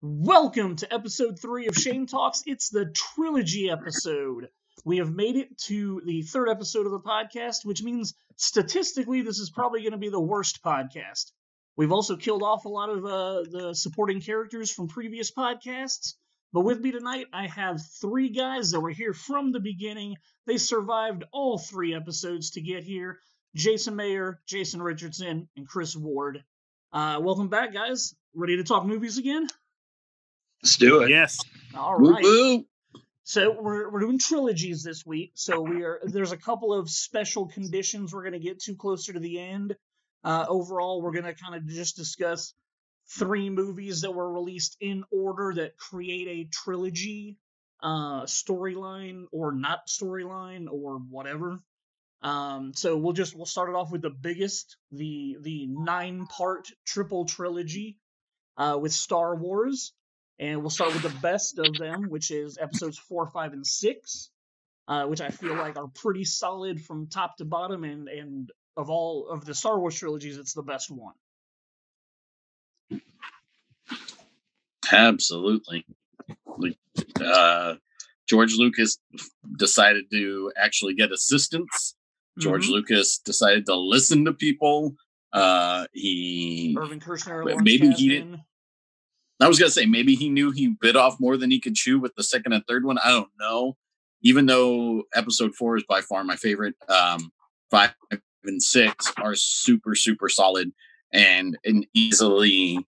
Welcome to episode three of Shane Talks. It's the trilogy episode. We have made it to the third episode of the podcast, which means statistically, this is probably going to be the worst podcast. We've also killed off a lot of uh, the supporting characters from previous podcasts. But with me tonight, I have three guys that were here from the beginning. They survived all three episodes to get here Jason Maier, Jason Richardson, and Chris Ward. Uh, welcome back, guys. Ready to talk movies again? Let's do it. Yes. All right. Woo-woo. So we're we're doing trilogies this week. So we are there's a couple of special conditions we're gonna get to closer to the end. Uh, overall, we're gonna kind of just discuss three movies that were released in order that create a trilogy uh storyline or not storyline or whatever. Um, so we'll just we'll start it off with the biggest, the the nine part triple trilogy uh, with Star Wars. And we'll start with the best of them, which is episodes four, five, and six, uh, which I feel like are pretty solid from top to bottom. And, and of all of the Star Wars trilogies, it's the best one. Absolutely. Uh, George Lucas decided to actually get assistance. George Mhm. Lucas decided to listen to people. Uh, he, Irvin Kershner, But Lawrence maybe he didn't-. I was gonna say maybe he knew he bit off more than he could chew with the second and third one. I don't know. Even though episode four is by far my favorite, um, five and six are super super solid and and easily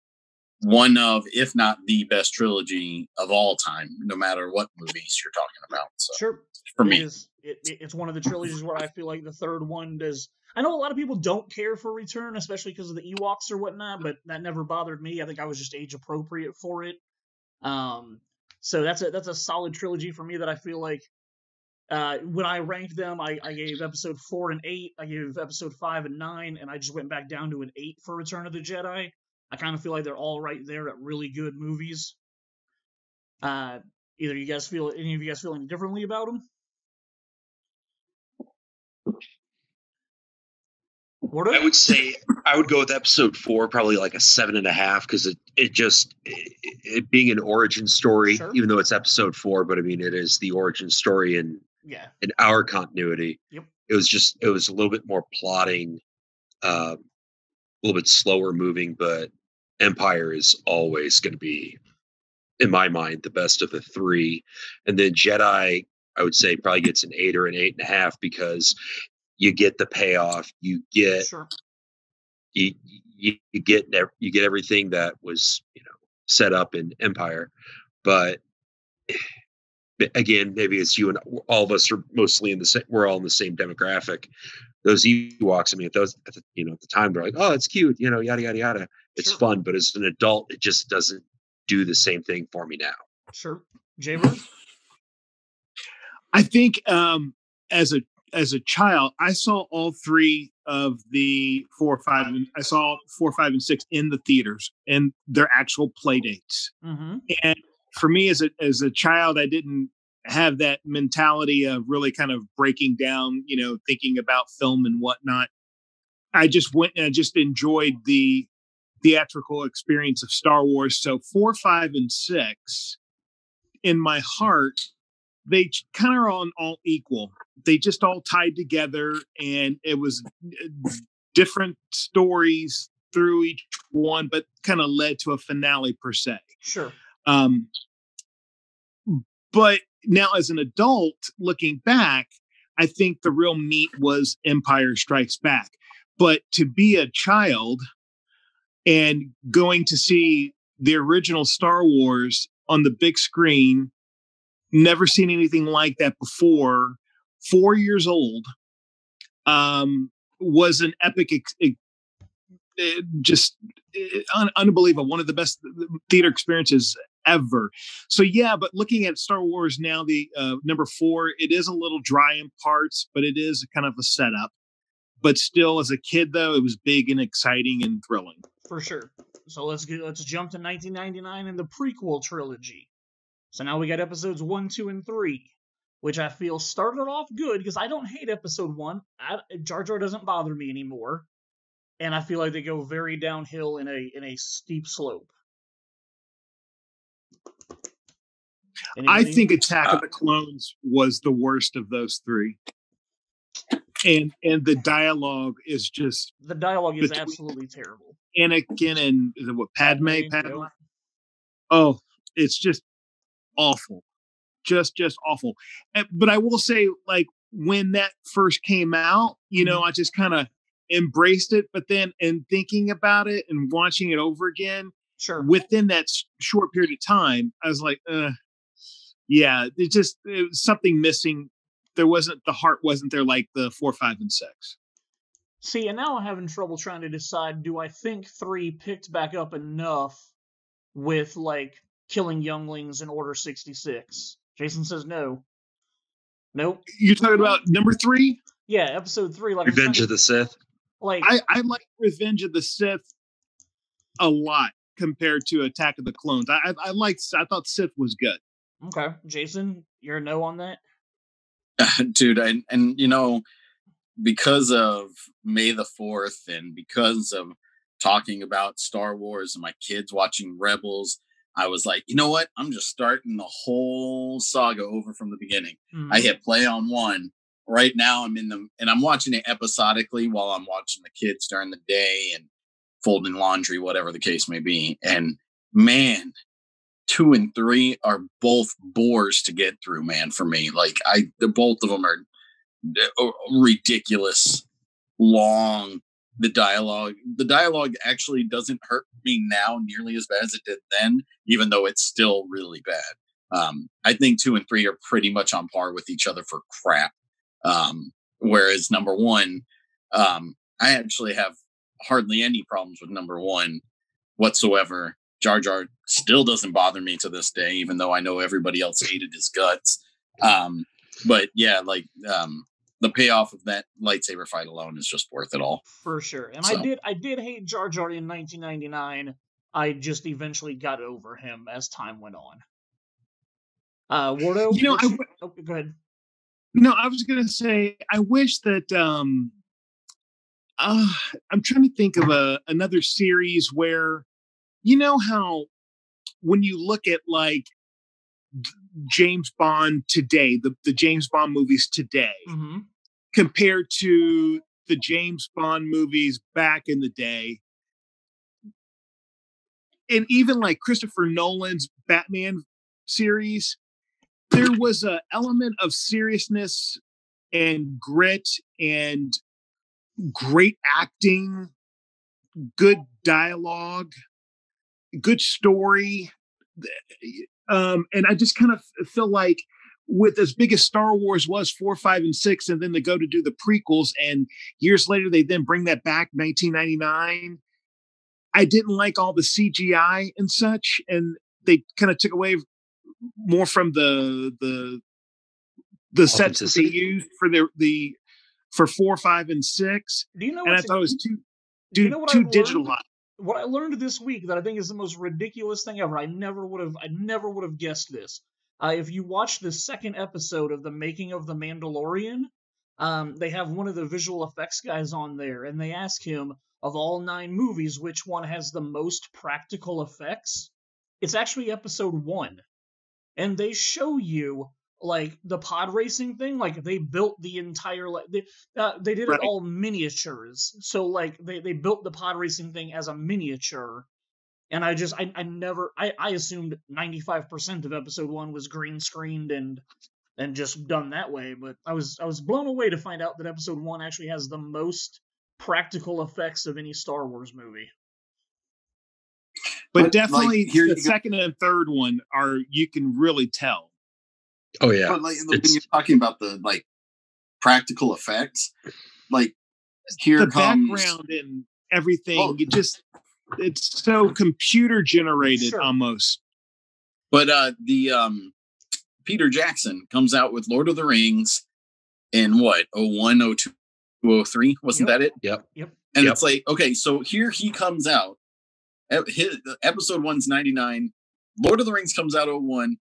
one of, if not the best trilogy of all time, no matter what movies you're talking about. So Sure. for It me, is- it, it- it's one of the trilogies where I feel like the third one does. I know a lot of people don't care for Return, especially because of the Ewoks or whatnot, but that never bothered me. I think I was just age appropriate for it. Um, so that's a that's a solid trilogy for me that I feel like. Uh, when I ranked them, I, I gave episode four and eight. I gave episode five and nine, and I just went back down to an eight for Return of the Jedi. I kind of feel like they're all right there at really good movies. Uh, either you guys feel any of you guys feeling differently about them? Wardo? I would say I would go with episode four, probably like a seven and a half, because it it just it, it being an origin story, Sure. even though it's episode four, but I mean it is the origin story in yeah, in our continuity. Yep. It was just it was a little bit more plotting, uh, a little bit slower moving, but Empire is always going to be, in my mind, the best of the three, and then Jedi. I would say probably gets an eight or an eight and a half because you get the payoff, you get sure. you, you you get you get everything that was you know set up in Empire, but but again, maybe it's you and all of us are mostly in the same. We're all in the same demographic. Those Ewoks, I mean, at those at the, you know at the time they're like, oh, it's cute, you know, yada yada yada. It's Sure. fun, but as an adult, it just doesn't do the same thing for me now. Sure. Jaybird? I think um, as a as a child, I saw all three of the four, five, and I saw four, five, and six in the theaters and their actual play dates. Mm-hmm. And for me, as a as a child, I didn't have that mentality of really kind of breaking down, you know, thinking about film and whatnot. I just went and I just enjoyed the theatrical experience of Star Wars. So four, five, and six, in my heart, they kind of are on all equal. They just all tied together, and it was uh, different stories through each one, but kind of led to a finale per se. Sure. Um, but now, as an adult looking back, I think the real meat was Empire Strikes Back. But to be a child and going to see the original Star Wars on the big screen, never seen anything like that before, four years old, um, was an epic ex- ex- eh, just eh, un- unbelievable. One of the best theater experiences ever. So yeah, but looking at Star Wars now, the uh, number four, it is a little dry in parts, but it is kind of a setup. But still, as a kid, though, it was big and exciting and thrilling. For sure. So let's get let's jump to 1999 and the prequel trilogy. So now we got episodes one, two, and three, which I feel started off good because I don't hate episode one. I, Jar Jar doesn't bother me anymore, and I feel like they go very downhill in a in a steep slope. I think Attack Uh, of the Clones was the worst of those three. And and the dialogue is just the dialogue is absolutely terrible. Anakin and it what Padme Padme. Oh, it's just awful. Just just awful. And- But I will say like when that first came out, you know, I just kind of embraced it, but then in thinking about it and watching it over again, Sure. within that short period of time, I was like, uh, yeah, it just it was something missing. There wasn't the heart wasn't there like the four, five, and six. See, and now I'm having trouble trying to decide do I think 3 picked back up enough with, like, killing younglings in Order 66? Jason says no. Nope. You're talking about number three. Yeah, episode 3. Like, I'm trying Revenge of the Sith. Like, I I like Revenge of the Sith a lot compared to Attack of the Clones. I I, I liked I thought Sith was good. okay. Jason, you're a no on that? dude and, and you know because of may the 4th and because of talking about star wars and my kids watching rebels i was like you know what? I'm just starting the whole saga over from the beginning. Mhm. i hit play on one. Right now i'm in the and i'm watching it episodically while i'm watching the kids during the day and folding laundry whatever the case may be and man two and three are both bores to get through man for me. Like i the both of them are uh, ridiculous long. The dialogue the dialogue actually doesn't hurt me now nearly as bad as it did then even though it's still really bad. Um i think two and three are pretty much on par with each other for crap. Um whereas number one um i actually have hardly any problems with number one whatsoever jar jar still doesn't bother me to this day even though i know everybody else hated his guts um but yeah like um the payoff of that lightsaber fight alone is just worth it all For sure. And So- I did I did hate Jar Jar in 1999. I just eventually got over him as time went on. Uh, Wardo, You know, what's I your- w- oh, go ahead. No, I was gonna say I wish that um uh, I'm trying to think of a another series where you know how when you look at like James Bond today, the, the James Bond movies today, hmm compared to the James Bond movies back in the day. And even like Christopher Nolan's Batman series, there was a element of seriousness and grit and great acting, good dialogue, good story. Um, and I just kind of feel like with as big as Star Wars was four, five, and six, and then they go to do the prequels, and years later they then bring that back, 1999. I didn't like all the CGI and such, and they kind of took away more from the the the sets that they used for their the for four, five, and six, Do you know and I thought it was too do you too, know too I've learned? digital. What I learned this week that I think is the most ridiculous thing ever. I never would have I never would have guessed this. Uh, if you watch the second episode of the making of the Mandalorian, um, they have one of the visual effects guys on there, and they ask him of all nine movies which one has the most practical effects. It's actually episode one, and they show you like the pod racing thing. Like they built the entire like they uh, they did Right. it all miniatures. So like they they built the pod racing thing as a miniature. And I just I, I never I, I assumed 95% of episode 1 was green screened and and just done that way, but I was I was blown away to find out that episode 1 actually has the most practical effects of any Star Wars movie. But, But, like, definitely here the you go- second and third one are you can really tell. Oh yeah, But like when you're talking about the like practical effects, like here the comes background and everything. Oh. It just it's so computer generated Sure. almost. but uh the um Peter Jackson comes out with Lord of the Rings in what 01, 02, 03? Wasn't Yep. that it? Yep. Yep. And Yep. it's like, okay, so here he comes out. His, episode one's 99. Lord of the Rings comes out 01,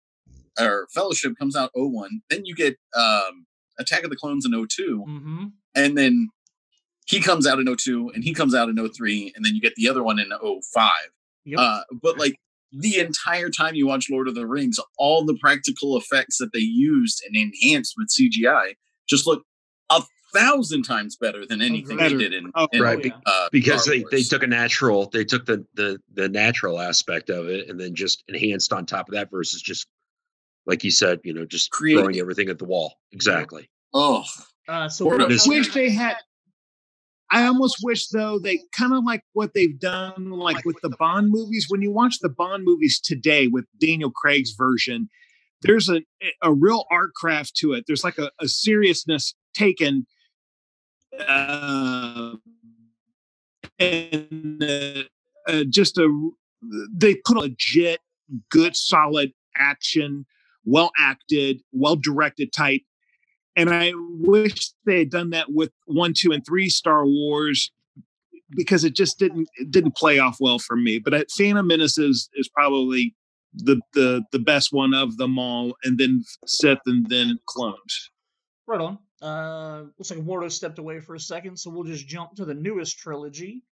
or Fellowship comes out 01. Then you get um Attack of the Clones in 2 Mhm. and then he comes out in 02 and he comes out in 03 and then you get the other one in 05 Yep. uh but like the entire time you watch Lord of the Rings, all the practical effects that they used and enhanced with CGI just look a thousand times better than anything Better. they did in, Oh, in, right, uh, because they, they took a natural they took the, the the natural aspect of it and then just enhanced on top of that versus just like you said you know just Creative. throwing everything at the wall exactly oh Uh, so Or what this- wish they had I almost wish though they kind of like what they've done like with the Bond movies. When you watch the Bond movies today with Daniel Craig's version, there's a a real art craft to it. There's like a, a seriousness taken uh, and uh, uh, just a they put a legit, good, solid action, well acted, well directed type. And I wish they had done that with one, two, and three Star Wars because it just didn't it didn't play off well for me. But uh, Phantom Menace is is probably the the the best one of them all, and then Sith, and then clones. Right on. Uh, looks like Wardo stepped away for a second, so we'll just jump to the newest trilogy.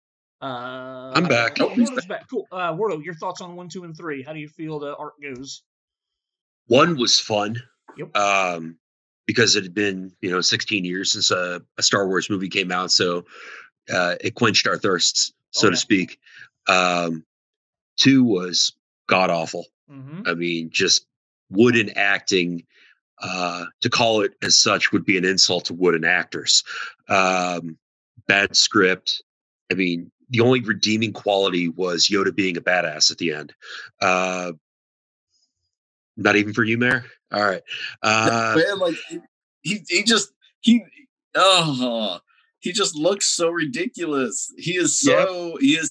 Uh, I'm back. Oh, he's Wardo's back. Cool. Uh, Wardo, your thoughts on one, two, and three? How do you feel the art goes? One was fun Yep. um because it had been you know 16 years since a, a star wars movie came out so uh it quenched our thirsts so Oh, to speak. Um two was god awful Mm-hmm. i mean just wooden acting uh to call it as such would be an insult to wooden actors. Um bad script. I mean the only redeeming quality was yoda being a badass at the end. Uh not even for you mayor all right uh man, like he he just he oh he just looks so ridiculous. He is so he is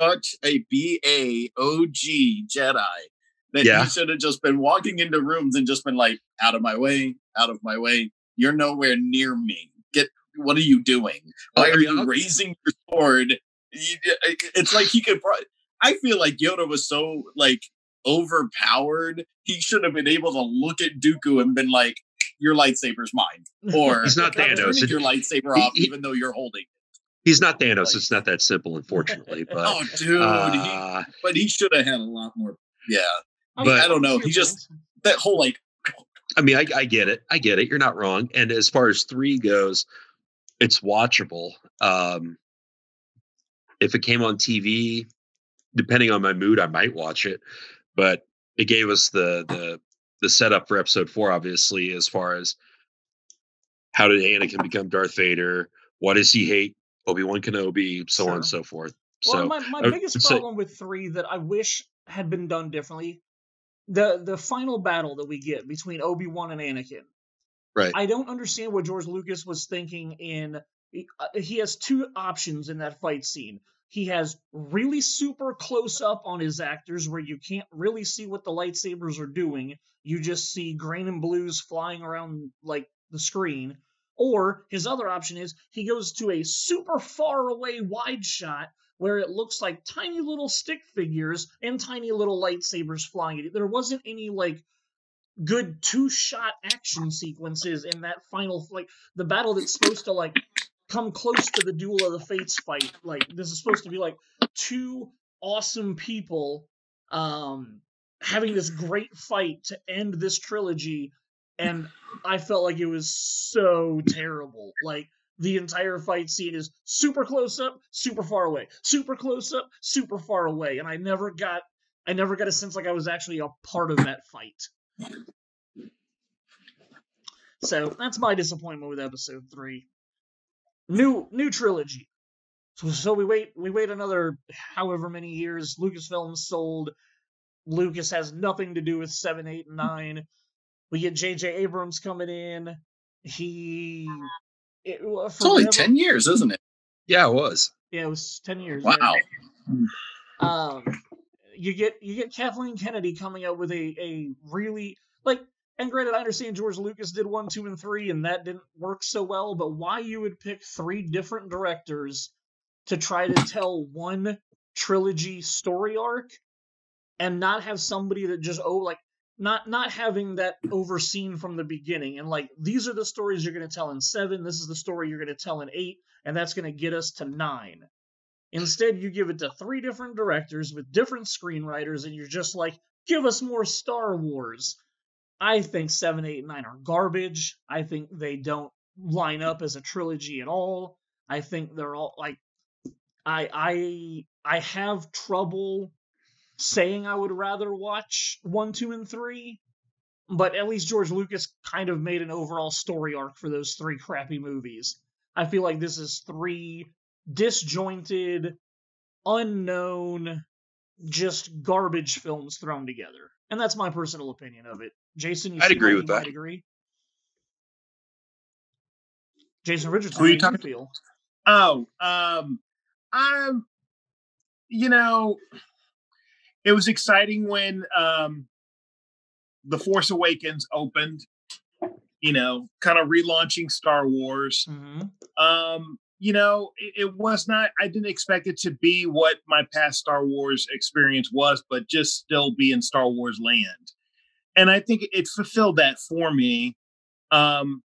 such a B A O G Jedi that Yeah. he should have just been walking into rooms and just been like, out of my way, out of my way. You're nowhere near me. Get what are you doing? Why are you raising your sword? It's like he could. Pro- I feel like Yoda was so like overpowered. He should have been able to look at Dooku and been like, "Your lightsaber's mine," or He's not "I'm Thanos. turning your lightsaber off, he- even though you're holding. it." he's not thanos like- it's not that simple unfortunately but Oh, dude! he, uh, but he should have had a lot more. Yeah, But- I don't know. He just that whole like I mean, I, I get it. I get it. You're not wrong. And as far as three goes, it's watchable. Um, if it came on TV, depending on my mood, I might watch it. But it gave us the the the setup for episode four, obviously, as far as how did Anakin become Darth Vader? What does he hate Obi Wan Kenobi? So on and so forth. Well, so my, my I biggest problem with three that I wish had been done differently, the the final battle that we get between Obi Wan and Anakin. Right. I don't understand what George Lucas was thinking. In uh, he has two options in that fight scene. He has really super close up on his actors where you can't really see what the lightsabers are doing. You just see green and blues flying around like the screen. Or his other option is he goes to a super far away wide shot where it looks like tiny little stick figures and tiny little lightsabers flying. There wasn't any like good two shot action sequences in that final like the battle that's supposed to like come close to the duel of the fates fight. Like this is supposed to be like two awesome people um having this great fight to end this trilogy and i felt like it was so terrible. Like the entire fight scene is super close up super far away super close up super far away and i never got i never got a sense like i was actually a part of that fight. So that's my disappointment with episode three. New new trilogy. So, so we wait we wait another however many years. Lucasfilm sold. Lucas has nothing to do with seven, eight, and nine. We get J.J. Abrams coming in. He it, it's only ten years, isn't it? yeah, it was. Yeah, it was ten years. yeah. Wow. um you get you get Kathleen Kennedy coming out with a a really like and granted I understand George Lucas did one, two, and three and that didn't work so well, but why you would pick three different directors to try to tell one trilogy story arc and not have somebody that just oh like not not having that overseen from the beginning and like these are the stories you're going to tell in seven this is the story you're going to tell in eight and that's going to get us to nine Instead, you give it to three different directors with different screenwriters, and you're just like, give us more Star Wars. I think 7, 8, and 9 are garbage. I think they don't line up as a trilogy at all. I think they're all like I I I have trouble saying I would rather watch 1, 2, and 3, but at least George Lucas kind of made an overall story arc for those three crappy movies. I feel like this is three disjointed, unknown, just garbage films thrown together. And that's my personal opinion of it. Jason, you I'd agree like with you that. might agree. Jason Richardson, Who are you how do you talking- feel? Oh, um, I'm, you know, it was exciting when um, The Force Awakens opened, you know, kind of relaunching Star Wars. hmm Um, you know, it, it was not, I didn't expect it to be what my past Star Wars experience was, but just still be in Star Wars land. And I think it fulfilled that for me. Um,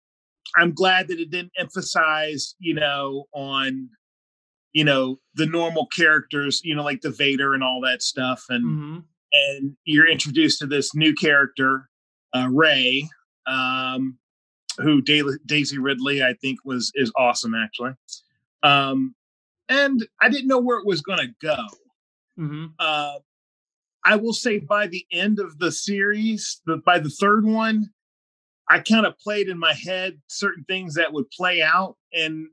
I'm glad that it didn't emphasize, you know, on, you know, the normal characters, you know, like the Vader and all that stuff. And, hmm and you're introduced to this new character, uh, Rey, um, who Daisy, Daisy Ridley, I think, was is awesome actually. Um, and I didn't know where it was going to go. hmm Uh, I will say by the end of the series, the, by the third one, I kind of played in my head certain things that would play out, and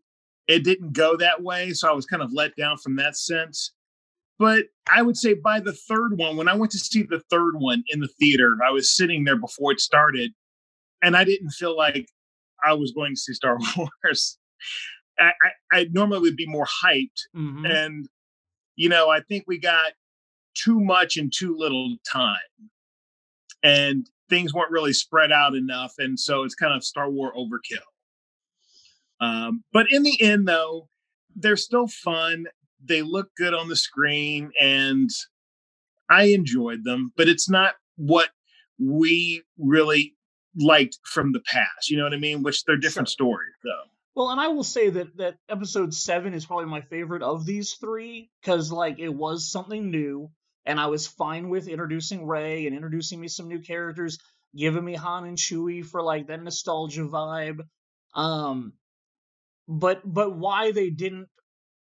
it didn't go that way. So I was kind of let down from that sense. But I would say by the third one, when I went to see the third one in the theater, I was sitting there before it started, and I didn't feel like I was going to see Star Wars. I, I, I normally would be more hyped hmm and you know i think we got too much in too little time and things weren't really spread out enough and so it's kind of star wars overkill. Um, but in the end though they're still fun. They look good on the screen and i enjoyed them but it's not what we really liked from the past you know what i mean which they're different stories though Well, and I will say that that episode seven is probably my favorite of these three because like it was something new, and I was fine with introducing Rey and introducing me some new characters, giving me Han and Chewie for like that nostalgia vibe. Um, but but why they didn't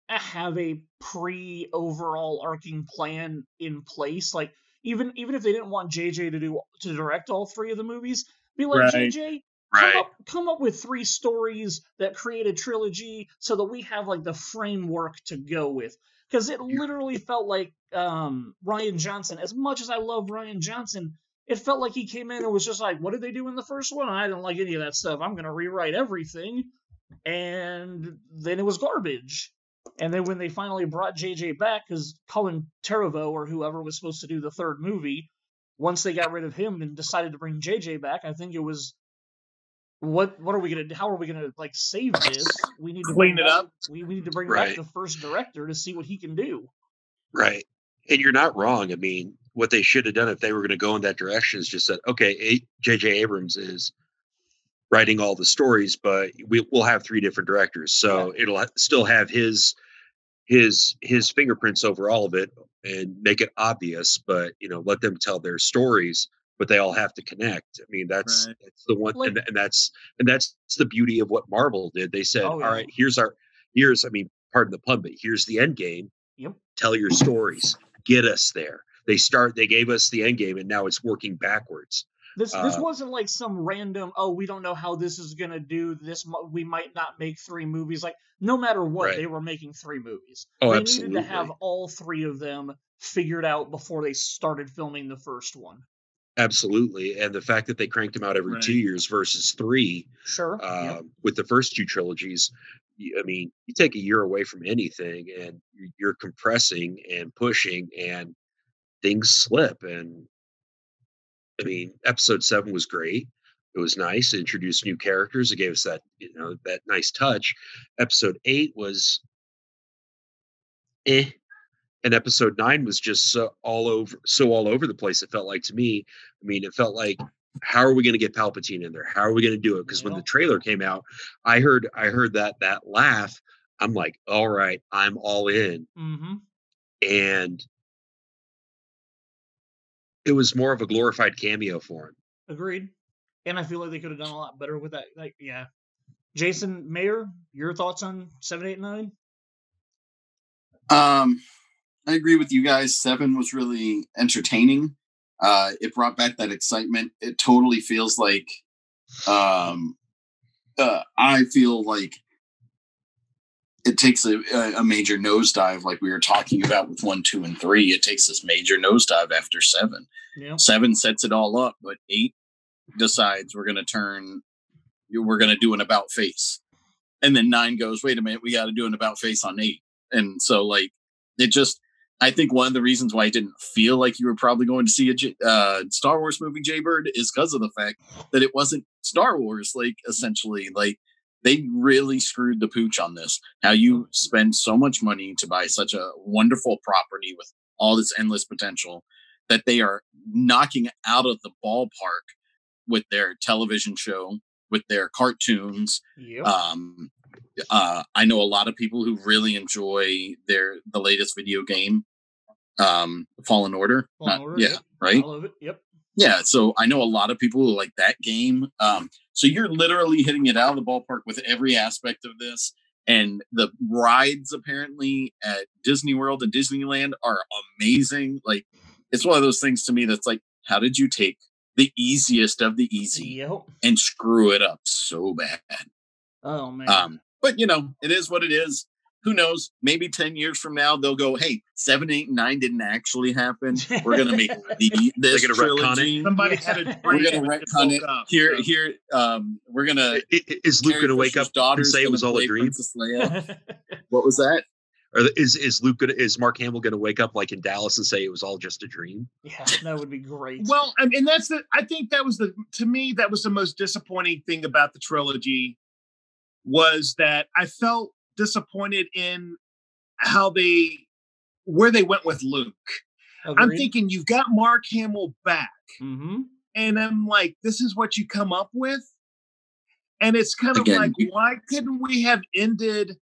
have a pre overall arcing plan in place, like even even if they didn't want JJ to do to direct all three of the movies, be like Right. JJ, come up, come up with three stories that create a trilogy so that we have like the framework to go with. Because it literally felt like um rian johnson. As much as i love rian johnson it felt like he came in and was just like what did they do in the first one? I didn't like any of that stuff. I'm gonna rewrite everything. And then it was garbage. And then when they finally brought jj back because colin Trevorrow or whoever was supposed to do the third movie once they got rid of him and decided to bring jj back i think it was what what are we gonna? How are we gonna like save this? We need to Clean it back- up? We, we need to bring Right. back the first director to see what he can do. Right. And you're not wrong. I mean, what they should have done if they were going to go in that direction is just said, okay, J.J. Abrams is writing all the stories, but we, we'll have three different directors, so it'll ha- still have his his his fingerprints over all of it and make it obvious. But you know, let them tell their stories, but they all have to connect. I mean, that's Right. that's the one, Like- and, and that's and that's the beauty of what Marvel did. They said, Oh, yeah. all right, here's our here's I mean, pardon the pun, but here's the end game Yep. tell your stories get us there they start they gave us the end game and now it's working backwards This this Uh, wasn't like some random. Oh, we don't know how this is gonna do. This we might not make three movies. Like no matter what, Right. they were making three movies. Oh, they absolutely. needed to have all three of them figured out before they started filming the first one. Absolutely and the fact that they cranked them out every two years versus three Sure. uh, yep. with the first two trilogies I mean you take a year away from anything and you- you're compressing and pushing and things slip and i mean episode seven was great it was nice it introduced new characters it gave us that you know that nice touch episode eight was eh and episode nine was just so all over so all over the place it felt like to me i mean it felt like how are we going to get palpatine in there how are we going to do it because when the trailer came out i heard i heard that that laugh I'm like, all right, I'm all in. Mm-hmm. And it was more of a glorified cameo for him. Agreed. And I feel like they could have done a lot better with that. Like, yeah. Jason Maier, your thoughts on seven, eight, nine? Um, I agree with you guys. Seven was really entertaining. Uh, it brought back that excitement. It totally feels like, um, uh, I feel like it takes a, a major nosedive, like we were talking about with one, two, and three. It takes this major nosedive after seven. Yeah. Seven sets it all up, but eight decides we're going to turn, we're going to do an about face. And then nine goes, wait a minute, we got to do an about face on eight. And so, like, it just, I think one of the reasons why I didn't feel like you were probably going to see a J- uh, Star Wars movie, Jaybird, is because of the fact that it wasn't Star Wars. Like, essentially, like, they really screwed the pooch on this. How you spend so much money to buy such a wonderful property with all this endless potential that they are knocking out of the ballpark with their television show, with their cartoons. Yep. Um, uh, I know a lot of people who really enjoy their the latest video game, um, Fallen Order. Fallen Not- Order, yeah, yep. right. It. Yep. Yeah, so I know a lot of people who like that game. Um, so you're literally hitting it out of the ballpark with every aspect of this. And the rides apparently at Disney World and Disneyland are amazing. Like it's one of those things to me that's like, how did you take the easiest of the easy Yep. and screw it up so bad? Oh man. Um, but you know, it is what it is. Who knows? Maybe 10 years from now they'll go, hey, seven, eight, and nine didn't actually happen. We're gonna make the this gonna retcon it? trilogy. Somebody Yeah. had a We're gonna retcon it up, here. so. Here, um, we're gonna. I- I- Is Luke going to wake up and say it was all a dream? What was that? Or is is Luke going to is Mark Hamill going to wake up like in Dallas and say it was all just a dream? yeah, that would be great. Well, and, and that's the. I think that was the. To me, that was the most disappointing thing about the trilogy, was that I felt disappointed in how they, where they went with Luke. I'm thinking you've got Mark Hamill back, Mm-hmm. and I'm like, this is what you come up with, and it's kind of Again, like, why couldn't we have ended?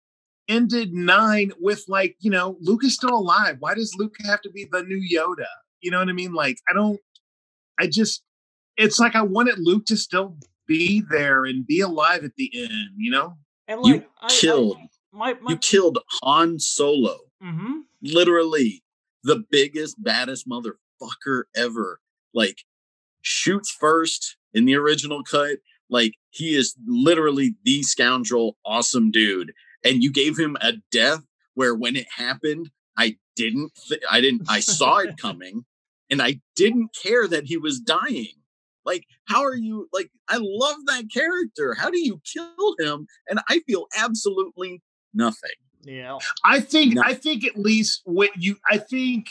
ended nine with like you know luke is still alive why does luke have to be the new yoda you know what i mean like i don't i just it's like i wanted luke to still be there and be alive at the end you know And You I, killed. I, my my. You killed Han Solo. mm-hmm. Literally the biggest, baddest motherfucker ever. Like shoots first in the original cut. Like he is literally the scoundrel, awesome dude. And you gave him a death where when it happened, I didn't. Th- I didn't. I saw it coming, and I didn't care that he was dying. Like, how are you? Like, I love that character. How do you kill him? And I feel absolutely nothing. Yeah. i think No. i think at least what you i think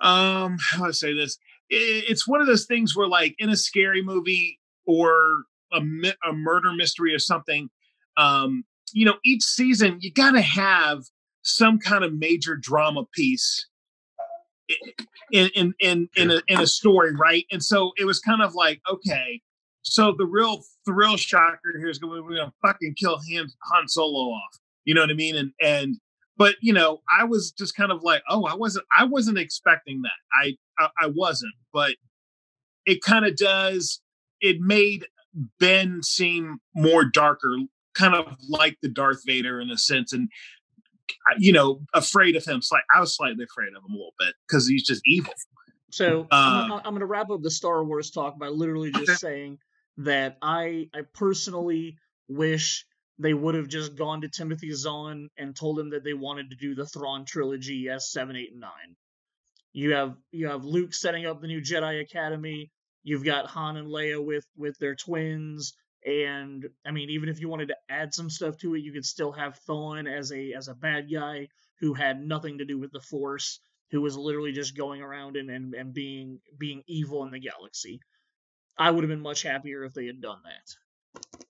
um how do i say this I- it's one of those things where like in a scary movie or a, a murder mystery or something um you know each season you got to have some kind of major drama piece i- in in in in a, in a story right and so it was kind of like okay so the real thrill shocker here is going to be we're going to fucking kill Han, Han Solo off you know what i mean? And and but you know i was just kind of like oh i wasn't i wasn't expecting that. I i, I wasn't. But it kind of does it made ben seem more darker kind of like the darth vader in a sense and you know afraid of him slight i was slightly afraid of him a little bit because he's just evil. So Uh, I'm, gonna- I'm going to wrap up the Star Wars talk by literally just saying that I I personally wish they would have just gone to Timothy Zahn and told him that they wanted to do the Thrawn trilogy as seven, eight, and nine. You have you have Luke setting up the new Jedi Academy. You've got Han and Leia with with their twins, and I mean, even if you wanted to add some stuff to it, you could still have Thrawn as a as a bad guy who had nothing to do with the Force who was literally just going around and, and, and being being evil in the galaxy. I would have been much happier if they had done that.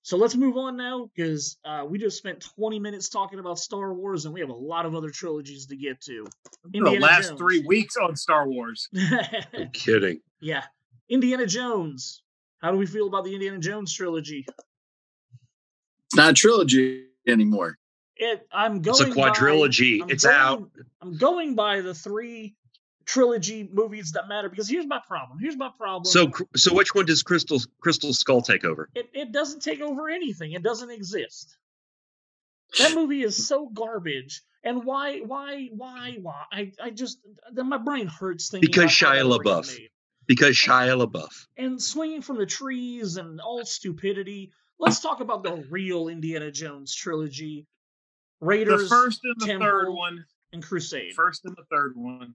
So let's move on now, because uh, we just spent 20 minutes talking about Star Wars, and we have a lot of other trilogies to get to. In the last Jones. three weeks on star wars I'm kidding. yeah, Indiana Jones. How do we feel about the Indiana Jones trilogy? It's not a trilogy anymore. It. I'm going. It's a quadrilogy. By, I'm it's going, out. I'm going by the three trilogy movies that matter because here's my problem. Here's my problem. So, so which one does Crystal Crystal Skull take over? it, it doesn't take over anything. It doesn't exist. That movie is so garbage. And why, why, why, why? I, I just, then my brain hurts thinking Because Shia LaBeouf. Because Shia LaBeouf. and swinging from the trees and all stupidity. Let's talk about the real Indiana Jones trilogy: Raiders, The first and the Temple, third one. and Crusade. First and the third one.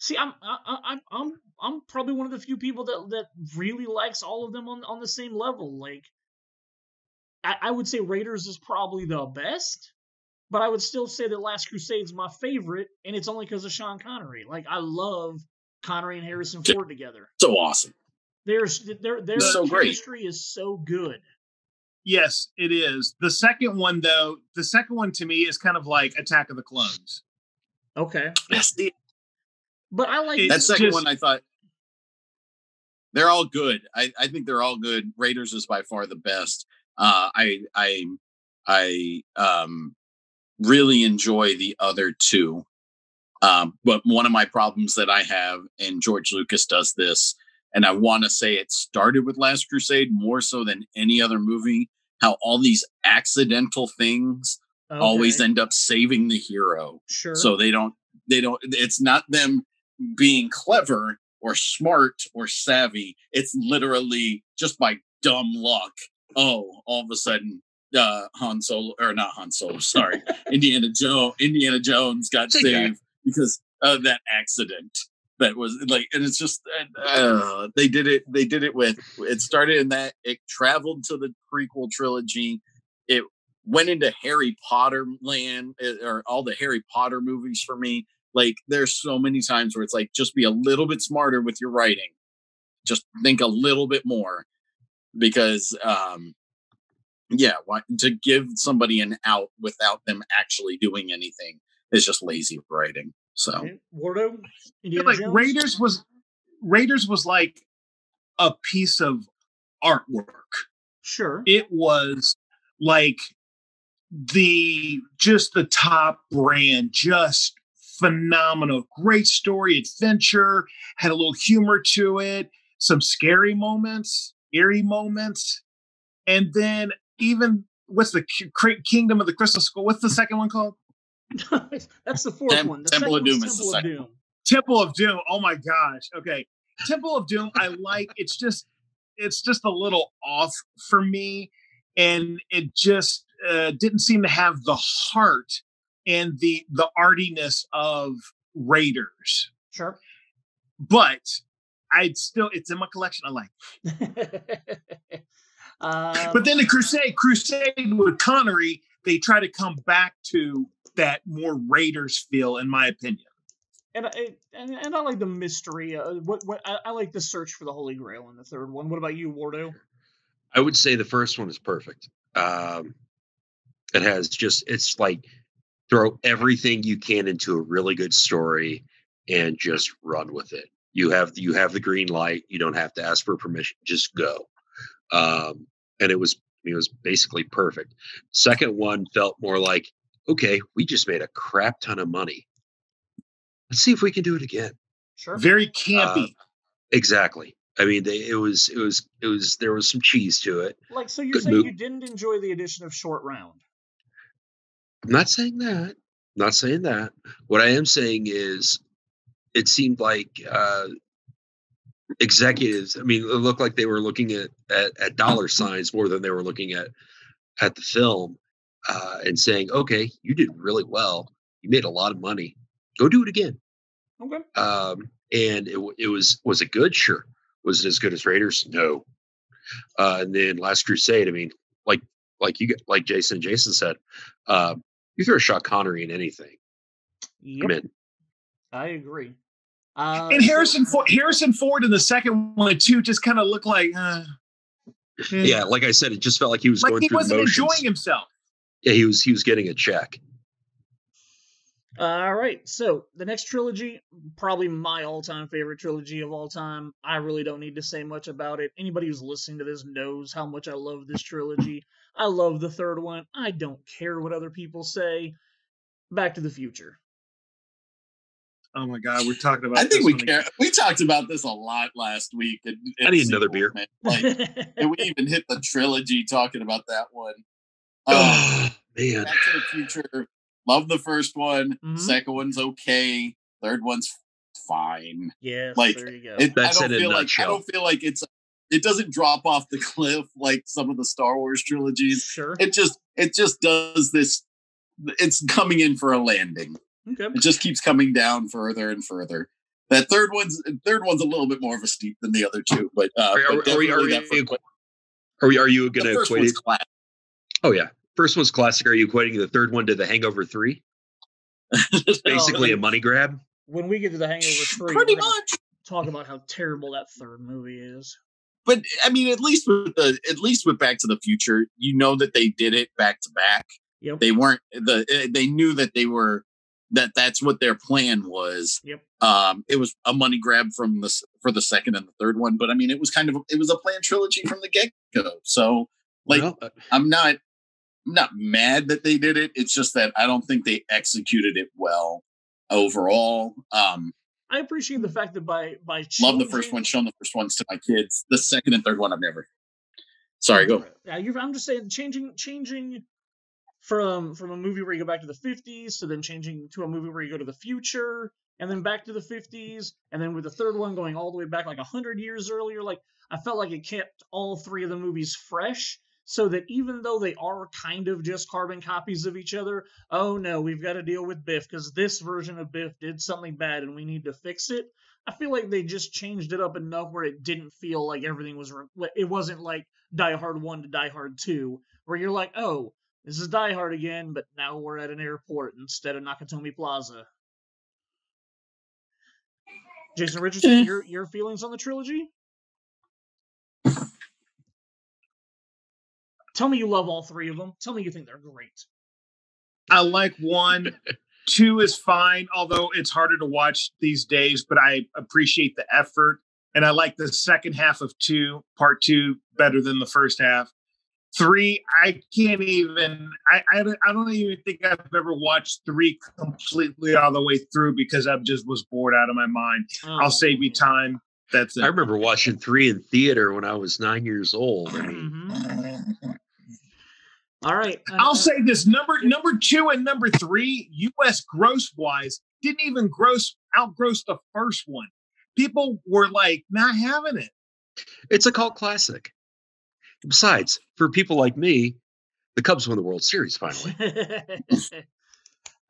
See, I'm I, I- I'm I'm I'm probably one of the few people that that really likes all of them on on the same level. Like, I, I would say Raiders is probably the best, but I would still say that Last Crusade's my favorite, and it's only because of Sean Connery. Like, I love Connery and Harrison Ford together. So awesome. There's their their So great. chemistry is so good. Yes, it is. The second one, though, the second one to me is kind of like Attack of the Clones. Okay, That's the but I like that second just- one. I thought they're all good. I, I think they're all good. Raiders is by far the best. Uh, I I I um really enjoy the other two. Um, but one of my problems that I have, and George Lucas does this, and I want to say it started with Last Crusade more so than any other movie. How all these accidental things always end up saving the hero sure. so they don't they don't it's not them being clever or smart or savvy. It's literally just by dumb luck. Oh all of a sudden uh han solo or not han solo sorry. Indiana joe indiana jones got saved because of that accident that was like and it's just uh, they did it they did it with it started in that it traveled to the prequel trilogy. It went into Harry Potter land eh, or all the Harry Potter movies for me. Like there's so many times where it's like just be a little bit smarter with your writing. Just think a little bit more because um yeah, why, to give somebody an out without them actually doing anything is just lazy writing. So Okay, Wardo, I like Jones? Raiders was Raiders was like a piece of artwork. Sure. It was like the just the top brand, just phenomenal. Great story, adventure, had a little humor to it, some scary moments, eerie moments, and then even what's the K- Kingdom of the Crystal Skull? What's the second one called? That's the fourth Tem- one. The Temple of Doom one's is the Temple of Doom. Temple of Doom. Oh my gosh. Okay. Temple of Doom, I like. It's just it's just a little off for me. And it just uh, didn't seem to have the heart and the the artiness of Raiders. Sure. But I'd still it's in my collection. I like. um, But then the Crusade, Crusade with Connery, they try to come back to that more Raiders feel, in my opinion. and I and, and I like the mystery. Uh, what what I, I like the search for the Holy Grail in the third one. What about you, Wardo? I would say the first one is perfect. Um, it has just it's like throw everything you can into a really good story and just run with it. You have you have the green light. You don't have to ask for permission. Just go. Um, and it was it was basically perfect. Second one felt more like okay, we just made a crap ton of money. Let's see if we can do it again. Sure. Very campy. Exactly. I mean, they, it was it was it was there was some cheese to it. like so, you're good saying move. you didn't enjoy the addition of Short Round? I'm not saying that. I'm not saying that. What I am saying is, it seemed like uh, executives. I mean, it looked like they were looking at, at at dollar signs more than they were looking at at the film, uh, and saying, "Okay, you did really well. You made a lot of money. Go do it again." Okay. Um, and it it was was it good? Sure. Was it as good as Raiders? No. Uh, and then Last Crusade. I mean, like like you get like Jason and Jason said, um, you throw a Sean Connery in anything. Yep. I'm in. I agree. Uh, and Harrison Ford, Harrison Ford in the second one too just kind of looked like, uh, eh. Yeah, like I said, it just felt like he was like going he through the wasn't motions. enjoying himself. Yeah, he was he was getting a check. All right, so the next trilogy, probably my all-time favorite trilogy of all time. I really don't need to say much about it. Anybody who's listening to this knows how much I love this trilogy. I love the third one. I don't care what other people say. Back to the Future. Oh my god, we're talking about. I think this we one care. We talked about this a lot last week. And, I need another beer. Like, and we even hit the trilogy talking about that one. Um, Oh man, Back to the Future. Love the first one. Mhm. Second one's okay. Third one's fine. Yeah, like, there you go. It, That's I it don't in a feel like I nutshell. don't feel like it's it doesn't drop off the cliff like some of the Star Wars trilogies. sure. It just it just does this. It's coming in for a landing. Okay. It just keeps coming down further and further. That third one's third one's a little bit more of a steep than the other two, but uh, Are- but are- are we- are definitely we that first are we? Are you going to equate it? class. Oh yeah, first one's classic. Are you equating the third one to the Hangover Three? Basically a money grab. When we get to the Hangover Three, Pretty we're much. talk about how terrible that third movie is. But I mean, at least with the at least with Back to the Future, you know that they did it back to back. Yep. They weren't the eh, they knew that they were that that's what their plan was. Yep. Um, it was a money grab from the for the second and the third one, but I mean, it was kind of it was a planned trilogy from the get go. So like, Well, uh, I'm not I'm not mad that they did it. It's just that I don't think they executed it well overall. Um, I appreciate the fact that by by love the first one, shown the first ones to my kids. The second and third one, I've never. Sorry, go. Yeah, I'm just saying changing changing from from a movie where you go back to the 50s to then changing to a movie where you go to the future and then back to the 50s and then with the third one going all the way back like 100 years earlier like I felt like it kept all three of the movies fresh so that even though they are kind of just carbon copies of each other oh no we've got to deal with Biff because this version of Biff did something bad and we need to fix it I feel like they just changed it up enough where it didn't feel like everything was re- it wasn't like Die Hard 1 to Die Hard 2, where you're like, oh, this is Die Hard again, but now we're at an airport instead of Nakatomi Plaza. Jason Richardson, Eh. your your feelings on the trilogy? Tell me you love all three of them. Tell me you think they're great. I like one. Two is fine, although it's harder to watch these days, but I appreciate the effort. And I like the second half of two, part two, better than the first half. Three, I can't even, I, I, don't, I don't even think I've ever watched three completely all the way through because I just was bored out of my mind. Oh, I'll save you time. That's it. I remember watching three in theater when I was nine years old. I mean, Mhm. All right. uh, I'll uh, say this number number two and number three, US gross wise, didn't even gross outgross the first one. People were like not having it. it's a cult classic. Besides, for people like me, the Cubs won the World Series finally.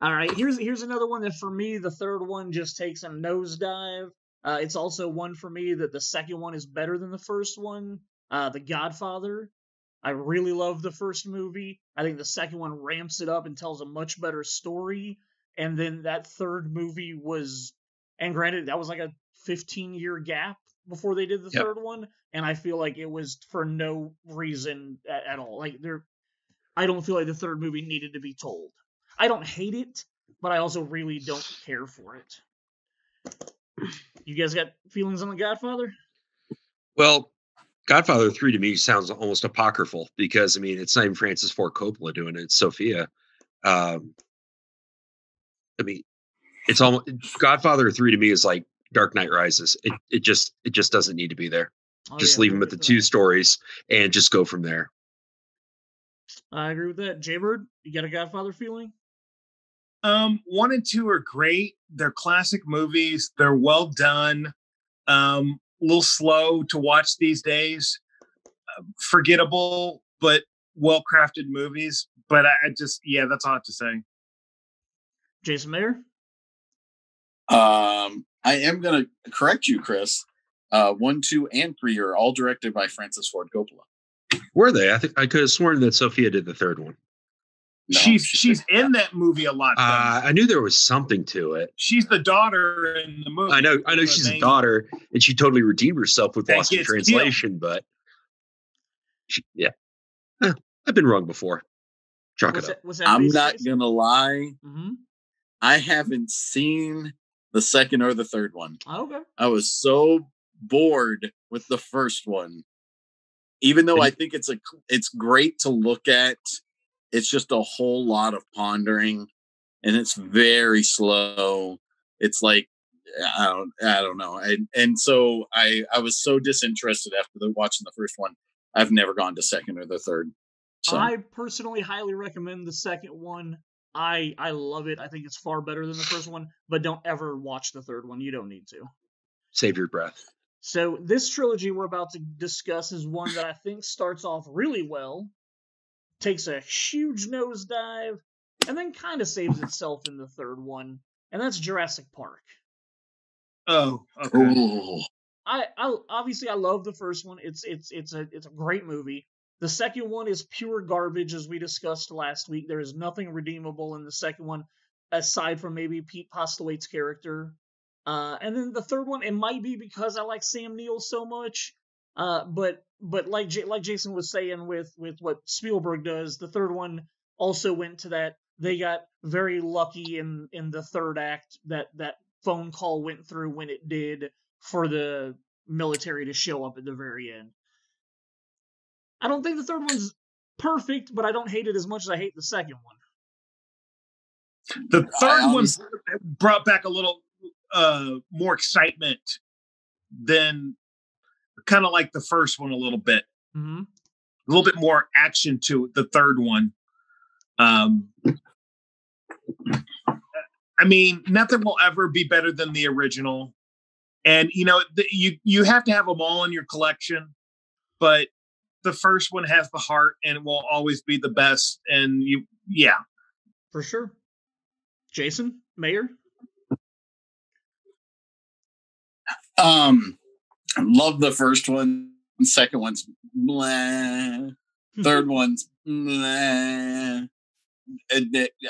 All right, here's here's another one that for me the third one just takes a nosedive. Uh, it's also one for me that the second one is better than the first one. Uh, the Godfather. I really love the first movie. I think the second one ramps it up and tells a much better story. And then that third movie was, and granted, that was like a 15 year gap before they did the Yep. third one. And I feel like it was for no reason at, at all. Like there, I don't feel like the third movie needed to be told. I don't hate it, but I also really don't care for it. You guys got feelings on The Godfather? Well, Godfather 3 to me sounds almost apocryphal because, I mean, it's not even Francis Ford Coppola doing it, it's Sofia. Um, I mean, it's almost Godfather 3 to me is like Dark Knight Rises. It, it just it just doesn't need to be there. Oh, just yeah, leave them at get the two that. stories and just go from there. I agree with that. Jaybird, you got a Godfather feeling? Um, one and two are great. They're classic movies. They're well done. Um, a little slow to watch these days. Uh, forgettable, but well crafted movies. But I, I just, yeah, that's all I have to say. Jason Maier? Um, I am going to correct you, Chris. Uh, one, two, and three are all directed by Francis Ford Coppola. Were they? I think I could have sworn that Sofia did the third one. No, she's she's in that movie a lot. Uh, I knew there was something to it. she's the daughter in the movie. I know, I know she's a daughter, and she totally redeemed herself with That Lost in gets killed. Translation. But she, yeah, Eh, I've been wrong before. Chalk What's it up. that, what's that I'm not Jason? gonna lie. Mhm. I haven't seen the second or the third one. Oh, okay. I was so bored with the first one even though I think it's a it's great to look at, it's just a whole lot of pondering, and it's very slow. It's like I don't I don't know, and and so I I was so disinterested after the watching the first one. I've never gone to second or the third. So I personally highly recommend the second one. I I love it. I think it's far better than the first one, but don't ever watch the third one. You don't need to. Save your breath. So this trilogy we're about to discuss is one that I think starts off really well, takes a huge nosedive, and then kind of saves itself in the third one, and that's Jurassic Park. Oh, okay. Ooh. I, I obviously I love the first one. It's it's it's a it's a great movie. The second one is pure garbage, as we discussed last week. There is nothing redeemable in the second one, aside from maybe Pete Postlethwaite's character. Uh, and then the third one, it might be because I like Sam Neill so much. Uh, but but like J- like Jason was saying with with what Spielberg does, the third one also went to that. They got very lucky in in the third act that that phone call went through when it did for the military to show up at the very end. I don't think the third one's perfect, but I don't hate it as much as I hate the second one. The third one brought back a little uh more excitement than kind of like the first one a little bit. Mm-hmm. A little bit more action to it, the third one. Um I mean, nothing will ever be better than the original. And you know, the, you you have to have them all in your collection, but the first one has the heart and it will always be the best and you yeah. For sure. Jason, Maier? Um, love the first one. Second one's blah. Third one's blah.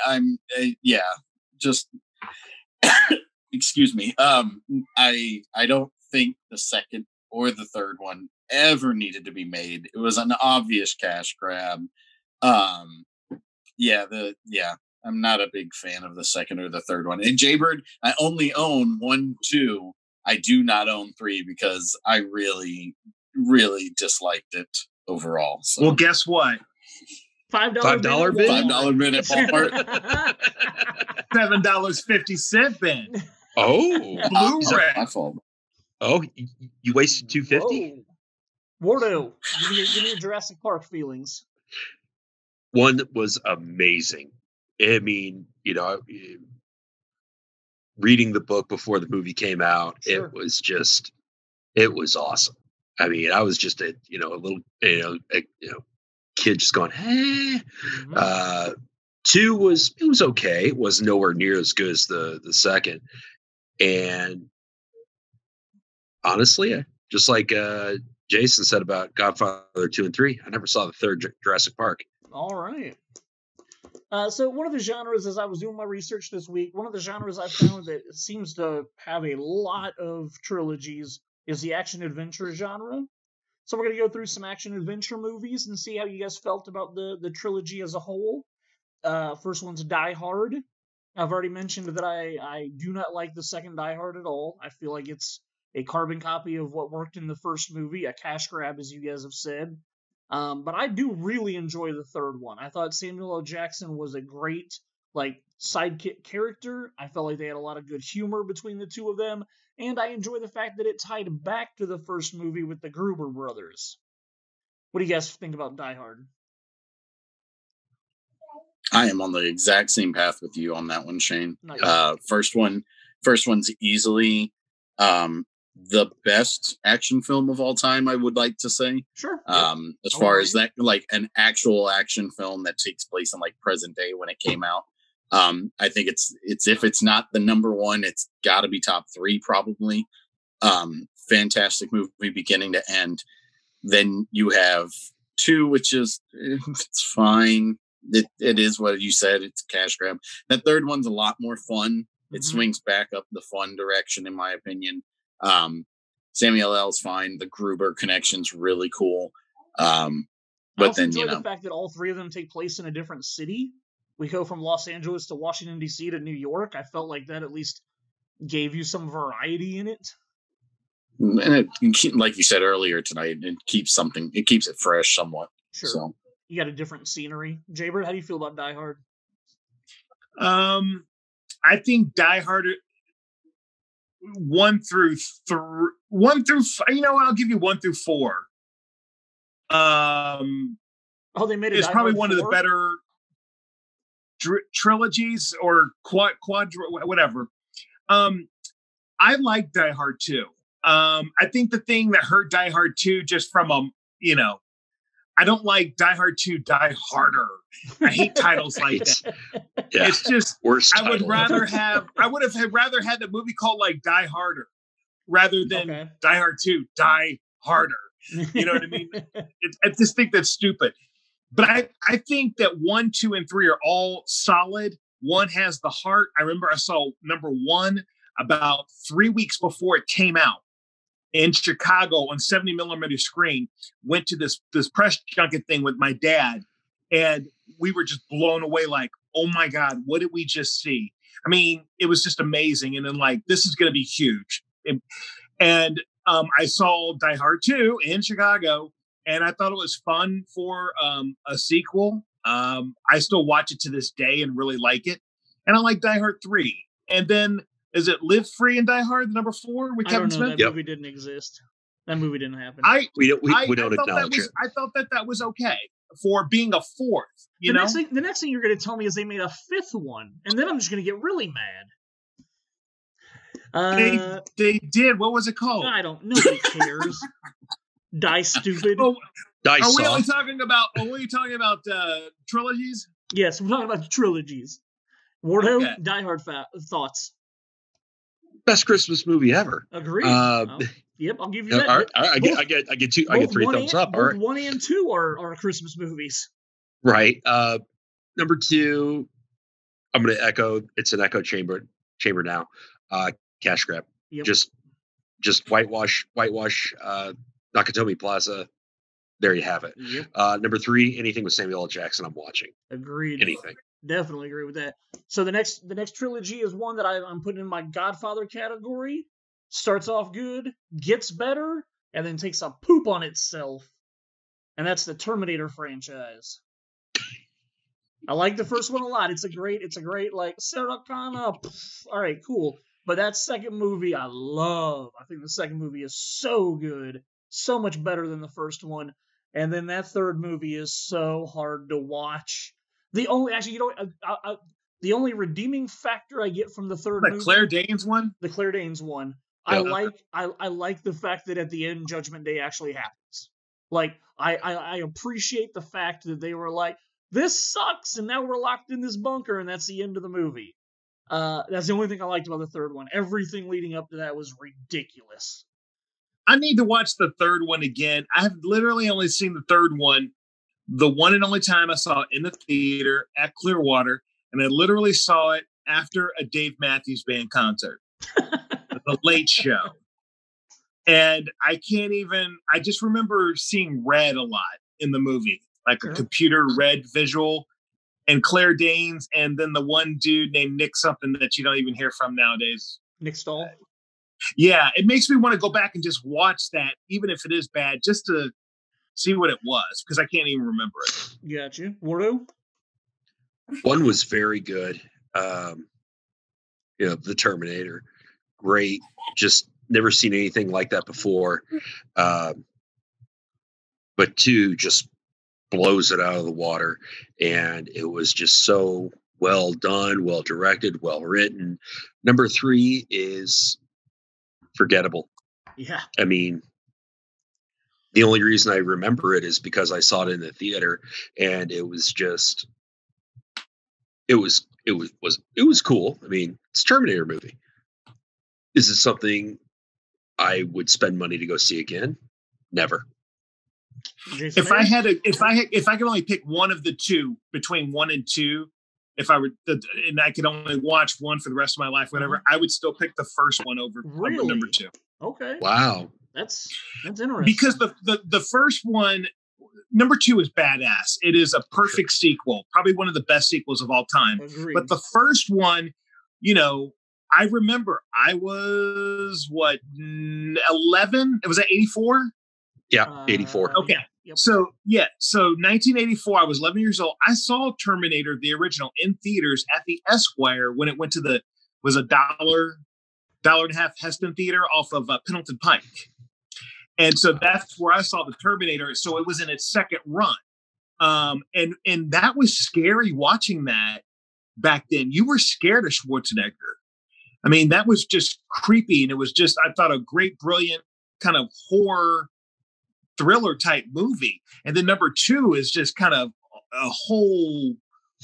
I'm uh, yeah, just excuse me. Um, I I don't think the second or the third one ever needed to be made. It was an obvious cash grab. Um, yeah, the yeah. I'm not a big fan of the second or the third one. And Jaybird, I only own one, two. I do not own three because I really, really disliked it overall. So Well, guess what? Five dollar $5 bid? five dollar minute Walmart. Seven dollars fifty cent bin. Oh, Blu-ray. my fault. oh, y- y- you wasted two fifty. Wardo, give me, give me your Jurassic Park feelings. One was amazing. I mean, you know, reading the book before the movie came out, Sure. it was just, it was awesome. I mean, I was just a, you know, a little, you know, a, you know, kid just going, hey. Mhm. Uh, two was it was okay. It was nowhere near as good as the the second. And honestly, just like uh, Jason said about Godfather two and three, I never saw the third Jurassic Park. All right. Uh, so one of the genres, as I was doing my research this week, one of the genres I found that seems to have a lot of trilogies is the action adventure genre. So we're gonna go through some action adventure movies and see how you guys felt about the the trilogy as a whole. Uh, first one's Die Hard. I've already mentioned that I I do not like the second Die Hard at all. I feel like it's a carbon copy of what worked in the first movie, a cash grab, as you guys have said. Um, but I do really enjoy the third one. I thought Samuel L. Jackson was a great like sidekick character. I felt like they had a lot of good humor between the two of them, and I enjoy the fact that it tied back to the first movie with the Gruber brothers. What do you guys think about Die Hard? I am on the exact same path with you on that one, Shane. Uh, first one, first one's easily um, the best action film of all time. I would like to say. Sure. um as far as that like an actual action film that takes place in like present day when it came out um i think it's it's if it's not the number one it's got to be top three probably um fantastic movie beginning to end then you have two which is it's fine it, it is what you said it's cash grab that third one's a lot more fun it Mhm. swings back up the fun direction in my opinion um samuel is fine the gruber connection's really cool um I but also then enjoy you know the fact that all three of them take place in a different city. We go from Los Angeles to Washington D.C. to New York. I felt like that at least gave you some variety in it. and it like you said earlier tonight, it keeps something. It keeps it fresh somewhat. Sure. So You got a different scenery. Jaybird, how do you feel about Die Hard? Um, I think Die Hard one through three, one through f- you know what? I'll give you one through four. Um, Oh, they made it. it's probably one of the better dr- trilogies or quad quad whatever. Um, I like Die Hard too. Um, I think the thing that hurt Die Hard 2 just from a you know, I don't like Die Hard 2 Die Harder. I hate titles like that. Yeah, It's just worst. I would rather ever. have I would have had rather had the movie called like Die Harder rather than Okay. Die Hard 2 Die Harder. You know what I mean? It, I just think that's stupid. But I, I think that one, two, and three are all solid. One has the heart. I remember I saw number one about three weeks before it came out in Chicago on 70 millimeter screen. Went to this this press junket thing with my dad, and we were just blown away. Like, oh my god, what did we just see? I mean, it was just amazing. And then like, this is going to be huge. And, and um, I saw Die Hard 2 in Chicago, and I thought it was fun for um, a sequel. Um, I still watch it to this day and really like it. And I like Die Hard 3. And then is it Live Free and Die Hard, the number four with I Kevin don't know. Smith? That Yep. movie didn't exist. That movie didn't happen. I, We don't. We, I, we don't I thought that acknowledge was, it. I thought that that was okay for being a fourth. You the know, next thing, the next thing you're going to tell me is they made a fifth one, and then I'm just going to get really mad. they Uh, they did. What was it called? I don't. Know. Nobody cares. Die stupid. Oh, Die are we only talking about? Are we talking about uh, trilogies? Yes, we're talking about trilogies. Wardo, Okay. Die Hard fa- thoughts. Best Christmas movie ever. Agreed. Uh, Oh, yep, I'll give you that. all right, all right, I get. Both- I get. I get two. I get three thumbs and- up. All right. One and two are, are Christmas movies. Right. Uh, number two, I'm going to echo. It's an echo chamber. Chamber now. Uh, cash grab. Yep. Just, just whitewash. Whitewash. Uh, Nakatomi Plaza. There you have it. Yep, Uh, number three, anything with Samuel L. Jackson. I'm watching. agreed. Anything. Definitely agree with that. So the next the next trilogy is one that I, I'm putting in my Godfather category. Starts off good, gets better, and then takes a poop on itself. And that's the Terminator franchise. I like the first one a lot. It's a great, it's a great like Sarah Connor. All right, cool. But that second movie I love. I think the second movie is so good, so much better than the first one. And then that third movie is so hard to watch. The only actually, you know, uh, uh, uh, the only redeeming factor I get from the third The movie, Claire Danes one. the Claire Danes one, I like. I, I like the fact that at the end, Judgment Day actually happens. Like, I, I I appreciate the fact that they were like, this sucks, and now we're locked in this bunker, and that's the end of the movie. Uh, that's the only thing I liked about the third one. Everything leading up to that was ridiculous. I need to watch the third one again. I have literally only seen the third one, the one and only time I saw it in the theater at Clearwater, and I literally saw it after a Dave Matthews Band concert, the Late Show. And I can't even. I just remember seeing red a lot in the movie, like a computer red visual. And Claire Danes, and then the one dude named Nick something that you don't even hear from nowadays. Nick Stahl. Uh, yeah, it makes me want to go back and just watch that, even if it is bad, just to see what it was, because I can't even remember it. Got you. Wardo. One was very good. Um, you know, the Terminator, great. Just never seen anything like that before. Um, but two just blows it out of the water, and it was just so well done, well directed, well written. Number three is forgettable. Yeah. I mean, the only reason I remember it is because I saw it in the theater, and it was just, it was, it was, was, it was cool. I mean, it's a Terminator movie. Is it something I would spend money to go see again? Never. If I had a, if I had, if I could only pick one of the two between one and two, if I were, and I could only watch one for the rest of my life, whatever, mm-hmm. I would still pick the first one over, over number two. okay, Wow. That's that's interesting. because the, the the first one number two is badass it is a perfect sequel probably one of the best sequels of all time Agreed. but the first one you know I remember I was what eleven. It was at eighty four. Yeah, 84. Uh, Okay. Yep. So yeah, so 1984. I was 11 years old. I saw Terminator, the original, in theaters at the Esquire when it went to the was a dollar, dollar and a half Heston Theater off of uh, Pendleton Pike, and so that's where I saw the Terminator. So it was in its second run, um, and and that was scary watching that back then. You were scared of Schwarzenegger. I mean, that was just creepy, and it was just I thought a great, brilliant kind of horror thriller type movie. And then number two is just kind of a whole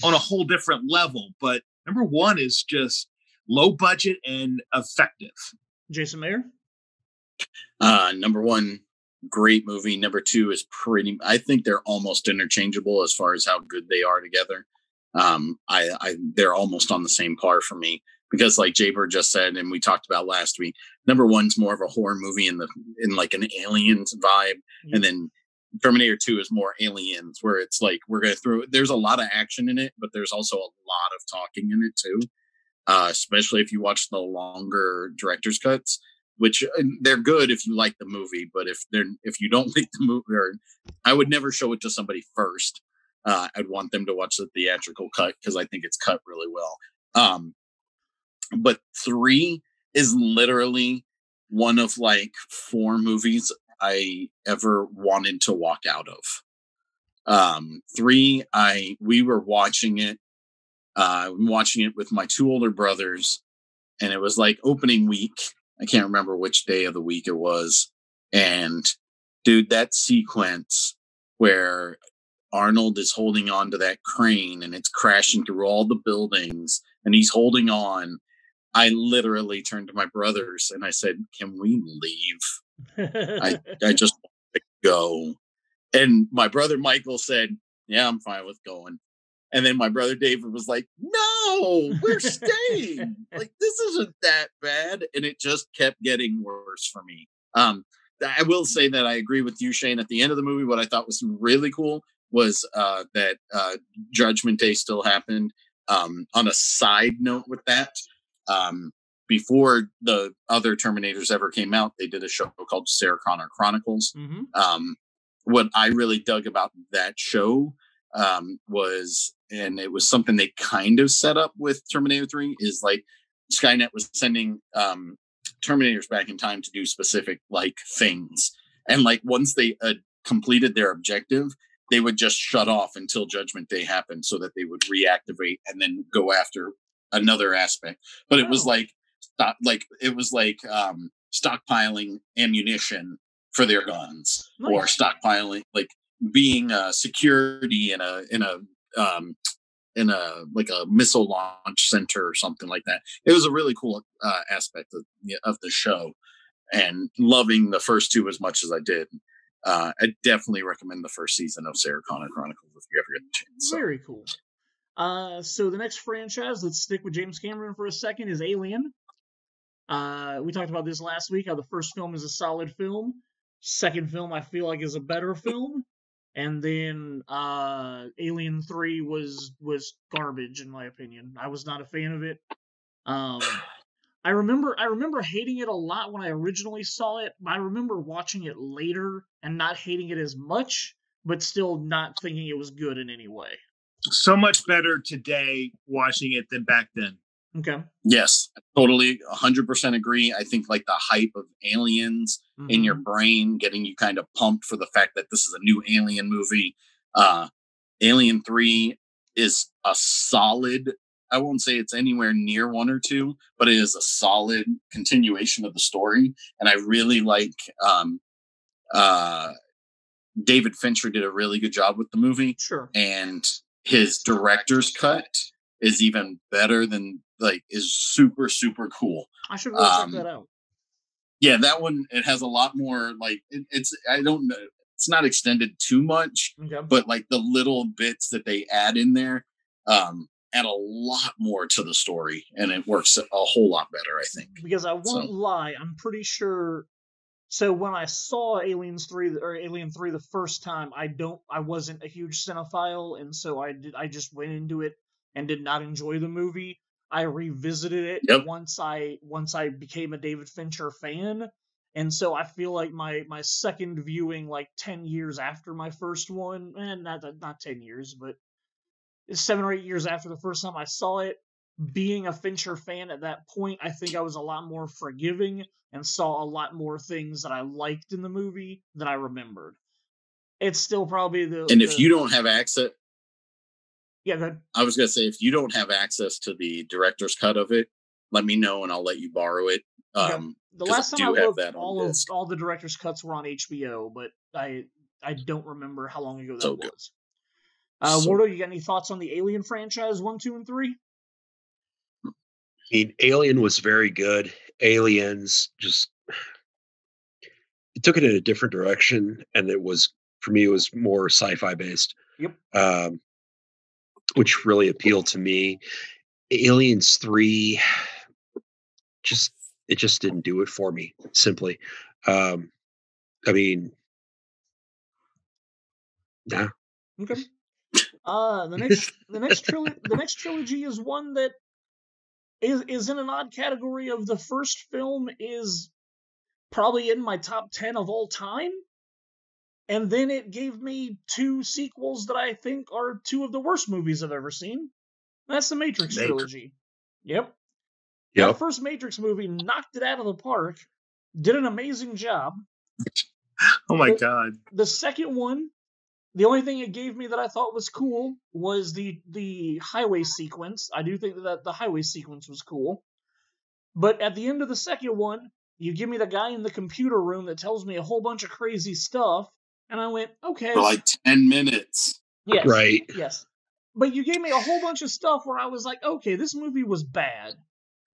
on a whole different level. But number one is just low budget and effective. Jason Maier. Uh, number one, great movie. Number two is pretty. I think they're almost interchangeable as far as how good they are together. Um, I, I they're almost on the same par for me because, like Jaybird just said, and we talked about last week. Number one's more of a horror movie in the in like an aliens vibe, and then Terminator Two is more aliens, where it's like we're gonna throw. There's a lot of action in it, but there's also a lot of talking in it too. Uh, especially if you watch the longer director's cuts which uh, they're good if you like the movie, but if they're if you don't like the movie, or I would never show it to somebody first. Uh, I'd want them to watch the theatrical cut because I think it's cut really well. Um, but three is literally one of like four movies I ever wanted to walk out of. Um, three, I we were watching it. Uh, I'm watching it with my two older brothers, and it was like opening week I can't remember which day of the week it was. And dude, that sequence where Arnold is holding on to that crane and it's crashing through all the buildings and he's holding on. I literally turned to my brothers and I said, Can we leave? I, I just want to go. And my brother Michael said, Yeah, I'm fine with going. And then my brother David was like, No, we're staying. like, this isn't that bad. And it just kept getting worse for me. Um, I will say that I agree with you, Shane. At the end of the movie, what I thought was really cool was uh, that uh, Judgment Day still happened. Um, on a side note with that, um, before the other Terminators ever came out, they did a show called Sarah Connor Chronicles. hmm Um, what I really dug about that show um, was, and it was something they kind of set up with Terminator 3, is like Skynet was sending um, Terminators back in time to do specific like things. And like once they uh, completed their objective, they would just shut off until Judgment Day happened so that they would reactivate and then go after another aspect. But it was Oh. like, stop, like, it was like um, stockpiling ammunition for their guns or stockpiling like being a security in a in a um in a like a missile launch center or something like that it was a really cool uh, aspect of, of the show and loving the first two as much as i did uh i definitely recommend the first season of sarah connor chronicles if you ever get the chance so, Very cool. Uh, so the next franchise, let's stick with James Cameron for a second, is Alien. Uh, we talked about this last week. How the first film is a solid film. Second film, I feel like, is a better film. And then uh, Alien Three was was garbage in my opinion. I was not a fan of it. Um, I remember I remember hating it a lot when I originally saw it. I remember watching it later and not hating it as much, but still not thinking it was good in any way. So much better today watching it than back then. Okay. yes totally 100% agree i think like the hype of aliens in your Mhm. brain, getting you kind of pumped for the fact that this is a new Alien movie. Uh, Alien 3 is a solid, I won't say it's anywhere near one or two, but it is a solid continuation of the story. And I really like um, uh, David Fincher did a really good job with the movie. Sure. And his director's cut is even better than like is super super cool I should really Um, check that out. yeah that one it has a lot more like it, it's i don't know it's not extended too much Okay. but like the little bits that they add in there um add a lot more to the story and it works a whole lot better i think because I won't So- lie, I'm pretty sure. So when I saw Aliens three or Alien three the first time, I don't, I wasn't a huge cinephile, and so I did, I just went into it and did not enjoy the movie. I revisited it Yep. once I once I became a David Fincher fan. And so I feel like my my second viewing, like ten years after my first one, and not not ten years, but seven or eight years after the first time I saw it, being a Fincher fan at that point, I think I was a lot more forgiving and saw a lot more things that I liked in the movie than I remembered. It's still probably the And if the- you don't have access, yeah, go ahead. I was gonna say if you don't have access to the director's cut of it, let me know and I'll let you borrow it. Okay. Um, The 'cause I last time I have looked, that on all of all the director's cuts were on HBO, but I I don't remember how long ago that So good. was. Uh, So- Wardo, you got any thoughts on the Alien franchise one, two, and three? I mean, Alien was very good. Aliens just it took it in a different direction, and it was for me it was more sci-fi based. Yep. Um, which really appealed to me. Aliens three, just it just didn't do it for me. Simply, um, I mean, nah. Okay. Uh the next the next trilogy the next trilogy is one that is is in an odd category of the first film is probably in my top 10 of all time and then it gave me two sequels that I think are two of the worst movies I've ever seen. That's the Matrix Matrix. trilogy. Yep. Yep. That first Matrix movie knocked it out of the park, did an amazing job. Oh my god. The second one, the only thing it gave me that I thought was cool was the the highway sequence. I do think that the highway sequence was cool. But at the end of the second one, you give me the guy in the computer room that tells me a whole bunch of crazy stuff, and I went, okay, for like ten minutes. yes, Right. yes. But you gave me a whole bunch of stuff where I was like, okay, this movie was bad.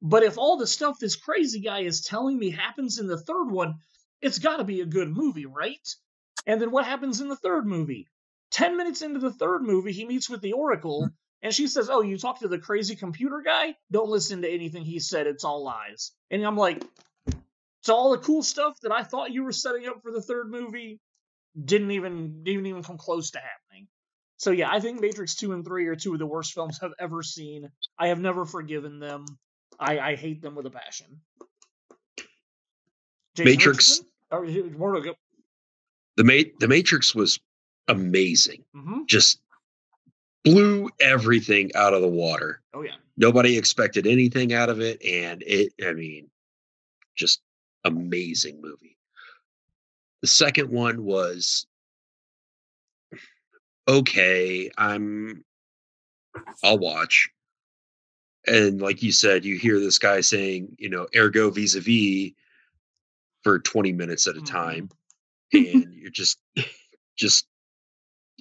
But if all the stuff this crazy guy is telling me happens in the third one, it's got to be a good movie, right? And then what happens in the third movie? 10 minutes into the third movie, he meets with the Oracle, hmm. and she says, Oh, you talked to the crazy computer guy? Don't listen to anything he said, it's all lies. And I'm like, So all the cool stuff that I thought you were setting up for the third movie didn't even didn't even come close to happening. So yeah, I think Matrix 2 and 3 are two of the worst films I've ever seen. I have never forgiven them. I, I hate them with a passion. Matrix- Or, go. The Ma- the Matrix was amazing. Mhm. Just blew everything out of the water. Oh yeah. Nobody expected anything out of it, and it. I mean, just amazing movie. The second one was okay. I'm. I'll watch. And like you said, you hear this guy saying, you know, ergo vis-a-vis for 20 minutes at a time. Mm-hmm. and you're just just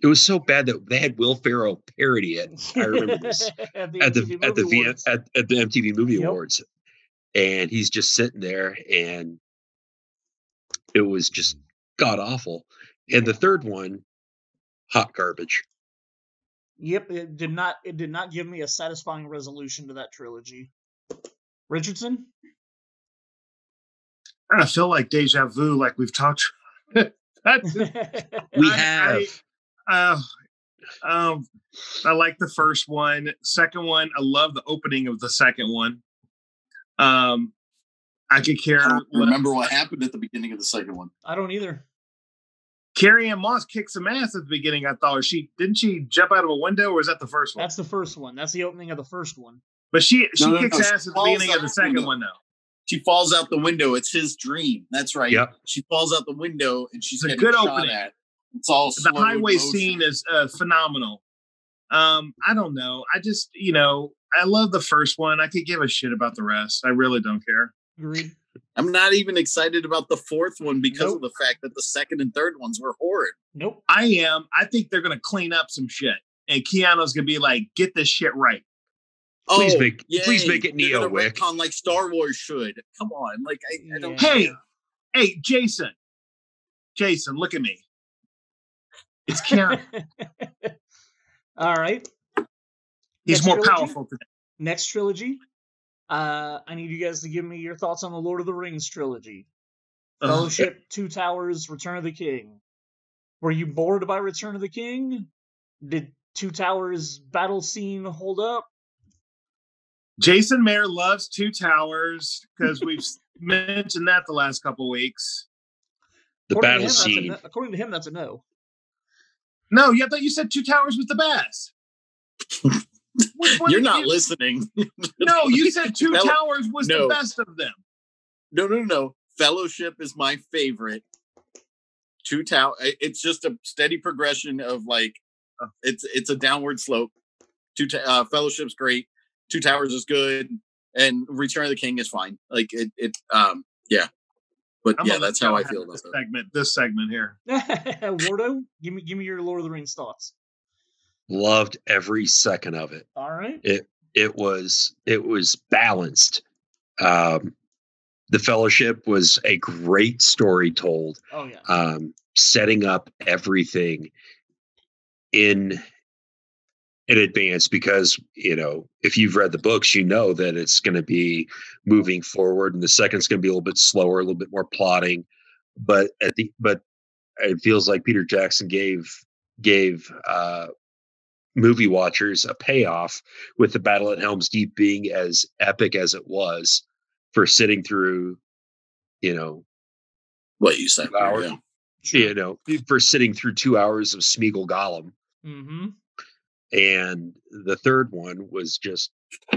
it was so bad that they had Will Ferrell parody it I remember this at the at the MTV at the Movie v, at, at the MTV Movie Yep. Awards, and he's just sitting there, and it was just god awful. And the third one, hot garbage. Yep, it did not it did not give me a satisfying resolution to that trilogy. Richardson? I feel like deja vu, like we've talked. That's, We I- have I, uh, um, I like the first one. Second one, I love the opening of the second one. Um, I could care. I don't less- remember what happened at the beginning of the second one. I don't either. Carrie-Anne Moss kicked some ass at the beginning. I thought she didn't she jump out of a window, or was that the first one? That's the first one. That's the opening of the first one. but she she No, no, kicks no, she ass at the beginning of the second window. one, though. She falls out the window. It's his dream. That's right. Yep. She falls out the window and she's It's a getting good shot opening. at. It's all the highway motion. scene is uh, phenomenal. Um, I don't know. I just, you know, I love the first one. I could give a shit about the rest. I really don't care. Agreed. I'm not even excited about the fourth one because Nope. of the fact that the second and third ones were horrid. Nope. I am. I think they're gonna clean up some shit, and Keanu's gonna be like, "Get this shit right." Please oh, make- please make it they're Neo-Wick. retcon like Star Wars should. Come on, like I, I don't. Yeah. Hey, hey, Jason, Jason, look at me. It's Keanu. All right. He's Next more trilogy? powerful today. Next trilogy. Uh, I need you guys to give me your thoughts on the Lord of the Rings trilogy. Ugh. Fellowship, Two Towers, Return of the King. Were you bored by Return of the King? Did Two Towers battle scene hold up? Jason Maier loves Two Towers because we've mentioned that the last couple weeks. The According battle him, scene. no- according to him, that's a no. No, yeah, I thought you said Two Towers was the best. Which one You're not you- listening. No, you said Two Fel- Towers was no. the best of them. No, no, no. Fellowship is my favorite. Two Tower. It's just a steady progression of like, uh, it's it's a downward slope. Two Ta- uh, Fellowship's great. Two Towers is good, and Return of the King is fine. Like it, it um, yeah. But I'm yeah, that's how I feel about this that. segment. This segment here. Wardo, give me give me your Lord of the Rings thoughts. Loved every second of it. All right. It it was it was balanced. Um, the Fellowship was a great story told. Oh yeah. um, setting up everything in in advance because you know if you've read the books you know that it's going to be moving forward and the second's going to be a little bit slower a little bit more plotting but at the but it feels like peter jackson gave gave uh movie watchers a payoff with the battle at helms deep being as epic as it was for sitting through you know What you said. Hour. Yeah. you know, for sitting through two hours of Smeagol Gollum. Mm-hmm. And the third one was just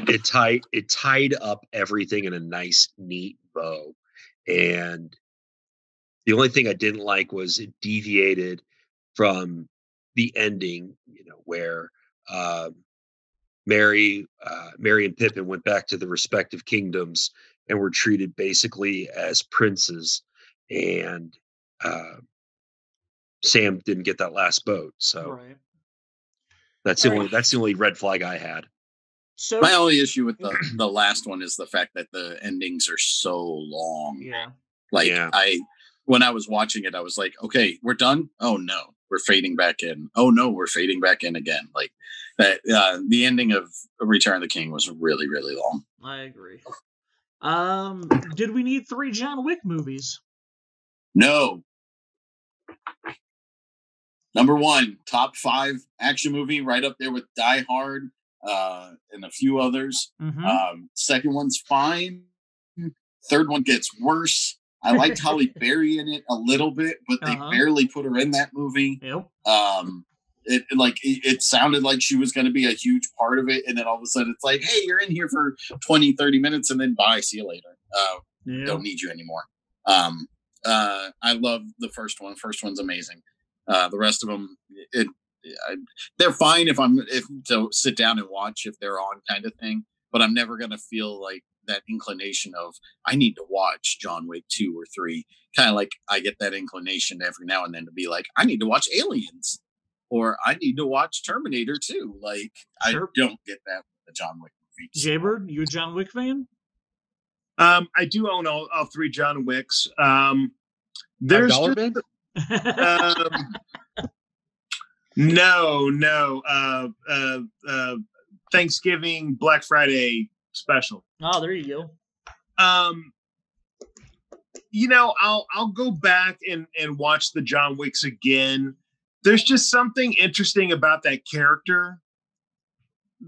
it tied it tied up everything in a nice, neat bow. And the only thing I didn't like was it deviated from the ending, you know, where uh, Merry, uh, Merry and Pippin went back to the respective kingdoms and were treated basically as princes. And uh, Sam didn't get that last boat, so Right. that's the All only right. that's the only red flag I had. So My only issue with the the last one is the fact that the endings are so long. yeah. Like Yeah. I when I was watching it, I was like, okay, we're done. Oh no, we're fading back in. Oh no, we're fading back in again. Like that uh the ending of Return of the King was really, really long. I agree. Um, did we need three John Wick movies? No. Number one, top five action movie, right up there with Die Hard, uh, and a few others. Mm-hmm. Um, second one's fine. Third one gets worse. I liked Halle Berry in it a little bit, but they Uh-huh. barely put her in that movie. yep. Um, it like it, it sounded like she was going to be a huge part of it, and then all of a sudden it's like, hey, you're in here for 20, 30 minutes, and then bye, see you later. Uh, Yep. don't need you anymore. Um, uh, I love the first one. First one's amazing. Uh, the rest of them, it, I, they're fine if I'm if to sit down and watch if they're on kind of thing. But I'm never gonna feel like that inclination of I need to watch John Wick two or three. Kind of like I get that inclination every now and then to be like I need to watch Aliens or I need to watch Terminator two. Like Sure. I don't get that with the John Wick movies. Jaybird, you a John Wick fan? Um, I do own all, all three John Wicks. Um, there's dollar just- bin? um, no, no. Uh, uh, uh, Thanksgiving Black Friday special. Oh, there you go. Um, you know, I'll I'll go back and and watch the John Wicks again. There's just something interesting about that character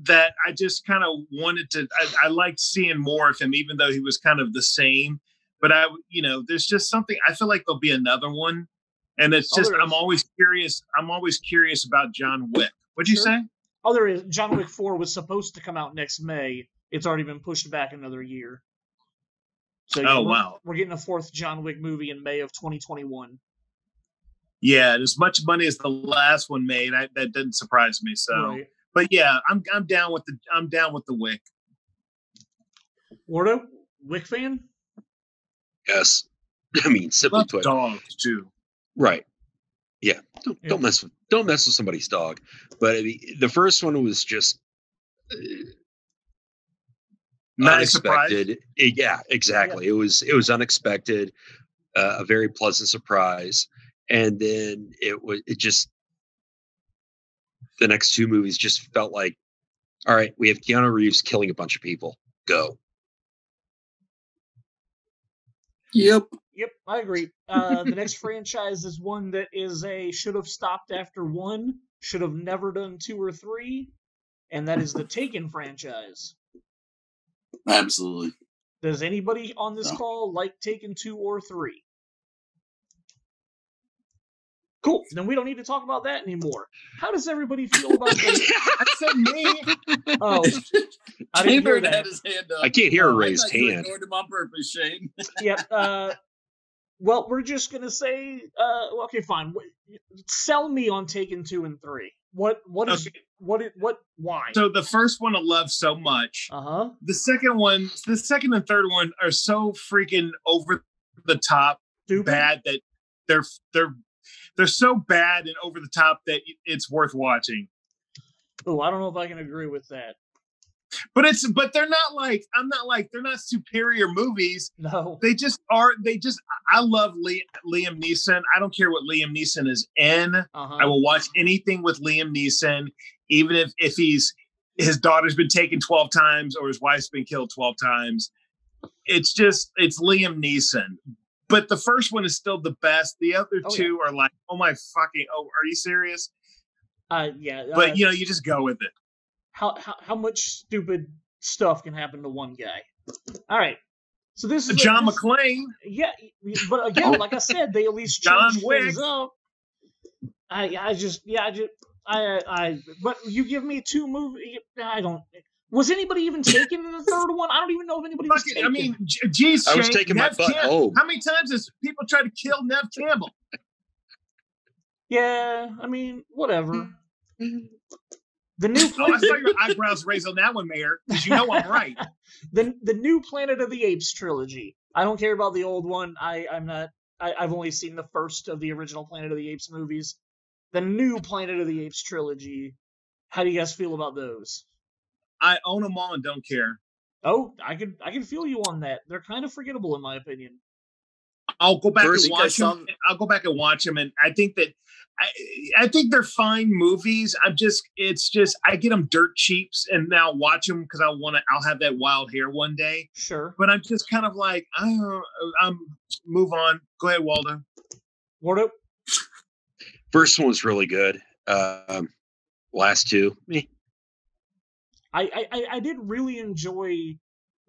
that I just kind of wanted to. I, I liked seeing more of him, even though he was kind of the same. But I, you know, there's just something. I feel like there'll be another one, and it's Oh, just there I'm always curious. I'm always curious about John Wick. What'd you Sure. say? Oh, there is. John Wick 4 was supposed to come out next May. It's already been pushed back another year. So yeah, Oh, we're, wow. We're getting a fourth John Wick movie in May of 2021. Yeah, and as much money as the last one made, I, that didn't surprise me. So. Right. but yeah, I'm I'm down with the I'm down with the Wick. Wardo, Wick fan? Yes. I mean, simply Love put, dogs too. right. Yeah. Don't, Yeah. don't mess with don't mess with somebody's dog. But I mean, the first one was just uh, Nice surprise. unexpected. Yeah, exactly. It was it was unexpected, uh, a very pleasant surprise, and then it was it just the next two movies just felt like, all right, we have Keanu Reeves killing a bunch of people. Go. Yep. Yep, I agree. Uh, the next franchise is one that is a should have stopped after one, should have never done two or three, and that is the Taken franchise. Absolutely. Does anybody on this No. call like Taken two or three? Cool. Then we don't need to talk about that anymore. How does everybody feel about the? I said me. Oh, I didn't hear that. his hand up. I can't hear a Oh, I raised hand. ignored him on purpose, Shane. Yep. Uh, well, we're just gonna say, uh, okay, fine. Sell me on Taken two and three. What? What is? What? It, what? Why? So the first one I love so much. Uh huh. The second one, the second and third one are so freaking over the top Stupid. bad that they're they're they're so bad and over the top that it's worth watching. Oh, I don't know if I can agree with that. But it's but they're not like I'm not like they're not superior movies. No. They just are. They just I love Lee, Liam Neeson. I don't care what Liam Neeson is in. Uh I will watch anything with Liam Neeson, even if if he's his daughter's been taken twelve times or his wife's been killed twelve times. It's just it's Liam Neeson. But the first one is still the best. The other Oh, yeah. two are like, oh my fucking, oh, are you serious? Uh, yeah. But uh, you know, you just go with it. How, how how much stupid stuff can happen to one guy? All right. So this is John this- McClane. Yeah, but again, like I said, they at least John changed Wick. things up. I I just yeah I just I I but you give me two movies. I don't. Was anybody even taken in the third one? I don't even know if anybody was taken. I mean, j- geez, I was Shane, taking my butt Cam- home. How many times has people tried to kill Neve Campbell? yeah, I mean, whatever. The new Oh, I saw your eyebrows raise on that one, Maier, because you know I'm right. the the new Planet of the Apes trilogy. I don't care about the old one. I I'm not. I, I've only seen the first of the original Planet of the Apes movies. The new Planet of the Apes trilogy. How do you guys feel about those? I own them all and don't care. Oh, I can I can feel you on that. They're kind of forgettable in my opinion. I'll go back First, and watch saw- them. I'll go back and watch them, and I think that I, I think they're fine movies. I'm just, it's just, I get them dirt cheaps, and now watch them because I want to. I'll have that wild hair one day, Sure. but I'm just kind of like, I don't, I'm move on. Go ahead, Waldo. What up? First one was really good. Um, last two. I, I I- I did really enjoy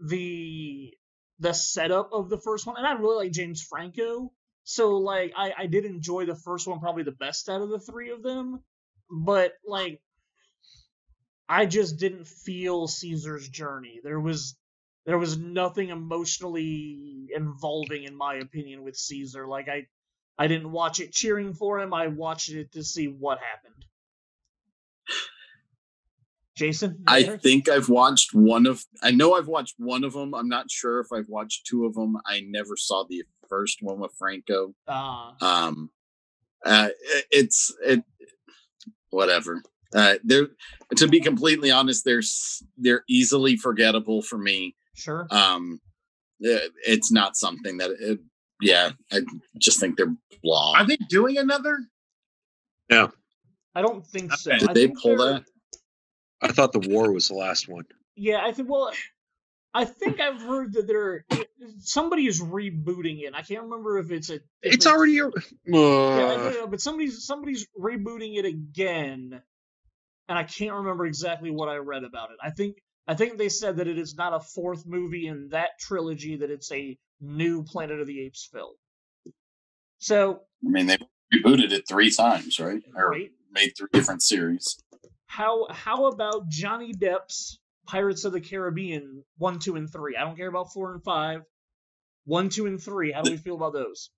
the the setup of the first one, and I really like James Franco. So like I I did enjoy the first one probably the best out of the three of them, but like I just didn't feel Caesar's journey. There was there was nothing emotionally involving in my opinion with Caesar. Like I I didn't watch it cheering for him. I watched it to see what happened. Jason, I there? think I've watched one of. I know I've watched one of them. I'm not sure if I've watched two of them. I never saw the first one with Franco. Ah, Um, uh, it- it's it, whatever. Uh, they're to be completely honest, they're they're easily forgettable for me. sure. Um, it- it's not something that. It, yeah, I just think they're blah. Are they doing another? Yeah. I don't think so. Did Did I they pull that? I thought the war was the last one. Yeah, I think. Well, I think I've heard that they're somebody is rebooting it. I can't remember if it's a. if It's already. a- Yeah, Uh, don't know, but somebody's somebody's rebooting it again, and I can't remember exactly what I read about it. I think I think they said that it is not a fourth movie in that trilogy; that it's a new Planet of the Apes film. So, I mean, they rebooted it three times, right? Or right, made three different series. How how about Johnny Depp's Pirates of the Caribbean one, two, and three? I don't care about four and five. One, two, and three. How do we feel about those?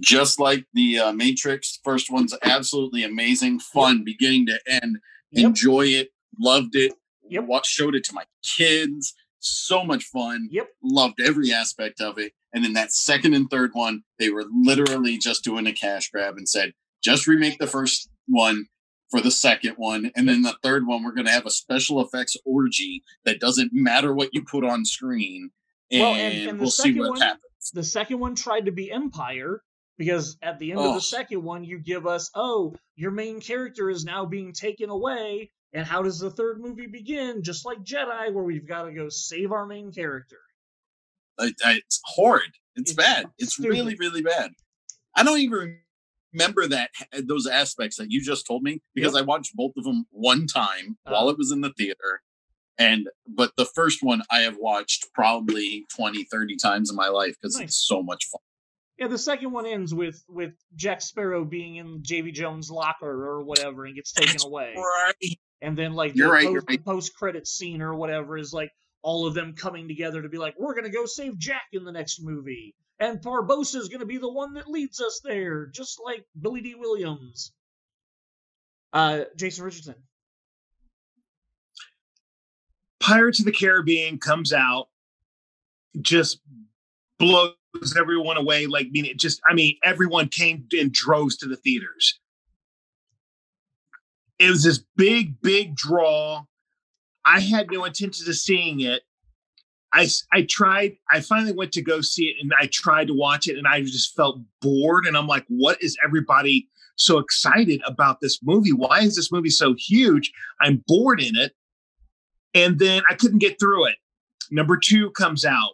just like the uh, Matrix. First one's absolutely amazing, fun, beginning to end. Yep. Enjoy it, loved it. Yep. Watch, showed it to my kids. So much fun. Yep. Loved every aspect of it. And then that second and third one, they were literally just doing a cash grab and said, just remake the first one for the second one. And then the third one, we're going to have a special effects orgy that doesn't matter what you put on screen. And, Well, and- and we'll see what one- happens. The second one tried to be Empire because at the end of Oh. the second one, you give us, oh, your main character is now being taken away. And how does the third movie begin? Just like Jedi, where we've got to go save our main character. I- I- it's horrid. It's, It's bad. It's stupid. really, really bad. I don't even remember that eh, those aspects that you just told me because I watched both of them one time uh-huh. while Oh. it was in the theater. And but the first one I have watched probably 20, 30 times in my life because Nice. it's so much fun. Yeah, the second one ends with with Jack Sparrow being in Davy Jones' locker or whatever and gets taken away. Right. And then like You're the right, post, right. post credit scene or whatever is like all of them coming together to be like, we're gonna go save Jack in the next movie. And Barbossa is gonna be the one that leads us there, just like Billy Dee Williams. Uh Jason Richardson. Pirates of the Caribbean comes out, just blows everyone away. Like, I mean, it just, I mean, everyone came in droves to the theaters. It was this big, big draw. I had no intentions of seeing it. I, I tried, I finally went to go see it and I tried to watch it and I just felt bored. And I'm like, what is everybody so excited about this movie? Why is this movie so huge? I'm bored in it and then I couldn't get through it. Number two comes out.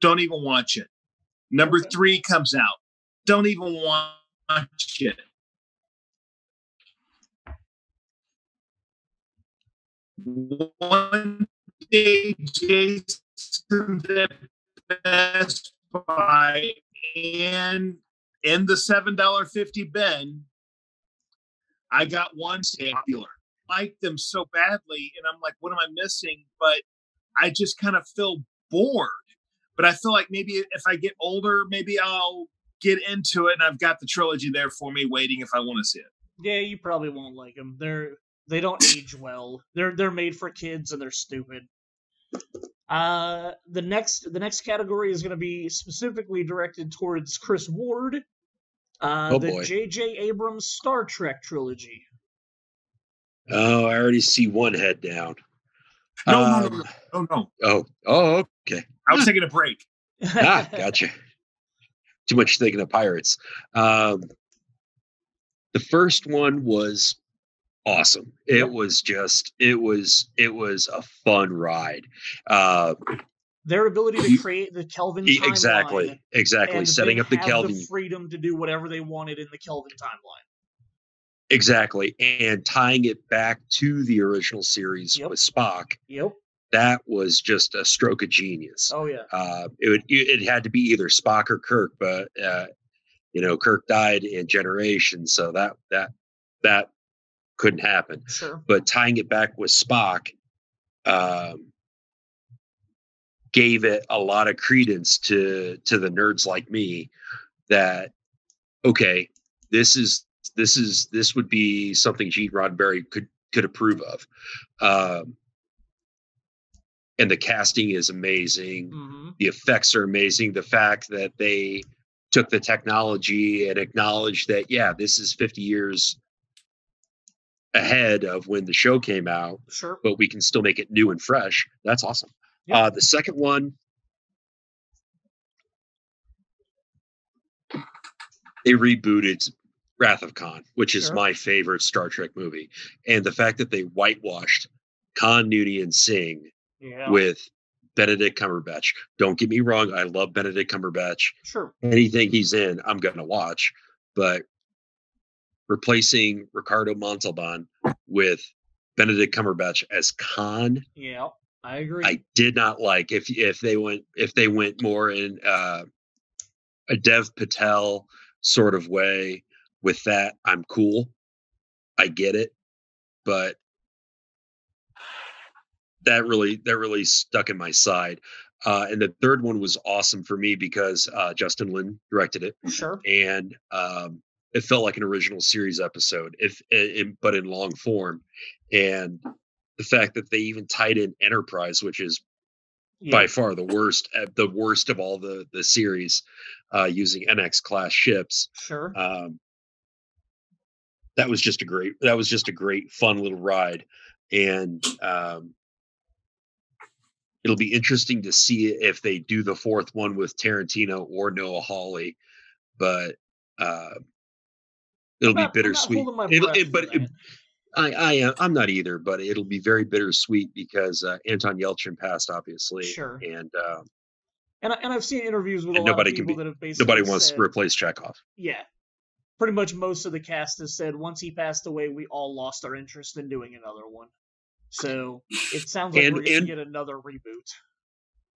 Don't even watch it. Number Okay. three comes out. Don't even watch it. One day, Jason Best Buy and in the seven dollar fifty bin, I got one popular like them so badly and i'm like what am i missing but i just kind of feel bored but i feel like maybe if i get older maybe i'll get into it and i've got the trilogy there for me waiting if i want to see it Yeah, you probably won't like them. They're they don't age well. They're they're made for kids and they're stupid. Uh, the next the next category is going to be specifically directed towards Chris Ward. Uh, Oh, the. J.J. Abrams Star Trek trilogy. Oh, I already see one head down. no no no Um, no no no Oh, oh, okay. i was taking a break ah, gotcha. Too much thinking of pirates. Um, the first one was awesome. It Yep. was just, it was, it was a fun ride. Uh, Their ability to create the Kelvin timeline. exactly, exactly. Setting up the Kelvin, the freedom to do whatever they wanted in the Kelvin timeline. exactly, and tying it back to the original series Yep. with Spock. Yep. That was just a stroke of genius. Oh yeah. uh, it would it had to be either Spock or Kirk, but uh, you know Kirk died in Generation, so that that that couldn't happen. Sure. But tying it back with Spock um, gave it a lot of credence to to the nerds like me that okay, this is this is this would be something Gene Roddenberry could could approve of. Um, and the casting is amazing hmm the effects are amazing the fact that they took the technology and acknowledged that yeah this is 50 years ahead of when the show came out Sure. but we can still make it new and fresh that's awesome uh the second one they rebooted wrath of khan which is Sure. my favorite star trek movie and the fact that they whitewashed khan Noonien singh Yeah. with Benedict Cumberbatch. Don't get me wrong, I love Benedict Cumberbatch. sure. Anything he's in, I'm going to watch. But replacing Ricardo Montalban with Benedict Cumberbatch as Khan, Yeah. I agree. I did not like. If if they went if they went more in uh, a Dev Patel sort of way with that, I'm cool. I get it, but that really that really stuck in my side. Uh, and the third one was awesome for me because uh, Justin Lin directed it, sure. and um, it felt like an original series episode, if in, but in long form. And the fact that they even tied in Enterprise, which is Yeah. by far the worst, uh, the worst of all the the series, uh, using NX class ships. Sure. Um, that was just a great. That was just a great, fun little ride, and um, it'll be interesting to see if they do the fourth one with Tarantino or Noah Hawley, but uh, it'll not- be bittersweet. It'll, it, but it. I, I am. I'm not either, but it'll be very bittersweet because uh, Anton Yelchin passed, obviously, Sure. and uh, And, I, and I've seen interviews with a lot nobody of can people be- that have basically nobody wants said, to replace Chekov. yeah, pretty much most of the cast has said once he passed away, we all lost our interest in doing another one. So it sounds like And- we're going to get another reboot.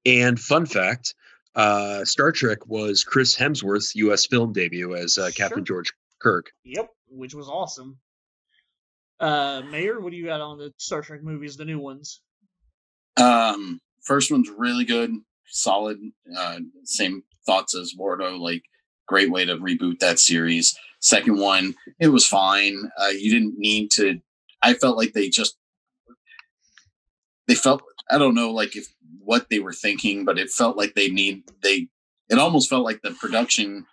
And fun fact, uh, Star Trek was Chris Hemsworth's U.S. film debut as uh, Captain Sure. George Kirk. Yep, which was awesome. Uh, Maier, what do you got on the Star Trek movies, the new ones? Um, first one's really good, solid. Uh, same thoughts as Wardo. Like, great way to reboot that series. Second one, it was fine. Uh, you didn't need to. I felt like they just they felt. I don't know, like if what they were thinking, but it felt like they need they. It almost felt like the production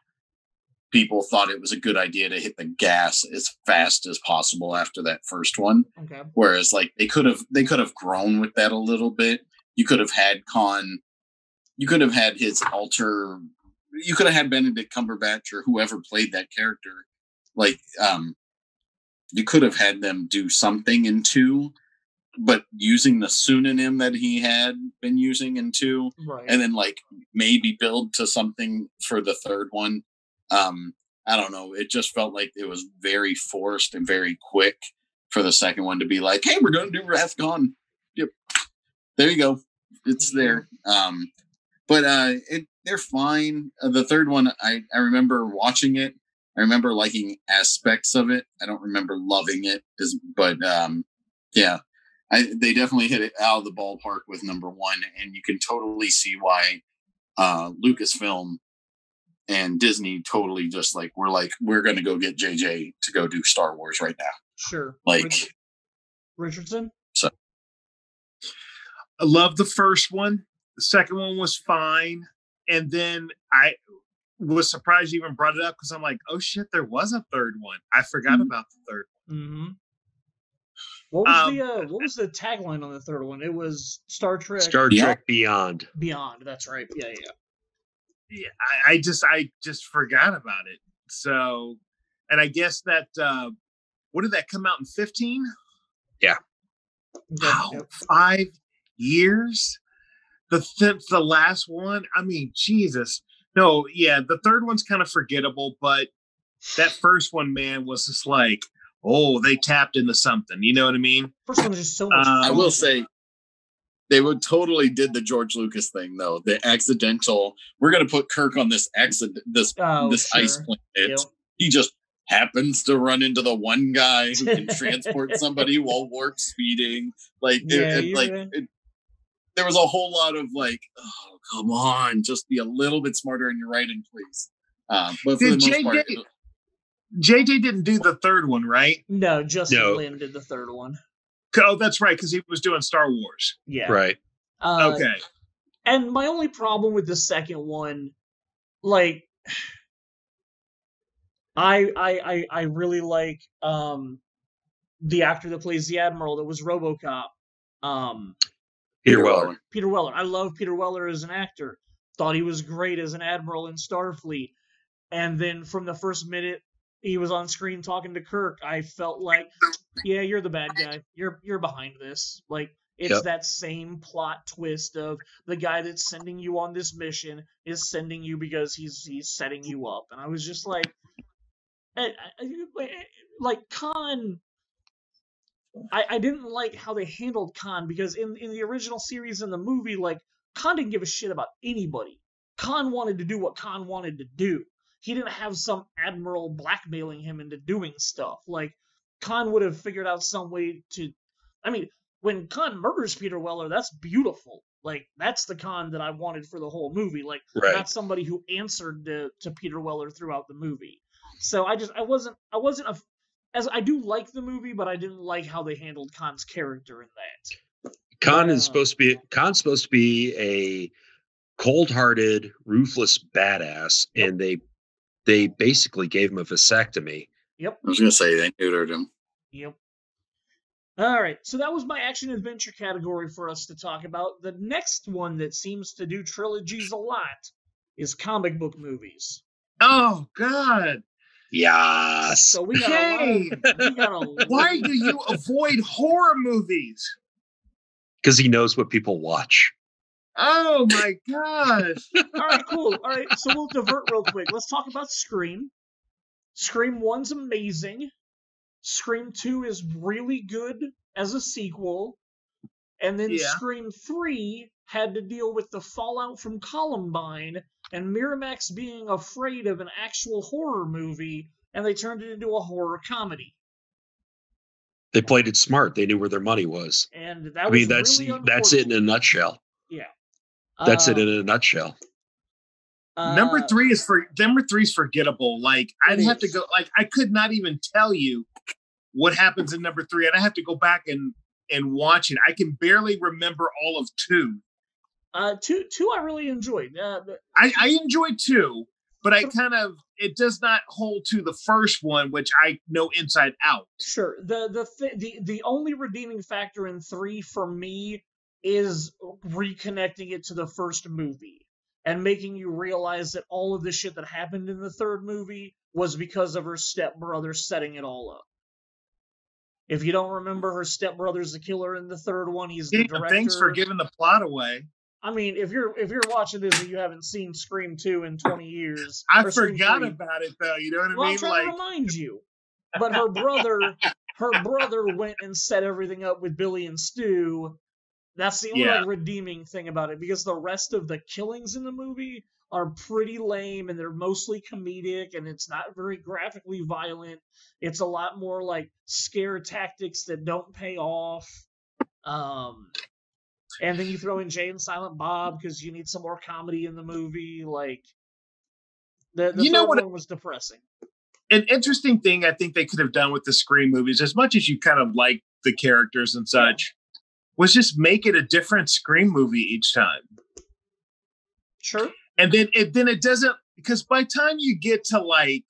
people thought it was a good idea to hit the gas as fast as possible after that first one Okay. whereas like they could have they could have grown with that a little bit you could have had Khan you could have had his alter you could have had benedict cumberbatch or whoever played that character like um you could have had them do something in two but using the pseudonym that he had been using in two Right. and then like maybe build to something for the third one um i don't know it just felt like it was very forced and very quick for the second one to be like hey we're going to do wrath gone yep. There you go. It's there. Um but uh it they're fine. Uh, the third one i i remember watching it. I remember liking aspects of it. I don't remember loving it as but um yeah. I, they definitely hit it out of the ballpark with number one, and you can totally see why uh, Lucasfilm and Disney totally just like we're like we're going to go get JJ to go do Star Wars right now. sure. Like, Richardson. So I love the first one. The second one was fine. And then I was surprised you even brought it up because I'm like, oh shit, there was a third one. I forgot Mhm. about the third Mm-hmm. What was Um, the uh, what was the tagline on the third one? It was Star Trek Star Yeah. Trek Beyond. Beyond. That's right. Yeah, yeah. Yeah, I, I just I just forgot about it. So and I guess that uh what did that come out in 15? Yeah. Wow, yep. five years. The th- the last one. I mean, Jesus. No, yeah, the third one's kind of forgettable, but that first one, man, was just like, oh, they tapped into something. You know what I mean? First one was just so much. Um, I will say they would totally did the George Lucas thing though. The accidental. We're going to put Kirk on this accident this Oh, this ice planet. Yep. He just happens to run into the one guy who can transport somebody while warp speeding. Like, Yeah, it, you like it, there was a whole lot of like, oh come on, just be a little bit smarter in your writing, please. Um, but for Did the most part, JJ JJ didn't do the third one, right? No, Justin No. Lin did the third one. Oh, that's right, because he was doing Star Wars. Yeah. Right. Uh, Okay. And my only problem with the second one, like, I I I, I really like um the actor that plays the admiral that was RoboCop, um Peter Weller. Peter Weller. I love Peter Weller as an actor. Thought he was great as an admiral in Starfleet. And then from the first minute he was on screen talking to Kirk, I felt like, yeah, you're the bad guy. You're you're behind this. Like it's Yep. that same plot twist of the guy that's sending you on this mission is sending you because he's he's setting you up. And I was just like, eh, eh, eh, like Khan. I, I didn't like how they handled Khan because in in the original series in the movie, like Khan didn't give a shit about anybody. Khan wanted to do what Khan wanted to do. He didn't have some admiral blackmailing him into doing stuff. Like Khan would have figured out some way to. I mean, when Khan murders Peter Weller, that's beautiful. Like that's the Khan that I wanted for the whole movie. Like Right. not somebody who answered to, to Peter Weller throughout the movie. So I just I wasn't I wasn't a as I do like the movie, but I didn't like how they handled Khan's character in that. Khan uh, is supposed to be Khan's supposed to be a cold-hearted, ruthless badass, Yep. and they they basically gave him a vasectomy. Yep. I was going to say they neutered him. Yep. All right, so that was my action adventure category for us to talk about. The next one that seems to do trilogies a lot is comic book movies. Oh God. Yes. So we got a lot of, we got a Why do you avoid horror movies? Because he knows what people watch. Oh my gosh. All right, cool. All right, so we'll divert real quick. Let's talk about Scream. Scream 1's amazing. Scream 2 is really good as a sequel. And then Yeah. Scream 3 had to deal with the fallout from Columbine and Miramax being afraid of an actual horror movie, and they turned it into a horror comedy. They played it smart. They knew where their money was. And that I was mean, that's really that's it in a nutshell. That's it Uh, in a nutshell. number uh, three is for number three is forgettable. Like I'd It have to go. Like I could not even tell you what happens in number three, and I have to go back and and watch it. I can barely remember all of two. Uh, two, two I really enjoyed. Uh, I, I enjoyed two, but I kind of it does not hold to the first one, which I know inside out. Sure. The the th- the the only redeeming factor in three for me is reconnecting it to the first movie and making you realize that all of the shit that happened in the third movie was because of her stepbrother setting it all up. If you don't remember, her stepbrother's the killer in the third one. He's the director. thanks for giving the plot away. I mean, if you're if you're watching this and you haven't seen Scream two in twenty years, I or forgot 3, about it though. You know what I well, I'm mean? trying Like to remind you. But her brother, her brother went and set everything up with Billy and Stu. That's the only Yeah. like, redeeming thing about it because the rest of the killings in the movie are pretty lame and they're mostly comedic and it's not very graphically violent. It's a lot more like scare tactics that don't pay off. Um, and then you throw in Jay and Silent Bob because you need some more comedy in the movie. Like the, the You know what- was depressing. an interesting thing I think they could have done with the Scream movies, as much as you kind of like the characters and such, was just make it a different Scream movie each time. Sure. and then it then it doesn't because by time you get to like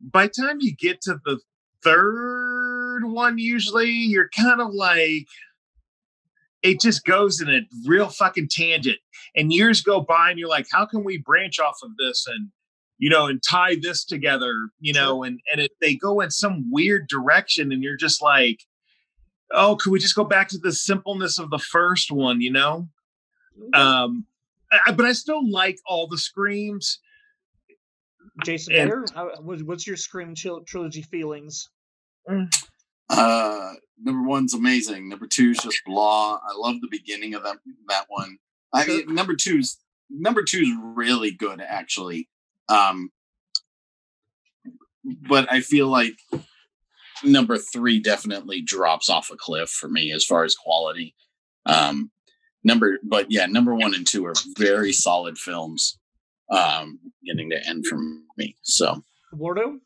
by time you get to the third one usually you're kind of like it just goes in a real fucking tangent and years go by and you're like how can we branch off of this and you know and tie this together you know and and it, they go in some weird direction and you're just like oh could we just go back to the simpleness of the first one you know um I, but I still like all the screams. Jason and- Bear, how, what's your Scream tril- trilogy feelings? Uh, number one's amazing. Number two's just blah. I love the beginning of that that one. I Sure. mean, number two's number two's really good actually. Um, but I feel like number three definitely drops off a cliff for me as far as quality. Um, number, but yeah, number one and two are very solid films. Um, beginning to end for me. So Wardo?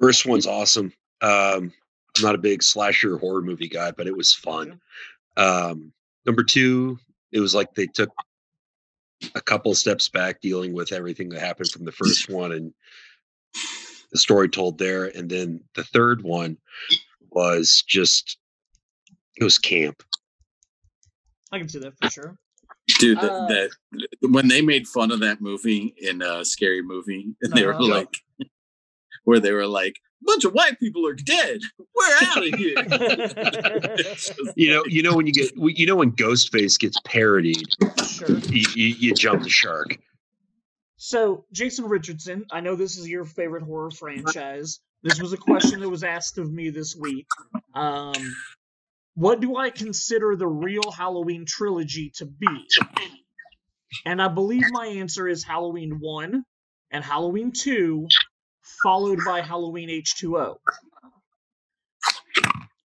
First one's awesome. Um, I'm not a big slasher horror movie guy, but it was fun. Um, number two, it was like they took a couple steps back dealing with everything that happened from the first one and the story told there. And then the third one was just, it was camp. I can see that for sure. dude that, Uh, that when they made fun of that movie in a scary movie and they were Uh-huh. like where they were like bunch of white people are dead we're out of here You know, you know when you get, you know when Ghostface gets parodied, sure. you, you, you jump the shark. So, Jason Richardson, I know this is your favorite horror franchise. This was a question that was asked of me this week. Um, what do I consider the real Halloween trilogy to be? And I believe my answer is Halloween 1 and Halloween 2, followed by Halloween H2O.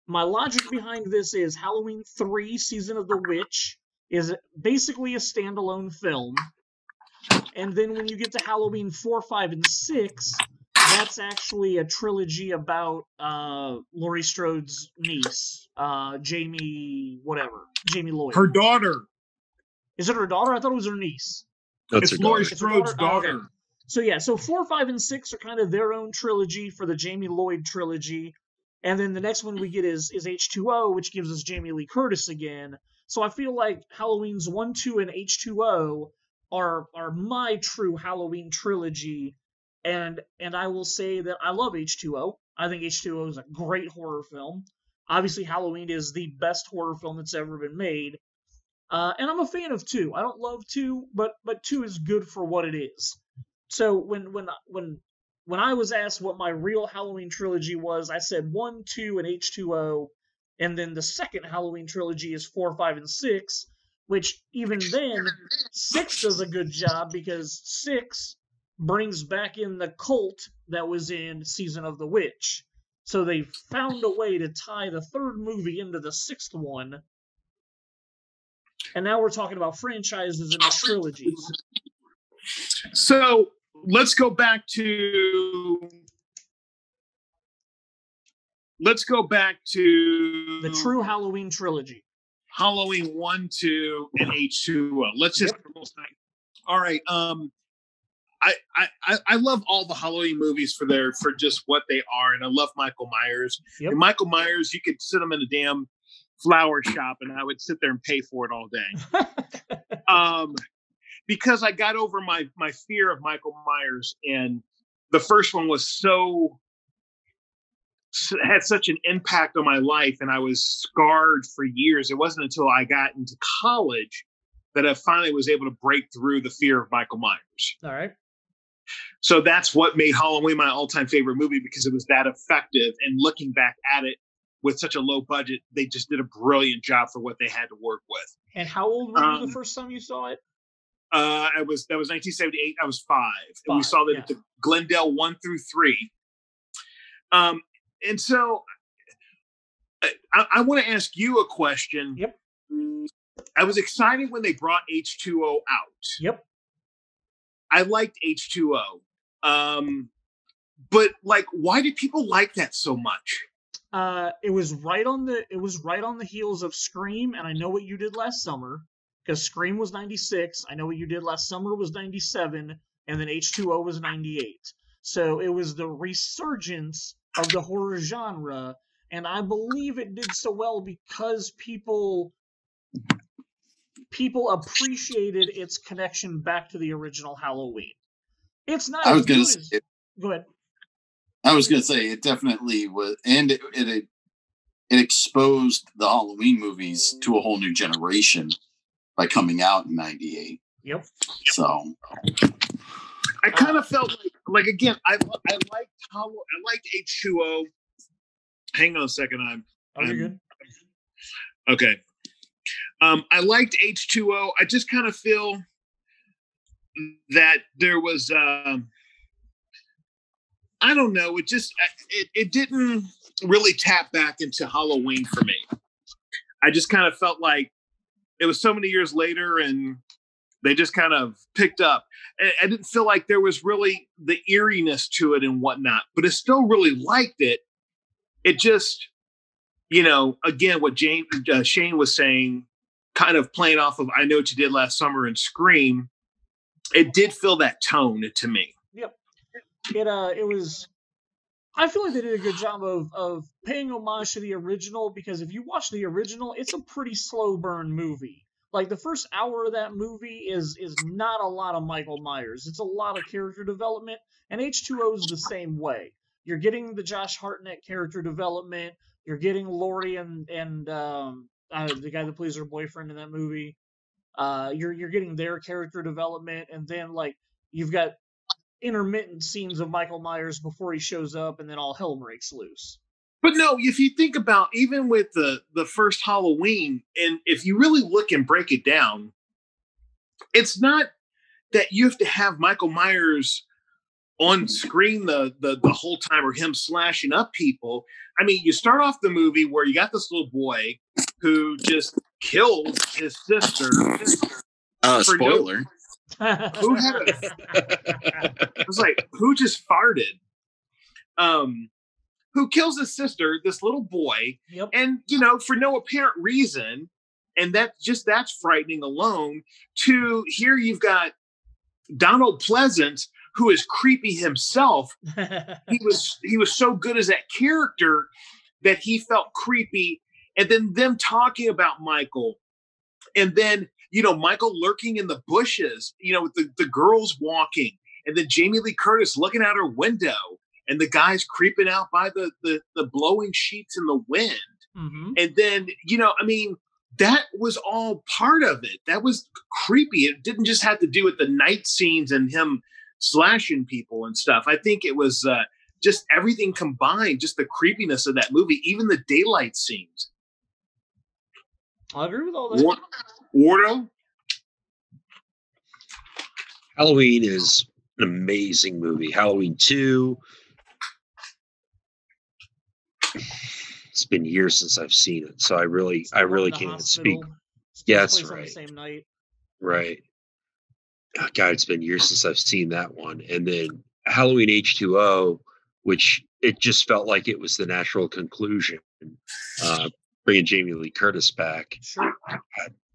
My logic behind this is Halloween 3 Season of the Witch is basically a standalone film. And then when you get to Halloween 4, 5, and 6, that's actually a trilogy about uh, Laurie Strode's niece, uh, Jamie, whatever, Jamie Lloyd. Her daughter. Is it her daughter? I thought it was her niece. That's it's her Laurie daughter. It's her Strode's daughter? Oh, okay. daughter. So yeah, so four, five, and six are kind of their own trilogy for the Jamie Lloyd trilogy, and then the next one we get is is H two O, which gives us Jamie Lee Curtis again. So I feel like Halloween's one, two, and H two O are are my true Halloween trilogy, and and I will say that I love H two O. I think H two O is a great horror film. Obviously, Halloween is the best horror film that's ever been made. Uh, and I'm a fan of two. I don't love two, but but two is good for what it is. So when when when when I was asked what my real Halloween trilogy was, I said one, two, and H two O, And then the second Halloween trilogy is four, five, and six, which even then, six does a good job because six brings back in the cult that was in Season of the Witch. So they found a way to tie the third movie into the sixth one. And now we're talking about franchises and trilogies. So let's go back to let's go back to The true Halloween trilogy. Halloween one, two, and H two O. Let's just all right. Um, I, I I love all the Halloween movies for their for just what they are, and I love Michael Myers. Yep. And Michael Myers, you could sit him in a damn flower shop, and I would sit there and pay for it all day. um, because I got over my my fear of Michael Myers, and the first one was so had such an impact on my life, and I was scarred for years. It wasn't until I got into college that I finally was able to break through the fear of Michael Myers. All right. So that's what made Halloween my all-time favorite movie because it was that effective. And looking back at it with such a low budget, they just did a brilliant job for what they had to work with. And how old were you Um, the first time you saw it? Uh, I was that was 1978. I was five, and we saw that yeah. at the Glendale one through three. Um, and so I, I want to ask you a question. Yep. I was excited when they brought H2O out. Yep. I liked H2O. Um, but like, why did people like that so much? Uh, it was right on the it was right on the heels of Scream, and I know what you did last summer because Scream was '96. I know what you did last summer was '97, and then H2O was '98. So it was the resurgence of the horror genre, and I believe it did so well because people people appreciated its connection back to the original Halloween. It's not. I was gonna good say, as- Go ahead. I was gonna say it definitely was, and it, it it exposed the Halloween movies to a whole new generation by coming out in '98. Yep. So I kind of felt like, like again, I I liked how I liked H2O. Hang on a second, I'm Oh, Um, good. okay. Um, I liked H2O. I just kind of feel that there was, um, I don't know, it just it it didn't really tap back into Halloween for me. I just kind of felt like it was so many years later and they just kind of picked up. I, didn't feel like there was really the eeriness to it and whatnot, but I still really liked it. It just, you know, again, what Jane, uh, Shane was saying, kind of playing off of I Know What You Did Last Summer and Scream, it did feel that tone to me. Yep. it uh it was I feel like they did a good job of of paying homage to the original because if you watch the original, it's a pretty slow burn movie. Like the first hour of that movie is is not a lot of Michael Myers. It's a lot of character development, and H2O is the same way. You're getting the Josh Hartnett character development. You're getting Laurie and and um, uh, the guy that plays her boyfriend in that movie. Uh, you're you're getting their character development, and then like you've got intermittent scenes of Michael Myers before he shows up, and then all hell breaks loose. But no, if you think about even with the the first Halloween, and if you really look and break it down, it's not that you have to have Michael Myers on screen the the the whole time or him slashing up people. I mean, you start off the movie where you got this little boy who just killed his sister. uh, For no- spoiler. Who had a I was like, who just farted? Um, who kills his sister, this little boy, yep. and you know, for no apparent reason. And that just that's frightening alone. To here you've got Donald Pleasence, who is creepy himself. He was he was so good as that character that he felt creepy. And then them talking about Michael, and then you know, Michael lurking in the bushes, you know, with the, the girls walking, and then Jamie Lee Curtis looking out her window, and the guys creeping out by the the, the blowing sheets in the wind. hmm And then, you know, I mean, that was all part of it. That was creepy. It didn't just have to do with the night scenes and him slashing people and stuff. I think it was uh, just everything combined, just the creepiness of that movie, even the daylight scenes. I agree with all that. War- Wardo. Halloween is an amazing movie. Halloween 2. It's been years since I've seen it, so I really, I really can't speak. hospital. It's Yeah, that's place the right. Same night. Right. Oh, God, it's been years since I've seen that one. And then Halloween H2O, which it just felt like it was the natural conclusion. Uh, bringing Jamie Lee Curtis back. Sure.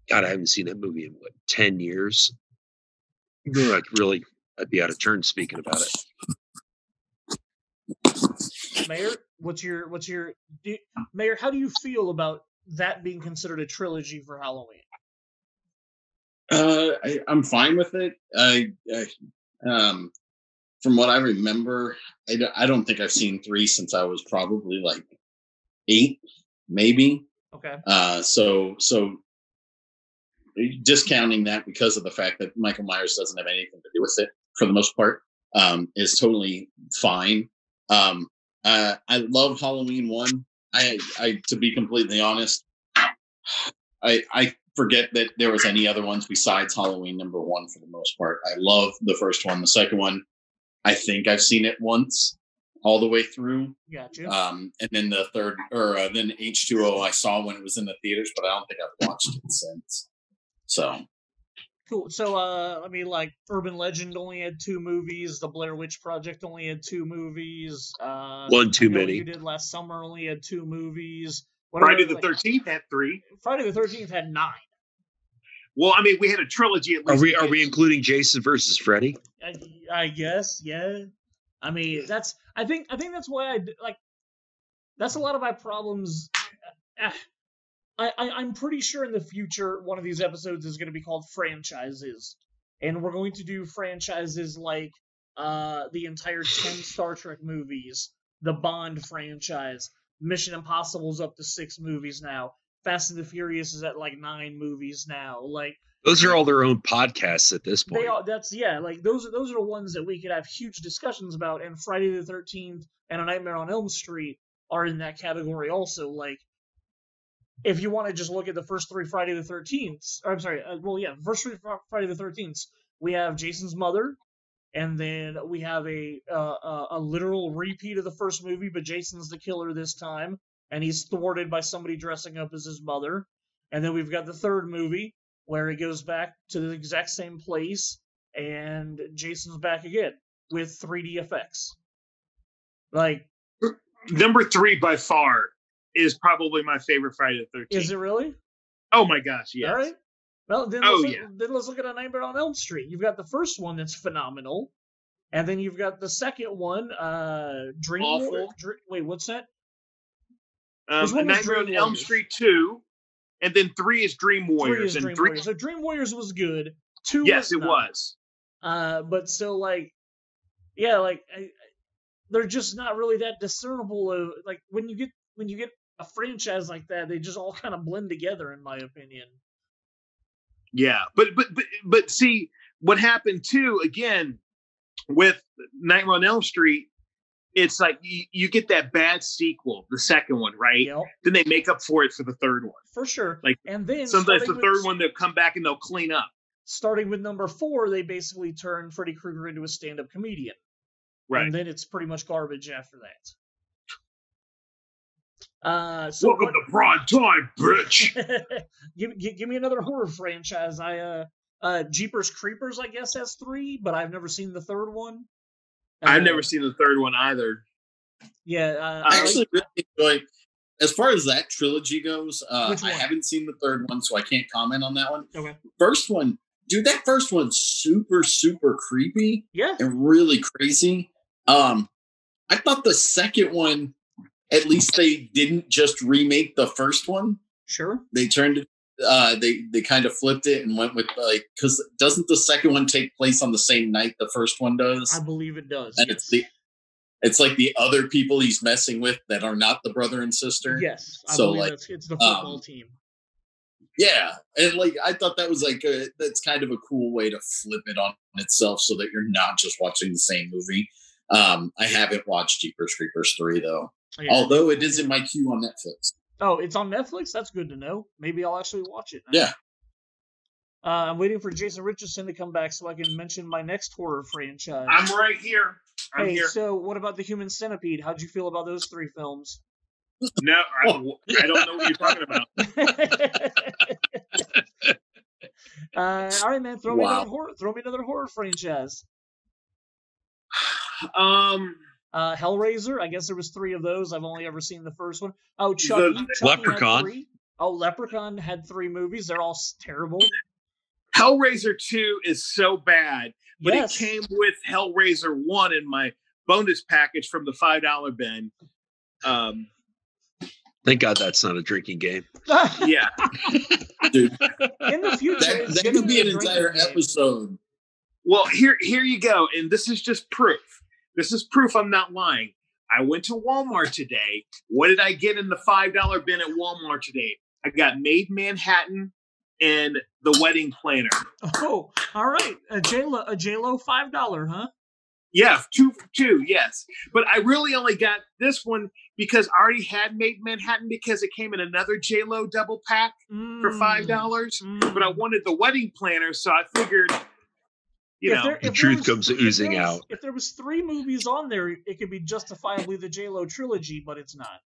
God, I haven't seen that movie in what, 10 years? Like, really, I'd be out of turn speaking about it. Maier, what's your what's your do, Maier? How do you feel about that being considered a trilogy for Halloween? Uh, I, I'm fine with it. I, I um, from what I remember, I, don't- I don't think I've seen three since I was probably like eight, maybe. Okay. Uh, so so discounting that because of the fact that Michael Myers doesn't have anything to do with it for the most part um, is totally fine. Um, uh, I love Halloween one. I, I to be completely honest, I I forget that there was any other ones besides Halloween number one for the most part. I love the first one. The second one, I think I've seen it once all the way through. Gotcha. Um, and then the third, or uh, then H two O, I saw when it was in the theaters, but I don't think I've watched it since. So Cool. So, uh, I mean, like, Urban Legend only had two movies. The Blair Witch Project only had two movies. Uh, One too I What many. You did last summer only had two movies. What Friday they, the like- 13th had three. Friday the Thirteenth had nine. Well, I mean, we had a trilogy at Are least. we are we including Jason versus Freddy? I, I guess, yeah. I mean, that's. I think. I think that's why I like. That's a lot of my problems. I, I I'm pretty sure in the future one of these episodes is going to be called franchises, and we're going to do franchises like uh the entire ten Star Trek movies, the Bond franchise, Mission Impossible is up to six movies now. Fast and the Furious is at like nine movies now. Like Those are all their own podcasts at this point. they are. That's yeah. Like those are those are the ones that we could have huge discussions about. And Friday the Thirteenth and A Nightmare on Elm Street are in that category also. Like, if you want to just look at the first three Friday the Thirteenth, I'm sorry. Uh, well, yeah, first three Friday the Thirteenth, we have Jason's mother, and then we have a uh, a literal repeat of the first movie, but Jason's the killer this time, and he's thwarted by somebody dressing up as his mother. And then we've got the third movie where he goes back to the exact same place, and Jason's back again with 3D effects. Like, Number three by far is probably my favorite Friday the 13th. is it really? Oh my gosh, yes. All right. Well, then, Oh, let's look, yeah. then let's look at A Nightmare on Elm Street. You've got the first one that's phenomenal, and then you've got the second one, uh, Dream. Awful. Dr- wait, what's that? Um, was Nightmare on Elm Street 2, and then 3 is Dream Warriors. Three is and Dream three, Warriors. So Dream Warriors was good. Two, yes, was it not. was. Uh, but so like, yeah, like I- they're just not really that discernible. Of, like when you get when you get a franchise like that, they just all kind of blend together, in my opinion. Yeah, but but but but see what happened too again with Nightmare on Elm Street. It's like you, you get that bad sequel, the second one, right? Yep, Then they make up for it for the third one. for sure. Like, and then Sometimes the third with, one they'll come back and they'll clean up. starting with number four, they basically turn Freddy Krueger into a stand-up comedian, Right. and then it's pretty much garbage after that. Uh, so Welcome what- to prime time, bitch. give, give, give me another horror franchise. I uh, uh, Jeepers Creepers, I guess has three, but I've never seen the third one. I've Uh, never seen the third one either. Yeah, uh, I I actually really enjoy. As far as that trilogy goes, uh, I haven't seen the third one, so I can't comment on that one. okay. First one, dude, that first one's super, super creepy Yeah, and really crazy. Um, I thought the second one, at least they didn't just remake the first one. sure. They turned it. Uh, they they kind of flipped it and went with like because doesn't the second one take place on the same night the first one does? I believe it does. and yes. it's the it's like the other people he's messing with that are not the brother and sister. yes, I So, believe like, it's, it's the football um, team. Yeah, and like I thought that was like a, that's kind of a cool way to flip it on itself, so that you're not just watching the same movie. Um, I haven't watched Jeepers Creepers three though, Yeah. although it is in my queue on Netflix. Oh, it's on Netflix. That's good to know. Maybe I'll actually watch it. now. Yeah. Uh, I'm waiting for Jason Richardson to come back so I can mention my next horror franchise. I'm right here. I'm hey, here. so what about the Human Centipede? How'd you feel about those three films? No, I, I don't know what you're talking about. uh, all right, man. Throw me another horror. Throw me another horror franchise. Um, Uh, Hellraiser. I guess there was three of those. I've only ever seen the first one. Oh, Chucky. The- Chucky Leprechaun. Oh, Leprechaun had three movies. They're all terrible. Hellraiser 2 is so bad, but yes. it came with Hellraiser 1 in my bonus package from the $5 bin. Um, Thank God that's not a drinking game. yeah. Dude, In the future, that, that gonna could be be an drinking entire game. episode. Well, here here you go. And this is just proof. This is proof I'm not lying. I went to Walmart today. What did I get in the $5 bin at Walmart today? I got Made Manhattan and the wedding planner. Oh, all right. A J Lo, a J Lo five dollar, huh? Yeah, two two, yes. But I really only got this one because I already had Made Manhattan because it came in another J Lo double pack for five dollars. Mm. But I wanted the wedding planner, so I figured, you If know, there- The truth was- comes if oozing was- out. If there was three movies on there, it could be justifiably the J Lo trilogy, but it's not.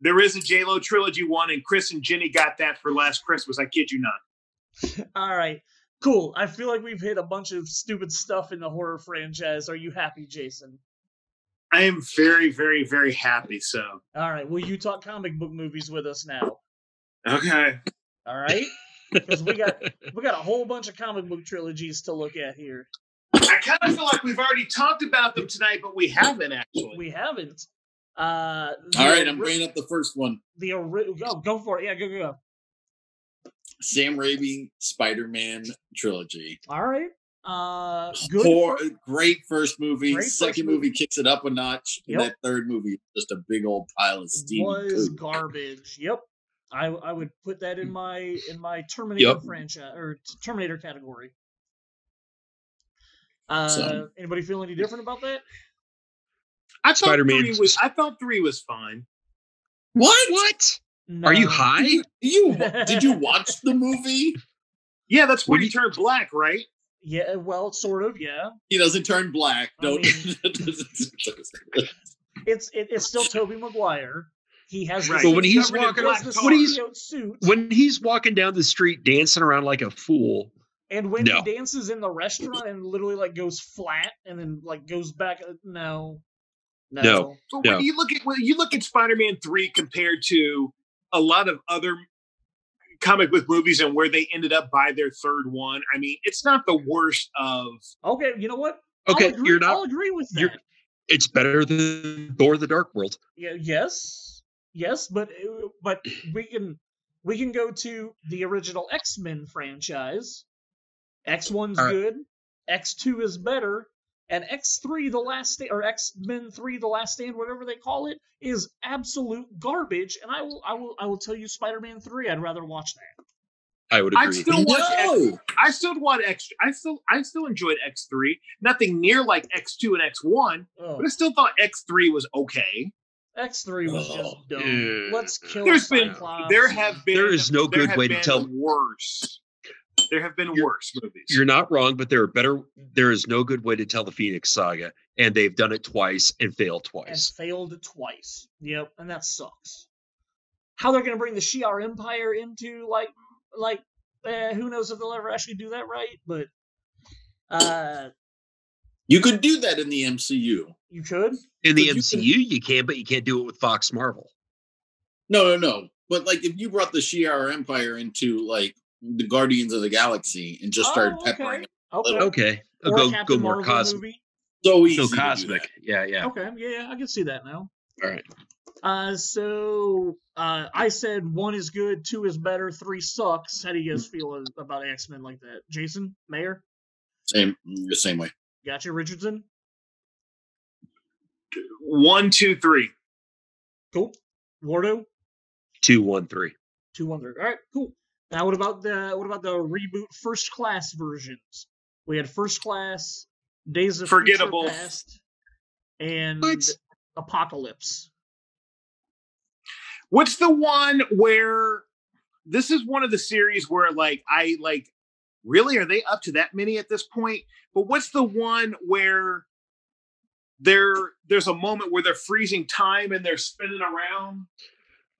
there is a J Lo trilogy one, and Chris and Jenny got that for last Christmas. I kid you not. All right, cool. I feel like we've hit a bunch of stupid stuff in the horror franchise. Are you happy, Jason? I am very, very, very happy. So, All right. Will you talk comic book movies with us now? okay. All right, because we got we got a whole bunch of comic book trilogies to look at here. I kind of feel like we've already talked about them tonight, but we haven't actually. We haven't. Uh, All right, I'm bringing up the first one. the ori- go go for it. Yeah, go go go. Sam Raimi Spider-Man trilogy. All right. Uh, good. Poor, fir- great first movie. Great first Second movie. movie. kicks it up a notch. Yep. And that third movie just a big old pile of steam. was garbage. Yep. I I would put that in my in my Terminator Yep. franchise or Terminator category. Uh, So- anybody feel any different about that? I thought Spider-Man- three was. I thought three was fine. What? What? Are you No. high? You, you did you watch the movie? Yeah, that's when When he you- turned black, right? Yeah, well, sort of. Yeah, He doesn't turn black. I Don't. it's it, it's still Tobey Maguire. He has Right. But when he's walking- has the when he's- suit, When he's walking down the street dancing around like a fool, and when No. he dances in the restaurant and literally like goes flat and then like goes back, uh, no, no, No. But No. when you look at when you look at Spider-Man three compared to a lot of other comic book movies and where they ended up by their third one, I mean, it's not the worst of. Okay, you know what? Okay, agree- you're not. I'll not. agree with that. you're- It's better than Thor: The Dark World. Yeah, yes, yes, but uh, but we can we can go to the original X Men franchise. X one's All right. good. X two is better, and X three, the last stand, or X Men three, the last stand, whatever they call it, is absolute garbage. And I will I will I will tell you, Spider Man three, I'd rather watch that. I would agree. I agree. still watch. X, no. I still watch X. I still I still enjoyed X three. Nothing near like X two and X one, Oh, but I still thought X three was okay. X three was just Oh, dumb. yeah. Let's kill. There's been there have been There is no there good way to tell- worse. There have been You're- worse movies. You're not wrong, but there are better. There is no good way to tell the Phoenix Saga, and they've done it twice and failed and twice. failed twice. Yep, and that sucks. How they're gonna bring the Shi'ar Empire into like like eh, who knows if they'll ever actually do that right? But uh, You could do that in the MCU. You could. In the But you MCU, can- you can, but you can't do it with Fox Marvel. No, no, no. But like, if you brought the Shi'ar Empire into like the Guardians of the Galaxy and just started Oh, peppering, okay. it, Okay. Okay, Or go Captain go more Marvel cosmic. movie. so easy. Go cosmic. Yeah, yeah. Okay, yeah, yeah, I can see that now. All right. Uh, so uh, I said one is good, two is better, three sucks. How do you guys feel about X Men like that? Jason, Maier, Same, the same way. gotcha. Richardson, One, two, three. cool. Wardo, Two, one, three. two one three. All right, cool. Now what about the what about the reboot first class versions? We had first class, Days of Future Forgettable. Past, and What? Apocalypse. What's the one where this is one of the series where like I like really are they up to that many at this point? But what's the one where there there's a moment where they're freezing time and they're spinning around?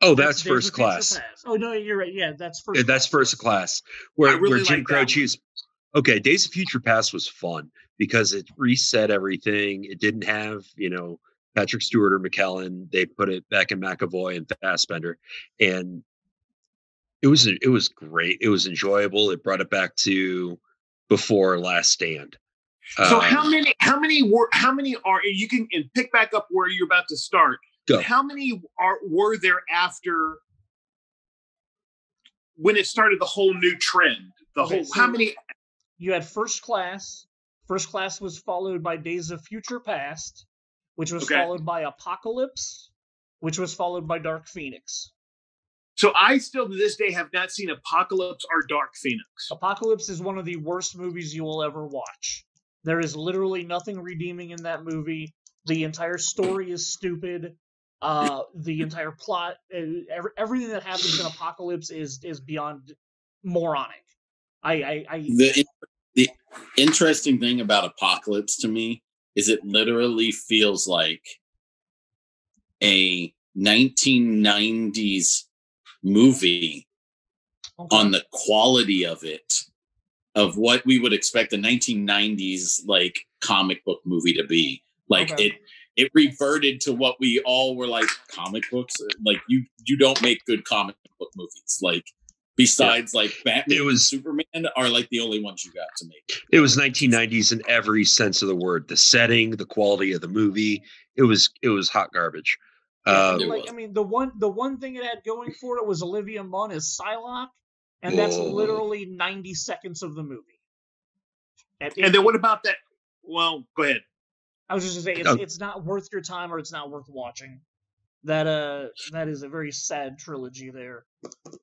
Oh, that's Days of first Future class. Oh no, you're right. Yeah, that's first. Yeah, that's first class. Where, really where Jim like that Crouch is okay. Days of Future Past was fun because it reset everything. It didn't have you know Patrick Stewart or McKellen. They put it back in McAvoy and Fassbender, and it was it was great. It was enjoyable. It brought it back to before Last Stand. So Uh, how many how many were how many are you can and pick back up where you're about to start. Go. How many are were there after when it started the whole new trend? The Okay, whole so- how many You had first class. First class was followed by Days of Future Past, which was Okay. followed by Apocalypse, which was followed by Dark Phoenix. so I still to this day have not seen Apocalypse or Dark Phoenix. Apocalypse is one of the worst movies you will ever watch. There is literally nothing redeeming in that movie. The entire story is stupid. Uh, the entire plot, uh, every, everything that happens in Apocalypse is is beyond moronic. I, I, I The the interesting thing about Apocalypse to me is it literally feels like a 1990s movie okay. on the quality of it of what we would expect a 1990s like comic book movie to be like Okay. it it reverted to what we all were like comic books like you you don't make good comic book movies like besides like batman It and was- superman are like the only ones you got to make It was 1990s in every sense of the word. The setting, the quality of the movie. It was it was hot garbage. Uh, like. I mean, the one the one thing it had going for it was Olivia Munn as Psylocke, and that's Whoa. literally ninety seconds of the movie. And, And then what about that? Well, go ahead. I was just gonna say it's, Oh. it's not worth your time or it's not worth watching. That uh that is a very sad trilogy there.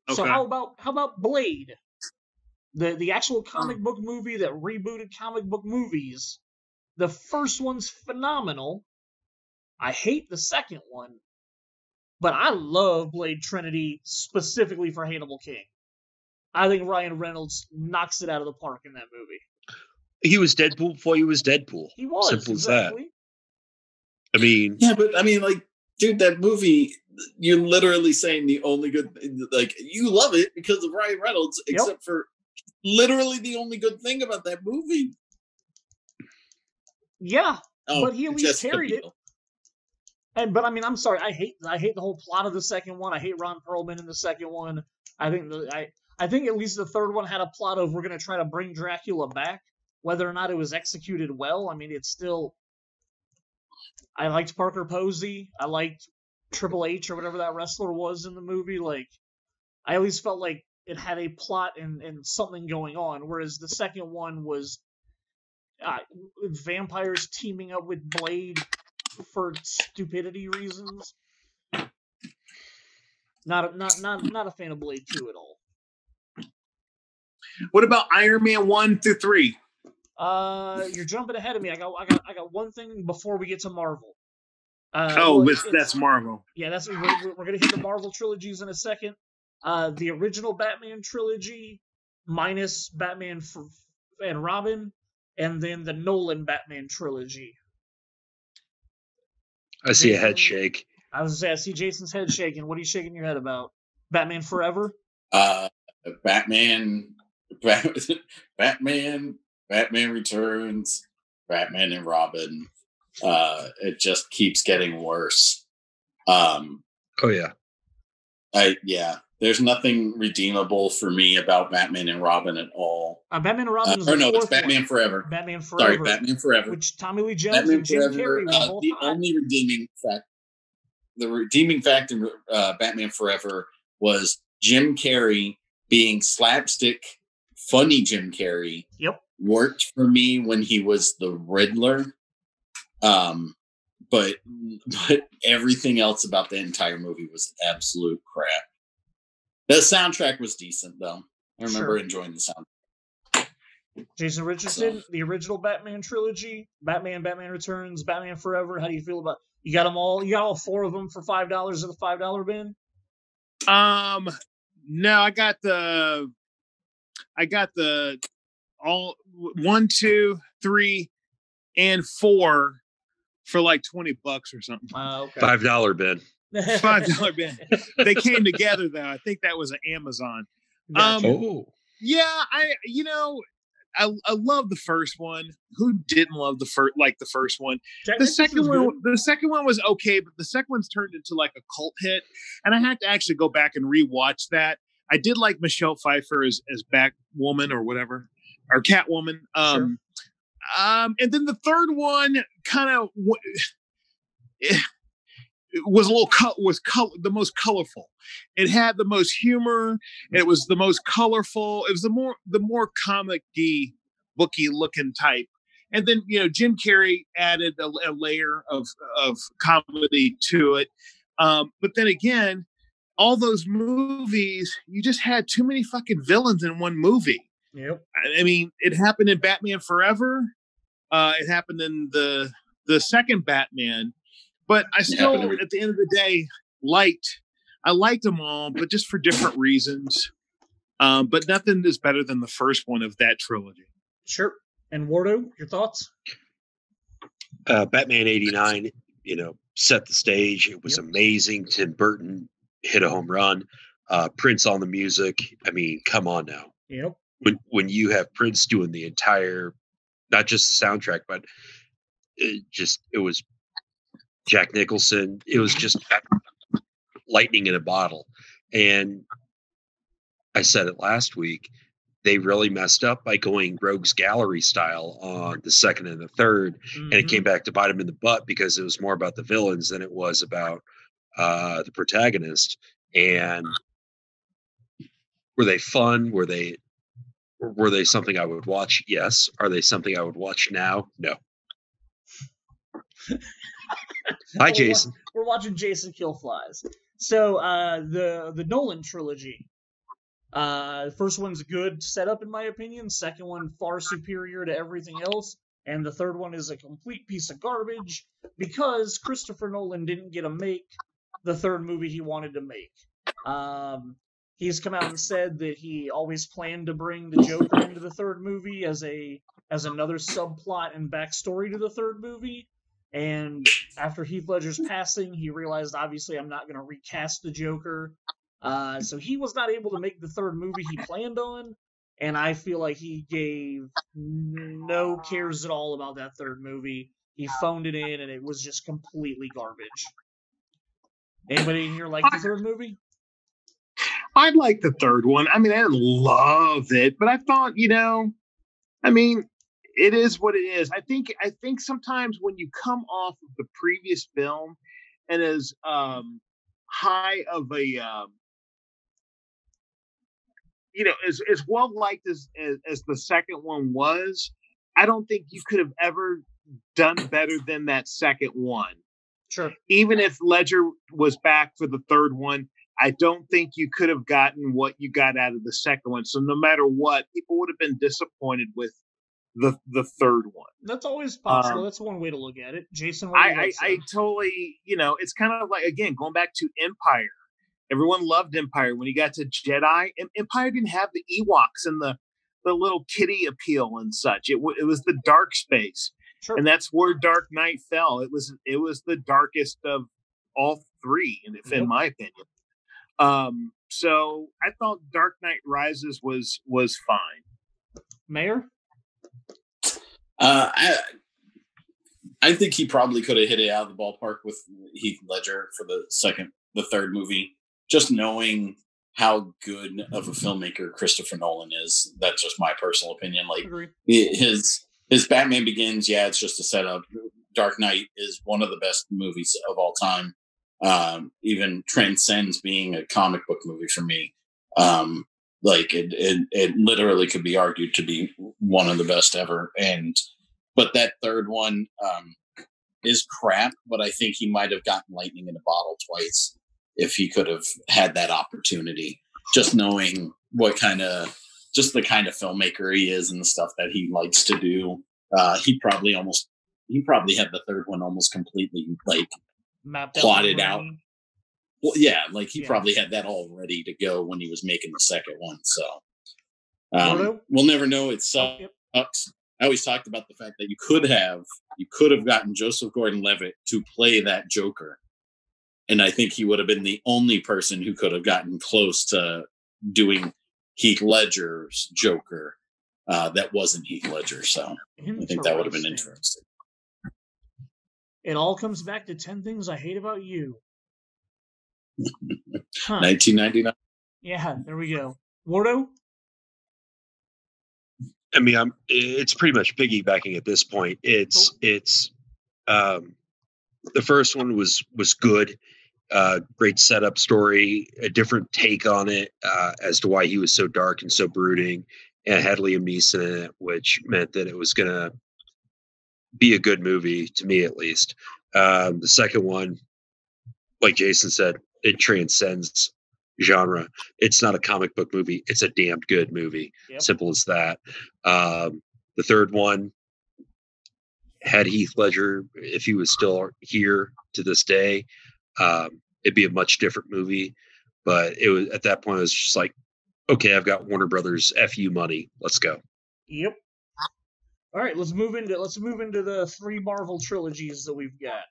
So how about how about Blade? The the actual Oh. comic book movie that rebooted comic book movies. The first one's phenomenal. I hate the second one. But I love Blade Trinity specifically for Hannibal King. I think Ryan Reynolds knocks it out of the park in that movie. he was Deadpool before he was Deadpool. He was Simple as that. I mean, yeah but i mean like dude that movie you're literally saying the only good like you love it because of ryan reynolds Yep. except for literally the only good thing about that movie Yeah, oh But he at least carried it. And but I mean, I'm sorry. I hate I hate the whole plot of the second one. I hate Ron Perlman in the second one. I think the I I think at least the third one had a plot of we're gonna try to bring Dracula back. Whether or not it was executed well, I mean, it's still. I liked Parker Posey. I liked Triple H or whatever that wrestler was in the movie. Like, I at least felt like it had a plot and and something going on. Whereas the second one was. Uh, vampires teaming up with Blade for stupidity reasons. Not a, not not not a fan of Blade Two at all. What about Iron Man one through three? Uh, you're jumping ahead of me. I got I got I got one thing before we get to Marvel. Uh, oh, well, it's, it's- that's Marvel. yeah, that's we're, we're- we're gonna hit the Marvel trilogies in a second. Uh, the original Batman trilogy, minus Batman for, and Robin, and then the Nolan Batman trilogy. I see a Jason- head shake. I was gonna say, I see Jason's head shaking. What are you shaking your head about? Batman Forever? uh batman Bat- batman batman returns batman and robin uh it just keeps getting worse um Oh yeah. i yeah there's nothing redeemable for me about batman and robin at all Uh, Batman and uh, Robin is or no it's batman one. forever Batman Forever. sorry batman forever Which Tommy Lee Jones batman and Jim forever Carrey uh, the hot. only redeeming fact the redeeming fact in uh, batman forever was jim carrey being slapstick funny jim carrey Yep. worked for me when he was the Riddler. Um, but but everything else about the entire movie was absolute crap. The soundtrack was decent though. I remember Sure. enjoying the soundtrack. Jason Richardson, the original Batman trilogy, Batman, Batman Returns, Batman Forever. How do you feel about? You got them all. You got all four of them for five dollars at the five dollar bin. Um, no, I got the, I got the all one, two, three, and four for like twenty bucks or something. Uh, okay. Five dollar bid. Five dollar bid. They came together though. I think that was an Amazon. Gotcha. Um, Oh, Yeah, I you know, I I love the first one. Who didn't love the first like the first one? Jack The second one good. the second one was okay, but the second one's turned into like a cult hit. And I had to actually go back and rewatch that. I did like Michelle Pfeiffer as as Batwoman or whatever. Or Catwoman. Um um and then the third one kind of was a little cut was col- the most colorful it had the most humor it was the most colorful it was the more the more comic booky looking type and then you know jim carrey added a, a layer of of comedy to it um but then again all those movies you just had too many fucking villains in one movie Yep. I- I mean, it happened in Batman Forever. Uh, it happened in the the second Batman, but I still, every- at the end of the day, liked. I liked them all, but just for different reasons. Um, but nothing is better than the first one of that trilogy. Sure. And Wardo, your thoughts? uh, Batman '89. You know, set the stage. It was Yep. amazing. Tim Burton hit a home run. Uh, Prince on the music. I mean, come on now. Yep. when when you have Prince doing the entire, not just the soundtrack, but it just it was Jack Nicholson. It was just lightning in a bottle. And I said it last week. They really messed up by going Rogues Gallery style on the second and the third, and it came back to bite them in the butt because it was more about the villains than it was about uh, the protagonist. And were they fun? Were they were they something I would watch? Yes. Are they something I would watch now? No. Hi, Jason. We're watching Jason kill flies. So uh, the the Nolan trilogy. Uh, the first one's good setup in my opinion. Second one far superior to everything else, and the third one is a complete piece of garbage because Christopher Nolan didn't get a make the third movie he wanted to make. Um, he's come out and said that he always planned to bring the Joker into the third movie as a as another subplot and backstory to the third movie. And after Heath Ledger's passing, he realized obviously I'm not going to recast the Joker. Uh, so he was not able to make the third movie he planned on. And I feel like he gave no cares at all about that third movie. He phoned it in, and it was just completely garbage. Anybody in here like the third movie? I like the third one. I mean, I didn't love it, but I thought, you know, I mean, it is what it is. I think I think sometimes when you come off of the previous film and as um high of a um you know, as as well liked as, as as the second one was, I don't think you could have ever done better than that second one Sure. even if Ledger was back for the third one, I don't think you could have gotten what you got out of the second one. So no matter what, people would have been disappointed with the the third one. That's always possible. Um, That's one way to look at it. Jason, what I, I, I totally, you know, it's kind of like again going back to Empire. Everyone loved Empire when you got to Jedi. Empire didn't have the Ewoks and the the little kitty appeal and such. It w- it was the dark space. Sure. and that's where Dark Knight fell. It was it was the darkest of all three, in, Yep. in my opinion. Um, so I thought Dark Knight Rises was was fine. Maier? Uh, I, I think he probably could have hit it out of the ballpark with Heath Ledger for the second, the third movie. Just knowing how good of a filmmaker Christopher Nolan is, that's just my personal opinion. Like his his Batman Begins, yeah, it's just a setup. Dark Knight is one of the best movies of all time. Um, even transcends being a comic book movie for me. Um, like it, it, it literally could be argued to be one of the best ever. And but that third one um, is crap. But I think he might have gotten lightning in a bottle twice if he could have had that opportunity. Just knowing what kind of just the kind of filmmaker he is and the stuff that he likes to do. Uh, he probably almost he probably had the third one almost completely like Mapped Plotted out. Well, yeah, like he Yeah. probably had that all ready to go when he was making the second one. So um, Gordo? we'll never know. It sucks. Yep. I always talked about the fact that you could have you could have gotten Joseph Gordon-Levitt to play that Joker, and I think he would have been the only person who could have gotten close to doing Heath Ledger's Joker. Uh, that wasn't Heath Ledger, so I think that would have been interesting. It all comes back to 10 things I hate about you. Huh. 1999. Yeah, there we go. Wardo? I mean, I'm. It's pretty much piggybacking at this point. It's it's. Um, the first one was was good, uh, great setup story, a different take on it uh, as to why he was so dark and so brooding, and had Liam Neeson in it, which meant that it was gonna be a good movie to me at least. Um, the second one, like Jason said, it transcends genre. It's not a comic book movie; it's a damn good movie. Yep. Simple as that. Um, the third one had Heath Ledger, if he was still here to this day, um, it'd be a much different movie. But it was at that point, it was just like, okay, I've got Warner Brothers fu money. Let's go. Yep. All right, let's move into let's move into the three Marvel trilogies that we've got.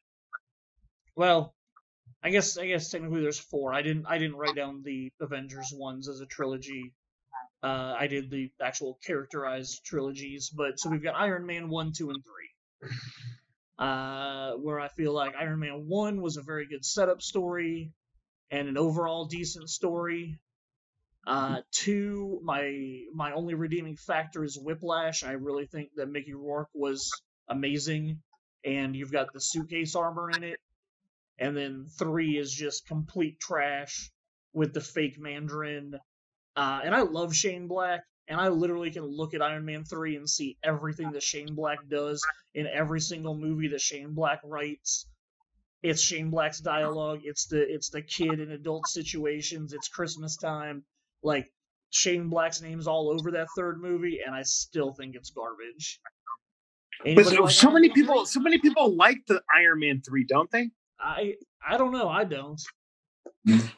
Well, I guess I guess technically there's four. I didn't I didn't write down the Avengers ones as a trilogy. Uh, I did the actual characterized trilogies, but so we've got Iron Man one, two, and three. Uh, where I feel like Iron Man one was a very good setup story and an overall decent story. Uh, two, my my only redeeming factor is Whiplash. I really think that Mickey Rourke was amazing, and you've got the suitcase armor in it. And then three is just complete trash with the fake Mandarin. Uh, and I love Shane Black, and I literally can look at Iron Man three and see everything that Shane Black does in every single movie that Shane Black writes. It's Shane Black's dialogue. It's the it's the kid in adult situations. It's Christmas time like Shane Black's name's all over that third movie, and I still think it's garbage. But Anybody so, like so Iron many Man people, 3? so many people like the Iron Man three, don't they? I I don't know. I don't.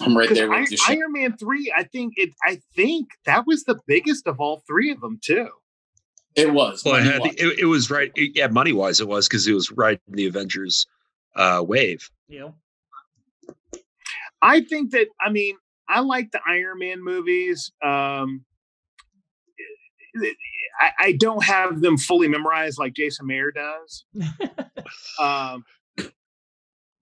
I'm right there I- you. Shane. Iron Man three, I think it. I think that was the biggest of all three of them too. It was. Well, it, had the, it, it was right. it- yeah, money wise, it was because it was right in the Avengers uh, wave. You know. I think that I mean I like the Iron Man movies. Um, I, I don't have them fully memorized like Jason Maier does. um,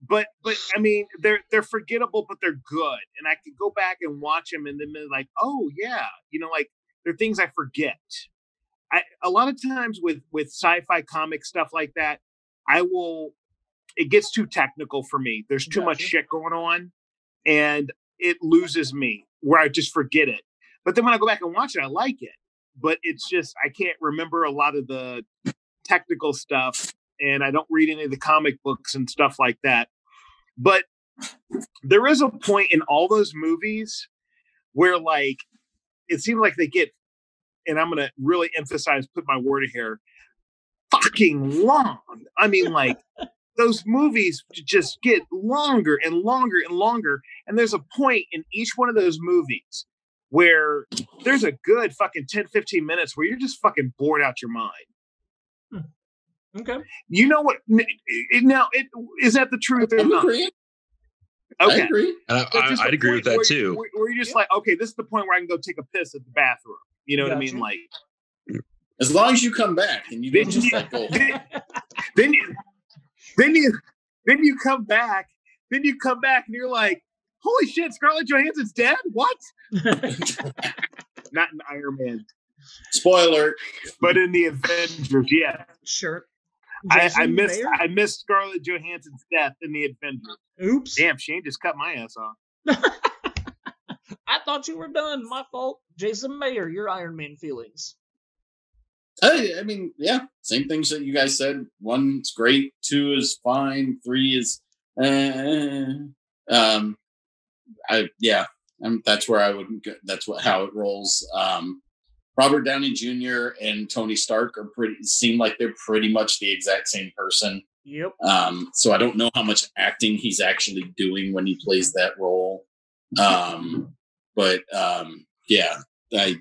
but but I mean they're they're forgettable, but they're good, and I could go back and watch them and then be like, oh yeah, you know, like they're things I forget. I a lot of times with with sci-fi comic stuff like that, I will. It gets too technical for me. There's too much shit going on, and it loses me where I just forget it. But then when I go back and watch it, I like it. But it's just I can't remember a lot of the technical stuff, and I don't read any of the comic books and stuff like that. But there is a point in all those movies where like it seems like they get and i'm going to really emphasize put my word here fucking long. I mean like those movies just get longer and longer and longer and there's a point in each one of those movies where there's a good fucking 10 15 minutes where you're just fucking bored out your mind hmm. Okay. you know what now it, is that the truth I'm not agreeing. I okay agree. And I, I, I'd agree point with that where, too. Where, where you're just Yeah. like, okay, this is the point where I can go take a piss at the bathroom. You know what I mean? Like, As long as you come back and you don't Then just you- let go. then you, then you, then you come back, then you come back, and you're like, holy shit, Scarlett Johansson's dead. What? Not in Iron Man, Spoiler. but in the Avengers. Yeah, sure. I, I missed, Maier? I missed Scarlett Johansson's death in the Avengers. Oops. Damn, Shane just cut my ass off. I thought you were done. My fault. Jason Maier, your Iron Man feelings. I, I mean, yeah, same things that you guys said. One's great, two is fine, three is, uh, um, I yeah, um, that's where I would. Go, that's what how it rolls. Um, Robert Downey Jr. and Tony Stark are pretty seem like they're pretty much the exact same person. Yep. Um, so I don't know how much acting he's actually doing when he plays that role. Um, but um, yeah, I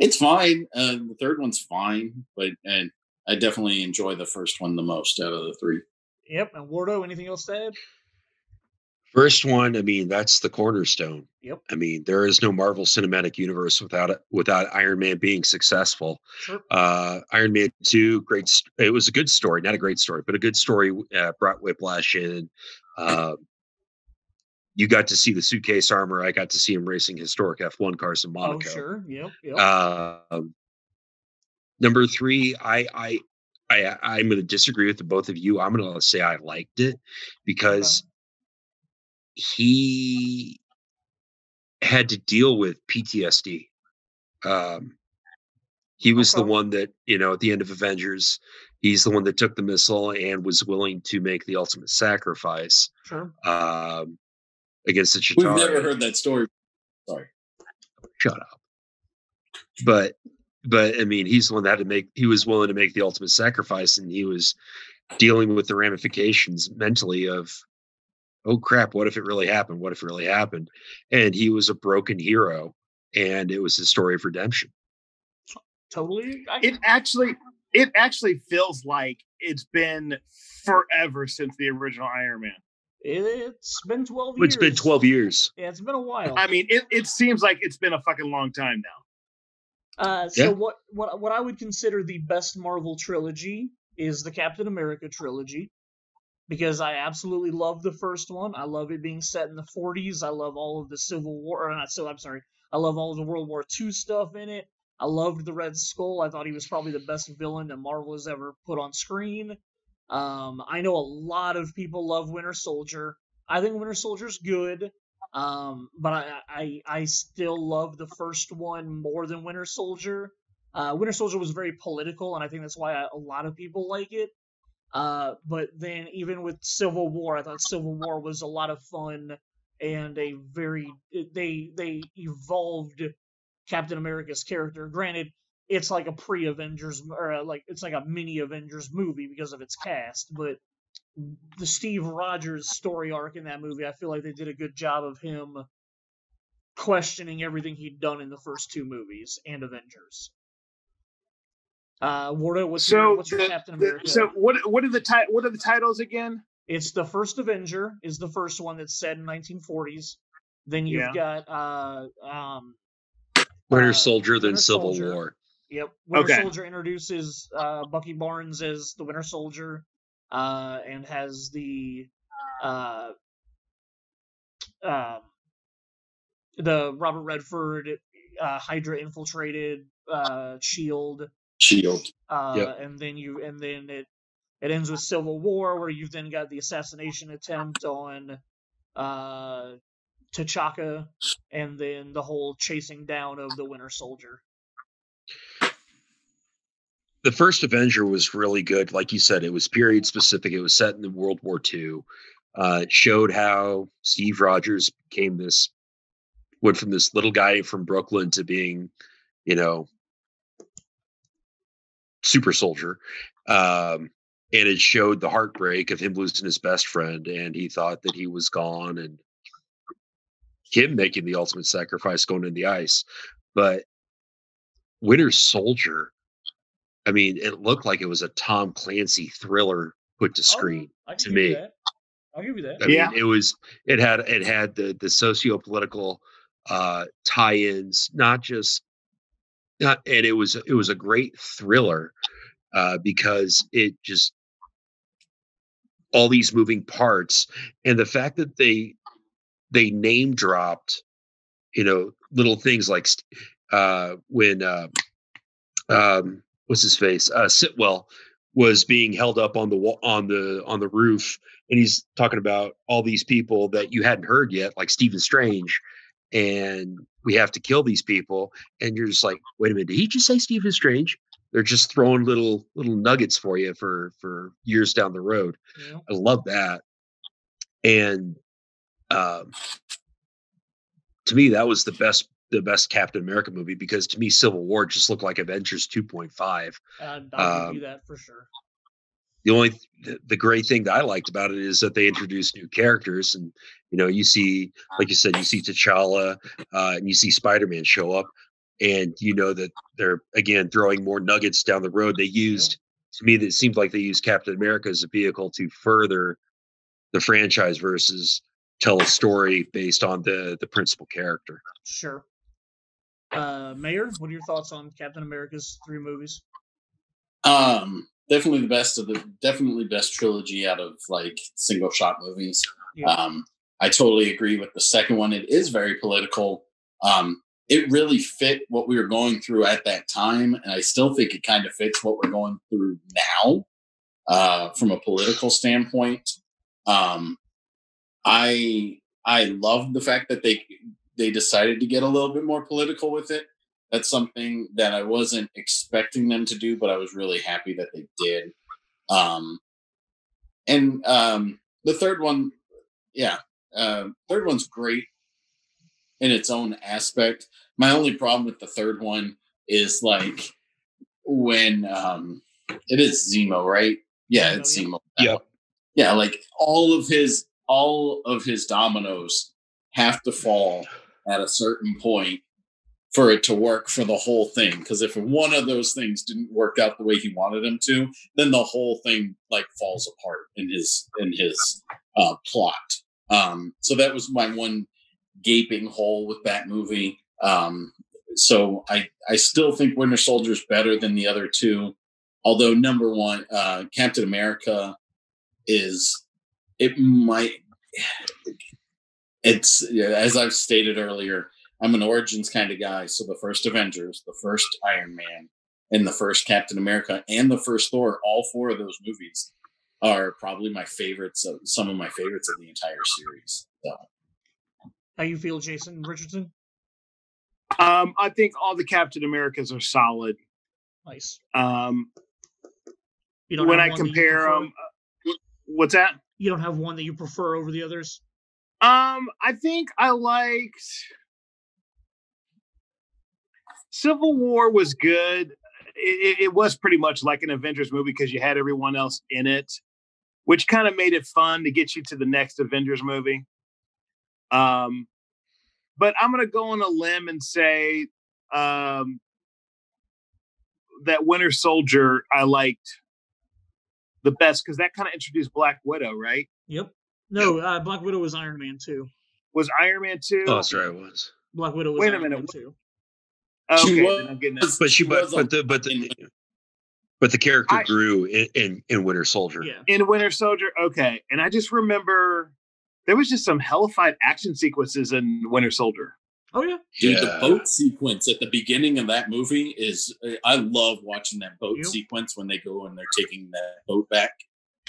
it's fine. Uh, the third one's fine, but and I definitely enjoy the first one the most out of the three. Yep. And Wardo, anything else to add? First one, I mean, that's the cornerstone. Yep. I mean, there is no Marvel Cinematic Universe without it, without Iron Man being successful. Sure. Uh, Iron Man Two, great. It was a good story, not a great story, but a good story. Uh, brought Whiplash in. Uh, you got to see the suitcase armor. I got to see him racing historic F1 cars in Oh, Monaco. sure. Yep. Yep. Um, number three, I I I I'm going to disagree with the both of you. I'm going to say I liked it because he had to deal with PTSD. Um, he was the one that you know at the end of Avengers, he's the one that took the missile and was willing to make the ultimate sacrifice sure. um, against the We've never heard that story. Sorry. shut up. But but I mean, he's the one that had to make. He was willing to make the ultimate sacrifice, and he was dealing with the ramifications mentally of, oh crap, what if it really happened? What if it really happened? And he was a broken hero, and it was his story of redemption. Totally. I, It actually, it actually feels like it's been forever since the original Iron Man. it's been 12 years. It's been twelve years. Yeah, it's been a while. I mean, it, it seems like it's been a fucking long time now. Uh, so Yeah. what what what I would consider the best Marvel trilogy is the Captain America trilogy because I absolutely love the first one. I love it being set in the 40s. I love all of the Civil War or not so I'm sorry. I love all of the World War II stuff in it. I loved the Red Skull. I thought he was probably the best villain that Marvel has ever put on screen. Um, I know a lot of people love Winter Soldier. I think Winter Soldier's good. Um, but I, I I still love the first one more than Winter Soldier. Uh, Winter Soldier was very political, and I think that's why I, a lot of people like it. Uh, but then even with Civil War, I thought Civil War was a lot of fun and a very they they evolved Captain America's character. Granted, it's like a pre-Avengers or uh, like it's like a mini Avengers movie because of its cast, but the Steve Rogers story arc in that movie, I feel like they did a good job of him questioning everything he'd done in the first two movies and Avengers. Uh, Wardo, what's So, your, what's your the- Captain the- America? so what? What are the ti- What are the titles again? It's the first Avenger is the first one that's set in 1940s. Then you've Yeah. got uh um Winter Uh, Soldier, then Winter Civil Soldier. War. Yep. Winter Okay. Soldier introduces uh, Bucky Barnes as the Winter Soldier, uh, and has the uh, um, the Robert Redford uh, Hydra infiltrated uh, Shield, Shield. uh, Yep. and then you and then it it ends with Civil War, where you've then got the assassination attempt on uh, T'Chaka, and then the whole chasing down of the Winter Soldier. the first Avenger was really good. Like you said, it was period specific. It was set in the World War II. Uh, it showed how Steve Rogers became this, went from this little guy from Brooklyn to being, you know, super soldier. Um, and it showed the heartbreak of him losing his best friend, and he thought that he was gone, and him making the ultimate sacrifice going in the ice. But Winter Soldier, I mean, it looked like it was a Tom Clancy thriller put to Oh, screen. I can to me. I'll give you that. I Yeah. mean, it was it had it had the the socio political uh, tie-ins, not just not, and it was it was a great thriller uh, because it just all these moving parts and the fact that they they name dropped, you know, little things like uh, when uh, um, what's his face uh, Sitwell was being held up on the wall on the on the roof and he's talking about all these people that you hadn't heard yet, like Stephen Strange, and we have to kill these people. And you're just like, wait a minute, did he just say Stephen Strange? They're just throwing little little nuggets for you for for years down the road. Know? I love that. And um, to me, that was the best the best Captain America movie because to me, Civil War just looked like Avengers 2.5. Uh, Um, you that for sure. The only the, the great thing that I liked about it is that they introduced new characters, and you know, you see, like you said, you see T'Challa, uh, and you see Spider Man show up, and you know that they're again throwing more nuggets down the road. They used to me that it seemed like they used Captain America as a vehicle to further the franchise versus tell a story based on the the principal character. Sure. Uh, Maier, what are your thoughts on Captain America's three movies? Um, definitely the best of the definitely best trilogy out of like single shot movies. Yeah. Um, I totally agree with the second one. It is very political. Um, it really fit what we were going through at that time, and I still think it kind of fits what we're going through now, uh, from a political standpoint. Um, I I love the fact that they they decided to get a little bit more political with it. That's something that I wasn't expecting them to do, but I was really happy that they did. Um, and um, the third one, yeah, uh, third one's great in its own aspect. My only problem with the third one is like when um, it is Zemo, right? Yeah, it's Zemo. Yep. Yeah, like all of his all of his dominoes have to fall at a certain point for it to work for the whole thing. Because if one of those things didn't work out the way he wanted them to, then the whole thing like falls apart in his in his uh, plot. Um, so that was my one gaping hole with that movie. Um, so I I still think Winter Soldier is better than the other two. Although number one, uh, Captain America is it might it's as I've stated earlier, I'm an origins kind of guy. So the first Avengers, the first Iron Man, and the first Captain America, and the first Thor, all four of those movies are probably my favorites of some of my favorites of the entire series. So How you feel, Jason Richardson? Um, I think all the Captain Americas are solid. Nice. Um, You don't when I one that you compare prefer? them, what's that? you don't have one that you prefer over the others. Um, I think I liked Civil War was good. It, it was pretty much like an Avengers movie because you had everyone else in it, which kind of made it fun to get you to the next Avengers movie. Um, but I'm going to go on a limb and say um, that Winter Soldier I liked the best because that kind of introduced Black Widow, right? Yep. No, uh, Black Widow was Iron Man too. Was Iron Man two? Oh, that's it was. Black Widow was Wait a Iron minute. Man 2. Okay, she was, but she was but, the but the but the character I, grew in, in, in Winter Soldier. Yeah. In Winter Soldier, okay. And I just remember there was just some hellified action sequences in Winter Soldier. Oh yeah, dude, yeah. the boat sequence at the beginning of that movie is I love watching that boat sequence when they go and they're taking that boat back.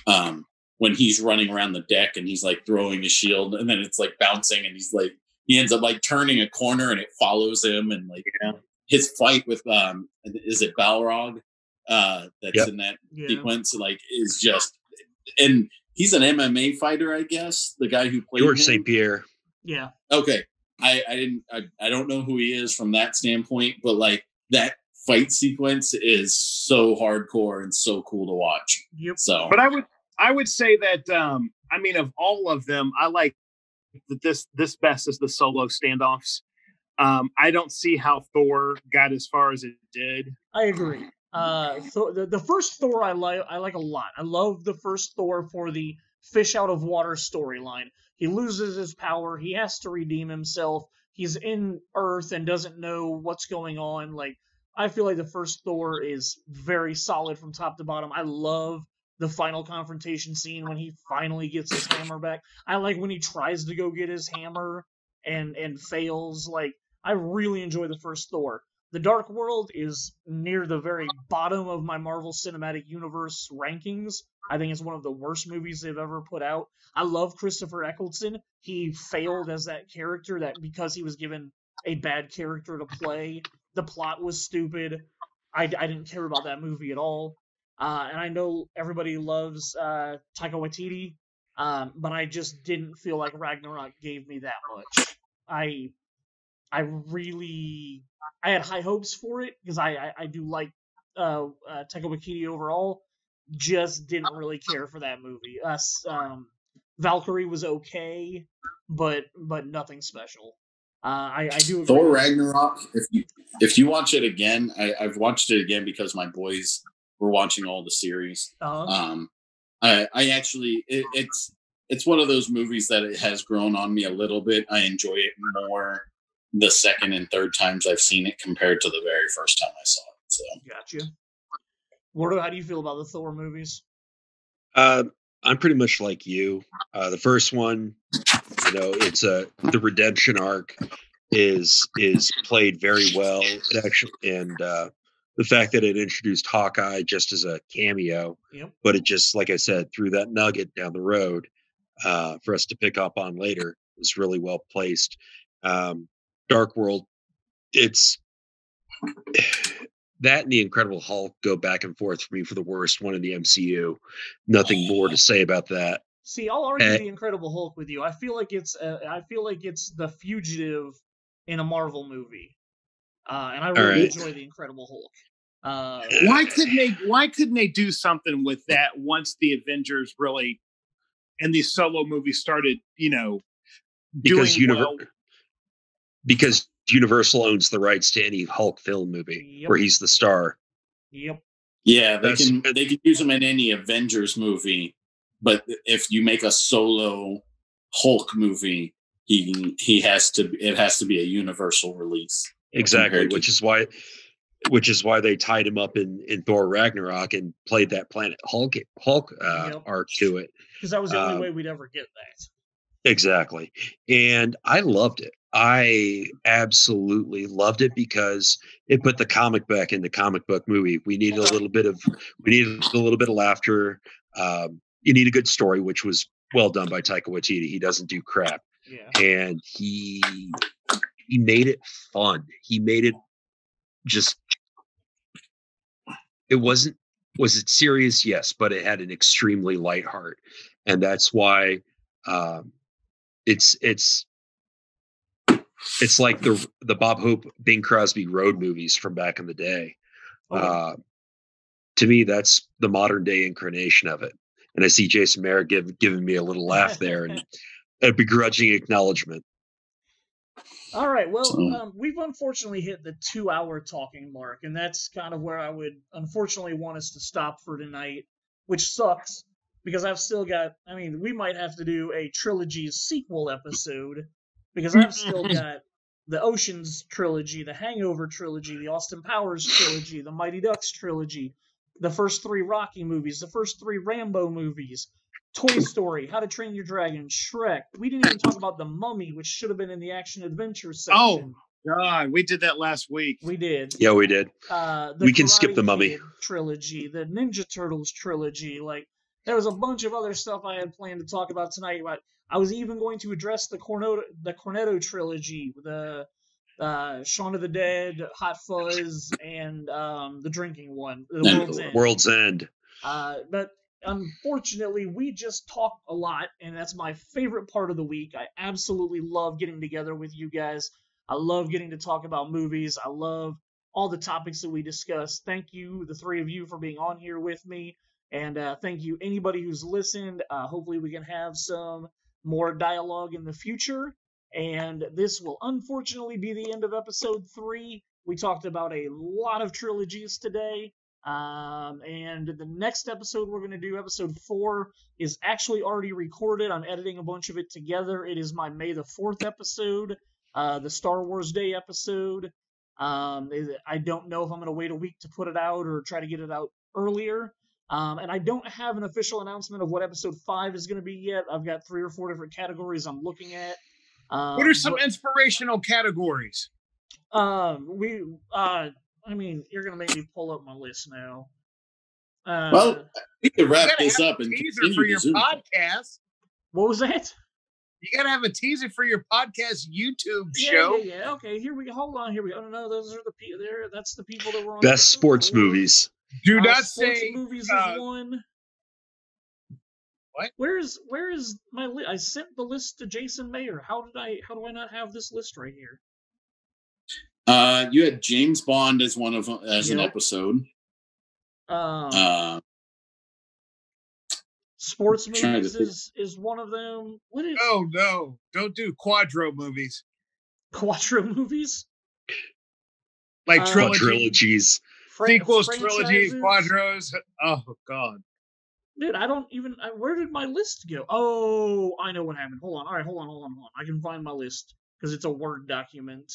Um, when he's running around the deck and he's like throwing his shield and then it's like bouncing and he's like he ends up like turning a corner and it follows him and like Yeah. his fight with um is it Batroc uh that's Yep. in that Yeah. sequence like is just and he's an MMA fighter I guess the guy who played George him. St. Pierre. Yeah. Okay. I, I didn't I, I don't know who he is from that standpoint, but like that fight sequence is so hardcore and so cool to watch. Yep. So But I would I would say that um I mean of all of them, I like that this this best is the solo standoffs. Um, I don't see how Thor got as far as it did. I agree. Uh, Thor, the, the first Thor I like I like a lot. I love the first Thor for the fish out of water storyline. He loses his power. He has to redeem himself. He's in Earth and doesn't know what's going on. Like I feel like the first Thor is very solid from top to bottom. I love the final confrontation scene when he finally gets his hammer back. I like when he tries to go get his hammer and and fails. Like I really enjoy the first Thor. The Dark World is near the very bottom of my Marvel Cinematic Universe rankings. I think it's one of the worst movies they've ever put out. I love Christopher Eccleston. He failed as that character that because he was given a bad character to play, the plot was stupid. I, I didn't care about that movie at all. Uh, and I know everybody loves uh, Taika Waititi, um, but I just didn't feel like Ragnarok gave me that much. I I really I had high hopes for it because I, I I do like uh, uh Taika Waititi overall, just didn't really care for that movie. Us, um, Valkyrie was okay, but but nothing special. Uh, I, I do. Thor Ragnarok. If you if you watch it again, I, I've watched it again because my boys were watching all the series. Uh-huh. Um, I I actually it, it's it's one of those movies that it has grown on me a little bit. I enjoy it more the second and third times I've seen it compared to the very first time I saw it. So Gotcha. Wardo, how do you feel about the Thor movies? Uh, I'm pretty much like you. Uh, the first one, you know, it's a the redemption arc is is played very well. It actually and uh, the fact that it introduced Hawkeye just as a cameo, Yep. but it just like I said threw that nugget down the road uh, for us to pick up on later was really well placed. Um, Dark World, it's that and the Incredible Hulk go back and forth for me for the worst one in the MCU. Nothing more to say about that. See, I'll argue Eh. the Incredible Hulk with you. I feel like it's uh, I feel like it's the fugitive in a Marvel movie, uh, and I really right. enjoy the Incredible Hulk. Uh, Why couldn't they? Why couldn't they do something with that once the Avengers really and these solo movies started? You know, Because doing univer- well? because Universal owns the rights to any Hulk film movie Yep. where he's the star. Yep. yeah, they That's- can they can use him in any Avengers movie, but if you make a solo Hulk movie, he he has to it has to be a universal release. Exactly, which is why which is why they tied him up in in Thor Ragnarok and played that Planet Hulk Hulk uh, Yep. arc to it. Because that was the only Um, way we'd ever get that. Exactly. And I loved it. I absolutely loved it because it put the comic back in the comic book movie. We needed a little bit of we needed a little bit of laughter. Um, you need a good story, which was well done by Taika Waititi. He doesn't do crap. Yeah. And he he made it fun. He made it just it wasn't was it serious? Yes, but it had an extremely light heart. And that's why um it's it's it's like the the Bob Hope Bing Crosby road movies from back in the day. Oh, Uh, to me, that's the modern day incarnation of it. And I see Jason Merritt give, giving me a little laugh there and a begrudging acknowledgement. All right. Well, So- um, we've unfortunately hit the two-hour talking mark, and that's kind of where I would unfortunately want us to stop for tonight, which sucks because I've still got. I mean, we might have to do a trilogy sequel episode because I've still got the Oceans trilogy, the Hangover trilogy, the Austin Powers trilogy, the Mighty Ducks trilogy, the first three Rocky movies, the first three Rambo movies, Toy Story, How to Train Your Dragon, Shrek. We didn't even talk about the Mummy, which should have been in the action adventure section. Oh. God, we did that last week. we did. Yeah, we did. Uh, the We can skip the Mummy. Kid trilogy, the Ninja Turtles trilogy. Like there was a bunch of other stuff I had planned to talk about tonight. But I was even going to address the Cornetto, the Cornetto trilogy, the uh, Shaun of the Dead, Hot Fuzz, and um, the drinking one, the And World's End. World's End. Uh, but unfortunately, we just talk a lot, and that's my favorite part of the week. I absolutely love getting together with you guys. I love getting to talk about movies. I love all the topics that we discuss. Thank you, the three of you, for being on here with me. And uh, thank you, anybody who's listened. Uh, hopefully, we can have some more dialogue in the future. And this will unfortunately be the end of episode three. We talked about a lot of trilogies today. Um, and the next episode we're going to do, episode four, is actually already recorded. I'm editing a bunch of it together. It is my May the 4th episode, uh, the Star Wars Day episode. Um, I don't know if I'm going to wait a week to put it out or try to get it out earlier. Um, and I don't have an official announcement of what episode five is going to be yet. I've got three or four different categories I'm looking at. Um, what are some but- inspirational categories? um, we, uh, I mean, you're gonna make me pull up my list now. Uh, Well, We could wrap this have up a and teaser for your Zoom podcast. what was that? You gotta have a teaser for your podcast YouTube Yeah, show. yeah, yeah. Okay, here we go. Hold on, here we go. No, no, those are the people. There, that's the people that were on. Best sports four. movies. Do Uh, not sports say movies uh, is one. What? Where's where is my list? I sent the list to Jason Maier. How did I? How do I not have this list right here? Uh, you had James Bond as one of as an episode. Um, Uh, Sports movies is is one of them. What is Oh no! Don't do quadro movies quattro movies? like Uh, trilogy, Quadrilogies. Fran- sequels, trilogy, franchises? quadros. Oh god! Dude, I don't even. I, where did my list go? Oh, I know what happened. Hold on. All right, hold on, hold on, hold on. I can find my list because it's a Word document.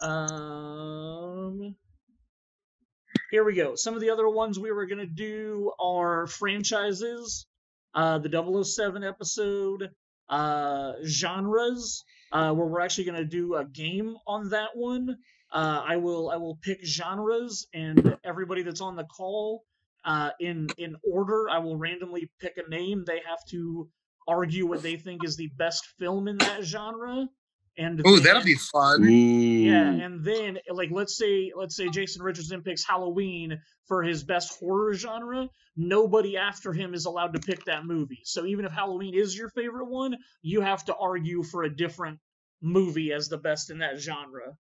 Um, here we go. Some of the other ones we were gonna do are franchises. Uh, the 007 episode. Uh, genres. Uh, where we're actually gonna do a game on that one. Uh, I will I will pick genres, and everybody that's on the call, uh, in in order, I will randomly pick a name. They have to argue what they think is the best film in that genre. And Oh, then- that'll be fun. Yeah, and then like let's say let's say Jason Richardson picks Halloween for his best horror genre. Nobody after him is allowed to pick that movie. So even if Halloween is your favorite one, you have to argue for a different movie as the best in that genre.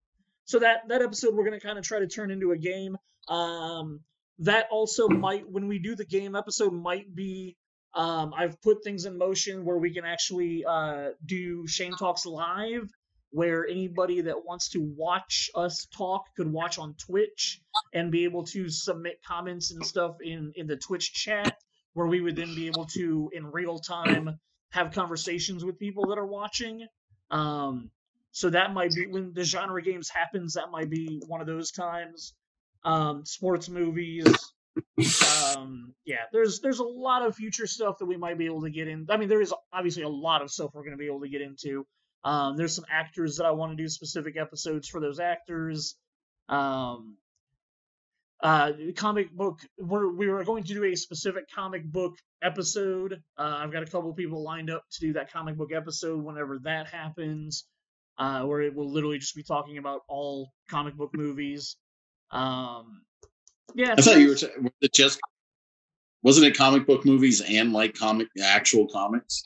So that that episode we're gonna kind of try to turn into a game. Um, that also might when we do the game episode might be. Um, I've put things in motion where we can actually uh, do Shane Talks live where anybody that wants to watch us talk could watch on Twitch and be able to submit comments and stuff in in the Twitch chat where we would then be able to in real time have conversations with people that are watching. Um so that might be when the genre games happens that might be one of those times. Um sports movies um yeah there's there's a lot of future stuff that we might be able to get in. I mean there is obviously a lot of stuff we're going to be able to get into um, there's some actors that I want to do specific episodes for those actors. Um, uh, comic book. We're we were going to do a specific comic book episode. Uh, I've got a couple people lined up to do that comic book episode whenever that happens. Uh, where it will literally just be talking about all comic book movies. Um, yeah, I thought you were t- it just wasn't it comic book movies and like comic actual comics?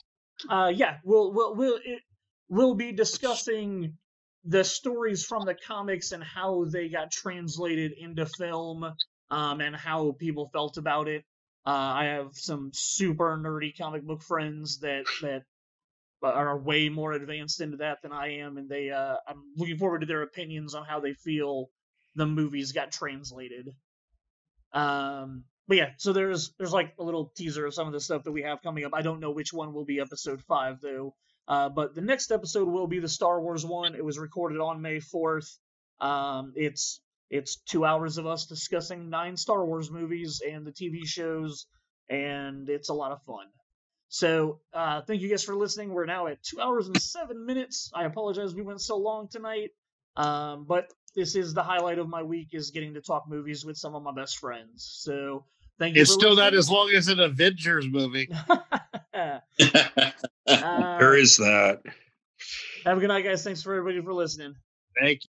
uh, yeah, we'll we'll we'll it, we'll be discussing the stories from the comics and how they got translated into film, um, and how people felt about it. Uh, I have some super nerdy comic book friends that that are way more advanced into that than I am, and they uh, I'm looking forward to their opinions on how they feel the movies got translated. Um, but yeah, so there's there's like a little teaser of some of the stuff that we have coming up. I don't know which one will be episode five though. Uh, but the next episode will be the Star Wars one. It was recorded on May fourth. Um, it's it's two hours of us discussing nine Star Wars movies and the TV shows, and it's a lot of fun. So uh, thank you guys for listening. We're now at two hours and seven minutes. I apologize we went so long tonight, um, but this is the highlight of my week is getting to talk movies with some of my best friends. So thank you. It's still not as long as an Avengers movie. Uh, There is that. have a good night, guys. Thanks for everybody for listening. Thank you.